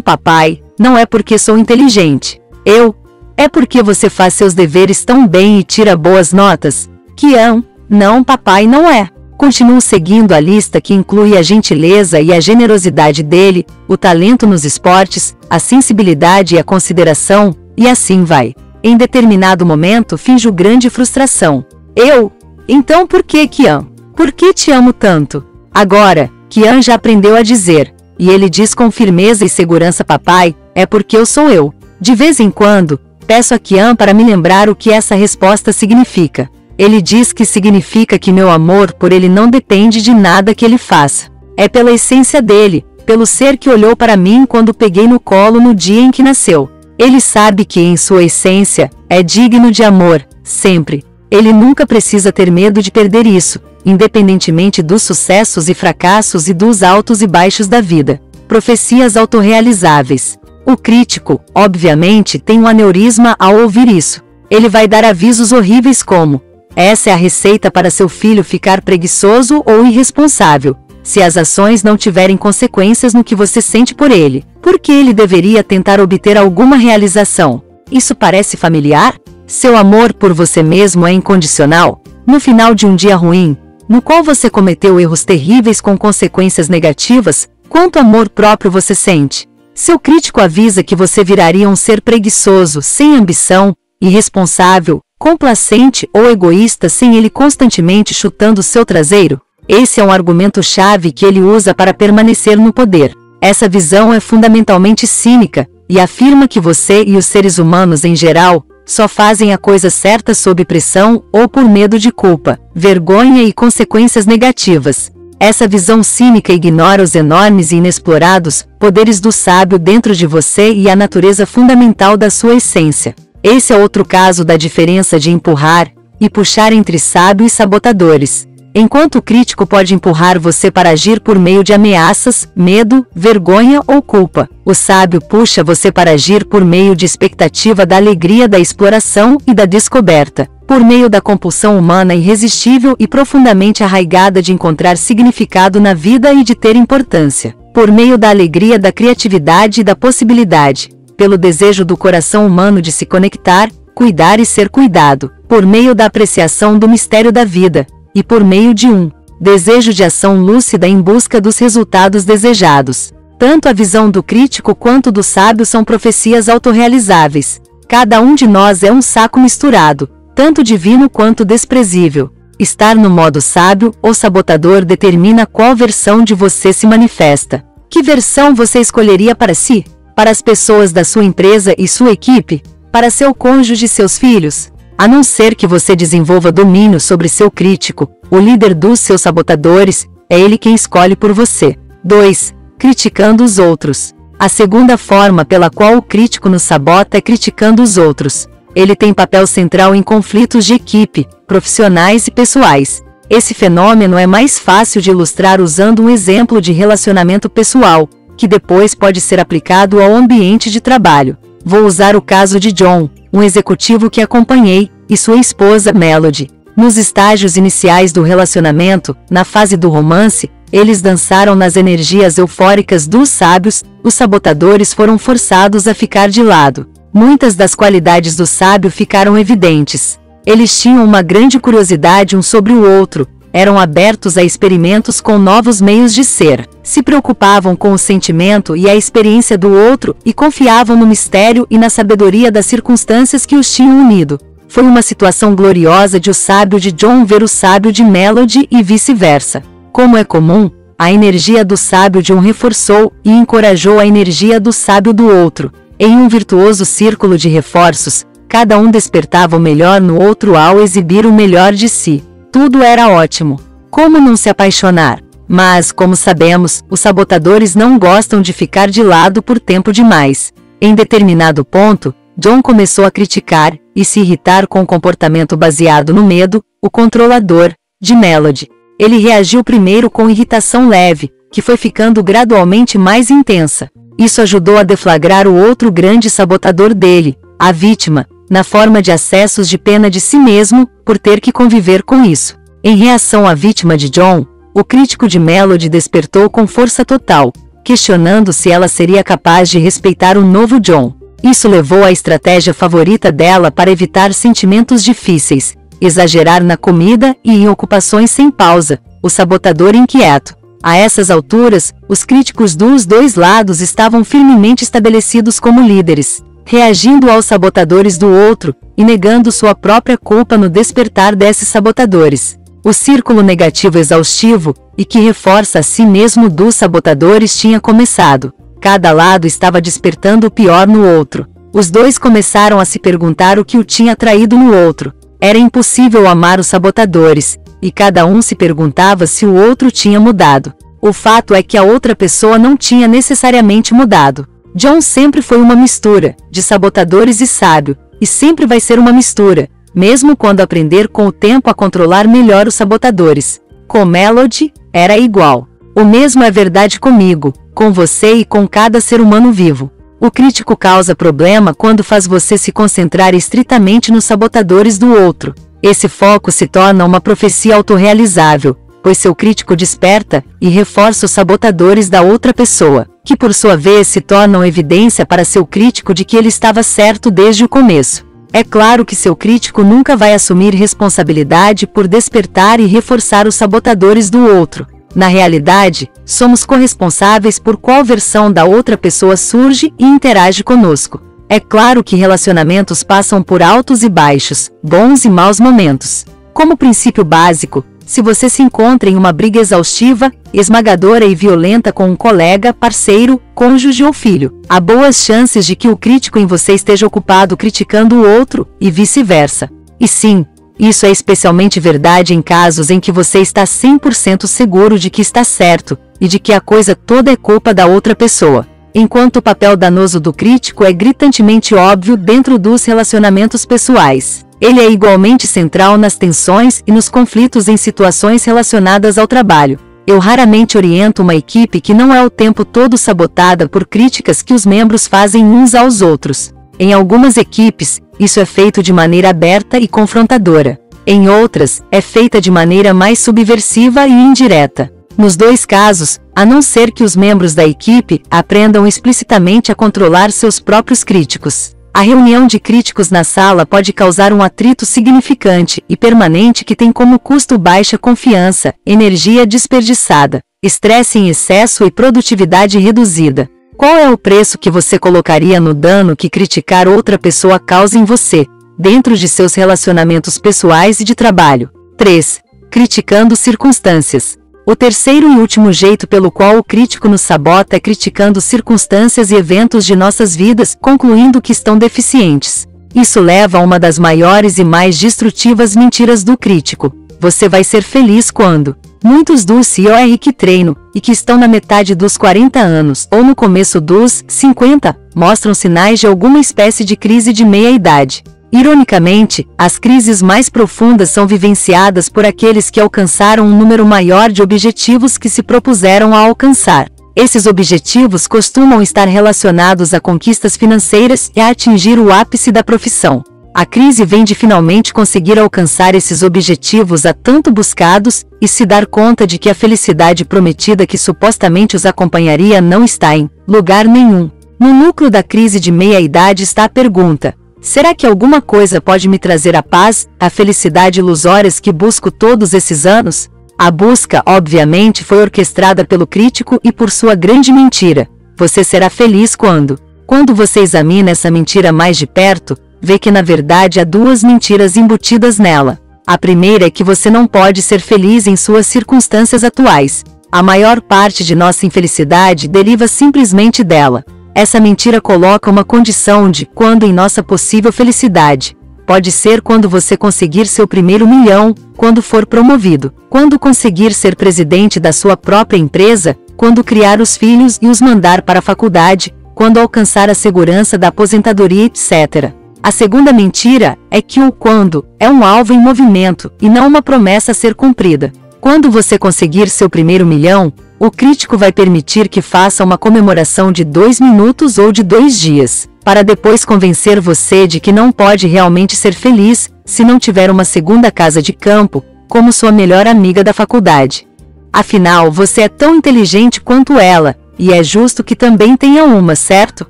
papai, não é porque sou inteligente. Eu, é porque você faz seus deveres tão bem e tira boas notas? Kian, não papai não é. Continuo seguindo a lista que inclui a gentileza e a generosidade dele, o talento nos esportes, a sensibilidade e a consideração, e assim vai. Em determinado momento finjo grande frustração. Eu? Então por que, Kian? Por que te amo tanto? Agora, Kian já aprendeu a dizer, e ele diz com firmeza e segurança papai, é porque eu sou eu. De vez em quando, peço a Kian para me lembrar o que essa resposta significa. Ele diz que significa que meu amor por ele não depende de nada que ele faça. É pela essência dele, pelo ser que olhou para mim quando peguei no colo no dia em que nasceu. Ele sabe que, em sua essência, é digno de amor, sempre. Ele nunca precisa ter medo de perder isso, independentemente dos sucessos e fracassos e dos altos e baixos da vida. Profecias autorrealizáveis. O crítico, obviamente, tem um aneurisma ao ouvir isso. Ele vai dar avisos horríveis como: essa é a receita para seu filho ficar preguiçoso ou irresponsável, se as ações não tiverem consequências no que você sente por ele. Por que ele deveria tentar obter alguma realização? Isso parece familiar? Seu amor por você mesmo é incondicional? No final de um dia ruim, no qual você cometeu erros terríveis com consequências negativas, quanto amor próprio você sente? Seu crítico avisa que você viraria um ser preguiçoso, sem ambição, irresponsável, complacente ou egoísta sem ele constantemente chutando seu traseiro? Esse é um argumento-chave que ele usa para permanecer no poder. Essa visão é fundamentalmente cínica e afirma que você e os seres humanos em geral só fazem a coisa certa sob pressão ou por medo de culpa, vergonha e consequências negativas. Essa visão cínica ignora os enormes e inexplorados poderes do sábio dentro de você e a natureza fundamental da sua essência. Esse é outro caso da diferença de empurrar e puxar entre sábio e sabotadores. Enquanto o crítico pode empurrar você para agir por meio de ameaças, medo, vergonha ou culpa, o sábio puxa você para agir por meio de expectativa da alegria da exploração e da descoberta, por meio da compulsão humana irresistível e profundamente arraigada de encontrar significado na vida e de ter importância, por meio da alegria da criatividade e da possibilidade, pelo desejo do coração humano de se conectar, cuidar e ser cuidado, por meio da apreciação do mistério da vida, e por meio de um desejo de ação lúcida em busca dos resultados desejados. Tanto a visão do crítico quanto do sábio são profecias autorrealizáveis. Cada um de nós é um saco misturado, tanto divino quanto desprezível. Estar no modo sábio ou sabotador determina qual versão de você se manifesta. Que versão você escolheria para si? para as pessoas da sua empresa e sua equipe, para seu cônjuge e seus filhos, a não ser que você desenvolva domínio sobre seu crítico, o líder dos seus sabotadores, é ele quem escolhe por você. 2. Criticando os outros. A segunda forma pela qual o crítico nos sabota é criticando os outros. Ele tem papel central em conflitos de equipe, profissionais e pessoais. Esse fenômeno é mais fácil de ilustrar usando um exemplo de relacionamento pessoal, que depois pode ser aplicado ao ambiente de trabalho. Vou usar o caso de John, um executivo que acompanhei, e sua esposa Melody. Nos estágios iniciais do relacionamento, na fase do romance, eles dançaram nas energias eufóricas dos sábios, os sabotadores foram forçados a ficar de lado. Muitas das qualidades do sábio ficaram evidentes. Eles tinham uma grande curiosidade um sobre o outro, eram abertos a experimentos com novos meios de ser, se preocupavam com o sentimento e a experiência do outro e confiavam no mistério e na sabedoria das circunstâncias que os tinham unido. Foi uma situação gloriosa de o sábio de John ver o sábio de Melody e vice-versa. Como é comum, a energia do sábio de um reforçou e encorajou a energia do sábio do outro. Em um virtuoso círculo de reforços, cada um despertava o melhor no outro ao exibir o melhor de si. Tudo era ótimo. Como não se apaixonar? Mas, como sabemos, os sabotadores não gostam de ficar de lado por tempo demais. Em determinado ponto, John começou a criticar e se irritar com o comportamento baseado no medo, o controlador, de Melody. Ele reagiu primeiro com irritação leve, que foi ficando gradualmente mais intensa. Isso ajudou a deflagrar o outro grande sabotador dele, a vítima, na forma de acessos de pena de si mesmo, por ter que conviver com isso. Em reação à vítima de John, o crítico de Melody despertou com força total, questionando se ela seria capaz de respeitar o novo John. Isso levou à estratégia favorita dela para evitar sentimentos difíceis, exagerar na comida e em ocupações sem pausa, o sabotador inquieto. A essas alturas, os críticos dos dois lados estavam firmemente estabelecidos como líderes, reagindo aos sabotadores do outro e negando sua própria culpa no despertar desses sabotadores. O círculo negativo exaustivo, e que reforça a si mesmo dos sabotadores tinha começado. Cada lado estava despertando o pior no outro. Os dois começaram a se perguntar o que o tinha traído no outro. Era impossível amar os sabotadores, e cada um se perguntava se o outro tinha mudado. O fato é que a outra pessoa não tinha necessariamente mudado. John sempre foi uma mistura, de sabotadores e sábio, e sempre vai ser uma mistura, mesmo quando aprender com o tempo a controlar melhor os sabotadores. Com Melody, era igual. O mesmo é verdade comigo, com você e com cada ser humano vivo. O crítico causa problema quando faz você se concentrar estritamente nos sabotadores do outro. Esse foco se torna uma profecia autorrealizável, pois seu crítico desperta e reforça os sabotadores da outra pessoa, que por sua vez se tornam evidência para seu crítico de que ele estava certo desde o começo. É claro que seu crítico nunca vai assumir responsabilidade por despertar e reforçar os sabotadores do outro. Na realidade, somos corresponsáveis por qual versão da outra pessoa surge e interage conosco. É claro que relacionamentos passam por altos e baixos, bons e maus momentos. Como princípio básico, se você se encontra em uma briga exaustiva, esmagadora e violenta com um colega, parceiro, cônjuge ou filho, há boas chances de que o crítico em você esteja ocupado criticando o outro, e vice-versa. E sim, isso é especialmente verdade em casos em que você está 100% seguro de que está certo, e de que a coisa toda é culpa da outra pessoa. Enquanto o papel danoso do crítico é gritantemente óbvio dentro dos relacionamentos pessoais. Ele é igualmente central nas tensões e nos conflitos em situações relacionadas ao trabalho. Eu raramente oriento uma equipe que não é o tempo todo sabotada por críticas que os membros fazem uns aos outros. Em algumas equipes, isso é feito de maneira aberta e confrontadora. Em outras, é feita de maneira mais subversiva e indireta. Nos dois casos, a não ser que os membros da equipe aprendam explicitamente a controlar seus próprios críticos. A reunião de críticos na sala pode causar um atrito significante e permanente que tem como custo baixa confiança, energia desperdiçada, estresse em excesso e produtividade reduzida. Qual é o preço que você colocaria no dano que criticar outra pessoa causa em você, dentro de seus relacionamentos pessoais e de trabalho? 3. Criticando circunstâncias. O terceiro e último jeito pelo qual o crítico nos sabota é criticando circunstâncias e eventos de nossas vidas, concluindo que estão deficientes. Isso leva a uma das maiores e mais destrutivas mentiras do crítico. Você vai ser feliz quando. Muitos dos COR que treino, e que estão na metade dos 40 anos ou no começo dos 50, mostram sinais de alguma espécie de crise de meia-idade. Ironicamente, as crises mais profundas são vivenciadas por aqueles que alcançaram um número maior de objetivos que se propuseram a alcançar. Esses objetivos costumam estar relacionados a conquistas financeiras e a atingir o ápice da profissão. A crise vem de finalmente conseguir alcançar esses objetivos há tanto buscados e se dar conta de que a felicidade prometida que supostamente os acompanharia não está em lugar nenhum. No núcleo da crise de meia-idade está a pergunta: Será que alguma coisa pode me trazer a paz, a felicidade ilusórias que busco todos esses anos? A busca, obviamente, foi orquestrada pelo crítico e por sua grande mentira. Você será feliz quando? Quando você examina essa mentira mais de perto, vê que na verdade há duas mentiras embutidas nela. A primeira é que você não pode ser feliz em suas circunstâncias atuais. A maior parte de nossa infelicidade deriva simplesmente dela. Essa mentira coloca uma condição de quando em nossa possível felicidade. Pode ser quando você conseguir seu primeiro milhão, quando for promovido, quando conseguir ser presidente da sua própria empresa, quando criar os filhos e os mandar para a faculdade, quando alcançar a segurança da aposentadoria, etc. A segunda mentira é que o quando é um alvo em movimento e não uma promessa a ser cumprida. Quando você conseguir seu primeiro milhão, o crítico vai permitir que faça uma comemoração de dois minutos ou de dois dias, para depois convencer você de que não pode realmente ser feliz se não tiver uma segunda casa de campo, como sua melhor amiga da faculdade. Afinal, você é tão inteligente quanto ela, e é justo que também tenha uma, certo?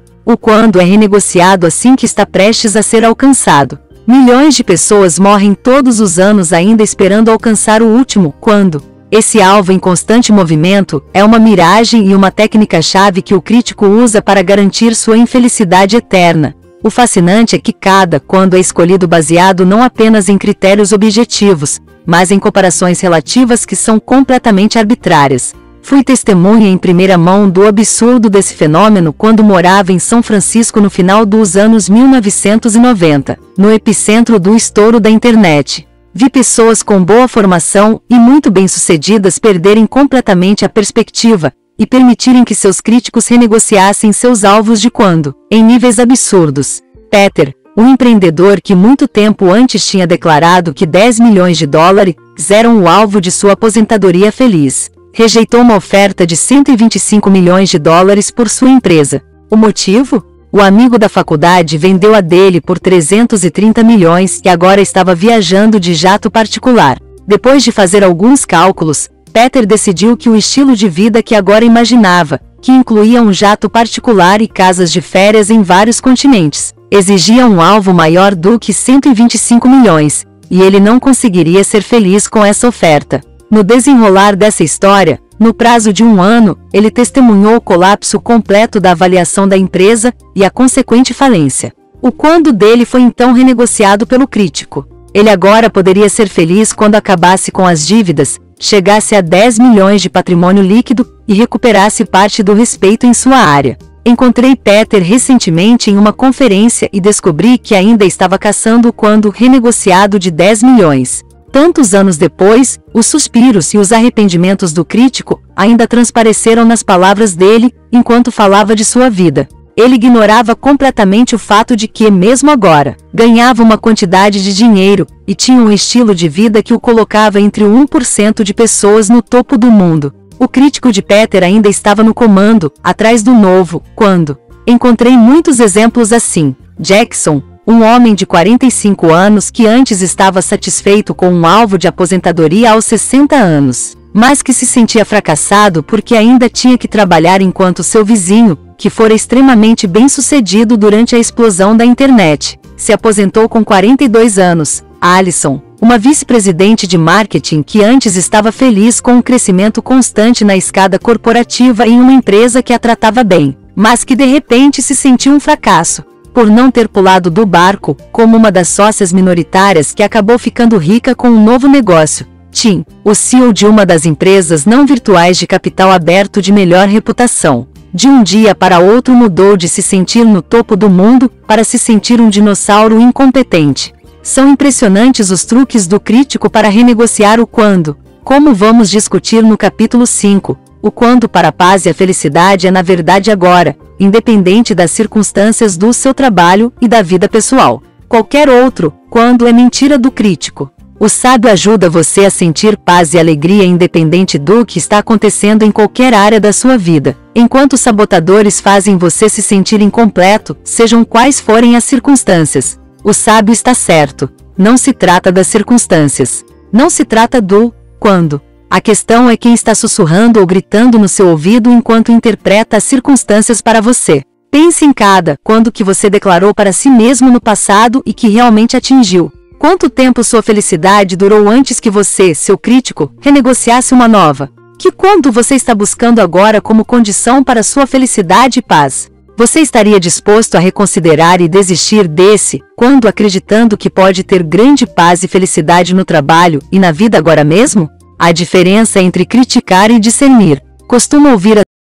O quando é renegociado assim que está prestes a ser alcançado. Milhões de pessoas morrem todos os anos ainda esperando alcançar o último quando. Esse alvo em constante movimento é uma miragem e uma técnica-chave que o crítico usa para garantir sua infelicidade eterna. O fascinante é que cada quando é escolhido baseado não apenas em critérios objetivos, mas em comparações relativas que são completamente arbitrárias. Fui testemunha em primeira mão do absurdo desse fenômeno quando morava em São Francisco no final dos anos 1990, no epicentro do estouro da internet. Vi pessoas com boa formação e muito bem-sucedidas perderem completamente a perspectiva e permitirem que seus críticos renegociassem seus alvos de quando, em níveis absurdos. Peter, um empreendedor que muito tempo antes tinha declarado que 10 milhões de dólares eram o alvo de sua aposentadoria feliz rejeitou uma oferta de 125 milhões de dólares por sua empresa. O motivo? O amigo da faculdade vendeu a dele por 330 milhões e agora estava viajando de jato particular. Depois de fazer alguns cálculos, Peter decidiu que o estilo de vida que agora imaginava, que incluía um jato particular e casas de férias em vários continentes, exigia um alvo maior do que 125 milhões, e ele não conseguiria ser feliz com essa oferta. No desenrolar dessa história, no prazo de um ano, ele testemunhou o colapso completo da avaliação da empresa e a consequente falência. O quando dele foi então renegociado pelo crítico. Ele agora poderia ser feliz quando acabasse com as dívidas, chegasse a 10 milhões de patrimônio líquido e recuperasse parte do respeito em sua área. Encontrei Peter recentemente em uma conferência e descobri que ainda estava caçando o quando renegociado de 10 milhões. Tantos anos depois, os suspiros e os arrependimentos do crítico ainda transpareceram nas palavras dele enquanto falava de sua vida. Ele ignorava completamente o fato de que, mesmo agora, ganhava uma quantidade de dinheiro e tinha um estilo de vida que o colocava entre o 1% de pessoas no topo do mundo. O crítico de Peter ainda estava no comando, atrás do novo, quando encontrei muitos exemplos assim. Jackson, um homem de 45 anos que antes estava satisfeito com um alvo de aposentadoria aos 60 anos, mas que se sentia fracassado porque ainda tinha que trabalhar enquanto seu vizinho, que fora extremamente bem-sucedido durante a explosão da internet, se aposentou com 42 anos. Alison, uma vice-presidente de marketing que antes estava feliz com o crescimento constante na escada corporativa em uma empresa que a tratava bem, mas que de repente se sentiu um fracasso por não ter pulado do barco, como uma das sócias minoritárias que acabou ficando rica com um novo negócio. Tim, o CEO de uma das empresas não virtuais de capital aberto de melhor reputação. De um dia para outro mudou de se sentir no topo do mundo para se sentir um dinossauro incompetente. São impressionantes os truques do crítico para renegociar o quando, como vamos discutir no capítulo 5, o quando para a paz e a felicidade é na verdade agora, independente das circunstâncias do seu trabalho e da vida pessoal. Qualquer outro, quando é mentira do crítico. O sábio ajuda você a sentir paz e alegria independente do que está acontecendo em qualquer área da sua vida, enquanto os sabotadores fazem você se sentir incompleto, sejam quais forem as circunstâncias. O sábio está certo. Não se trata das circunstâncias. Não se trata do quando. A questão é quem está sussurrando ou gritando no seu ouvido enquanto interpreta as circunstâncias para você. Pense em cada quando que você declarou para si mesmo no passado e que realmente atingiu. Quanto tempo sua felicidade durou antes que você, seu crítico, renegociasse uma nova? Que quanto você está buscando agora como condição para sua felicidade e paz? Você estaria disposto a reconsiderar e desistir desse, quando acreditando que pode ter grande paz e felicidade no trabalho e na vida agora mesmo? A diferença entre criticar e discernir. Costumo ouvir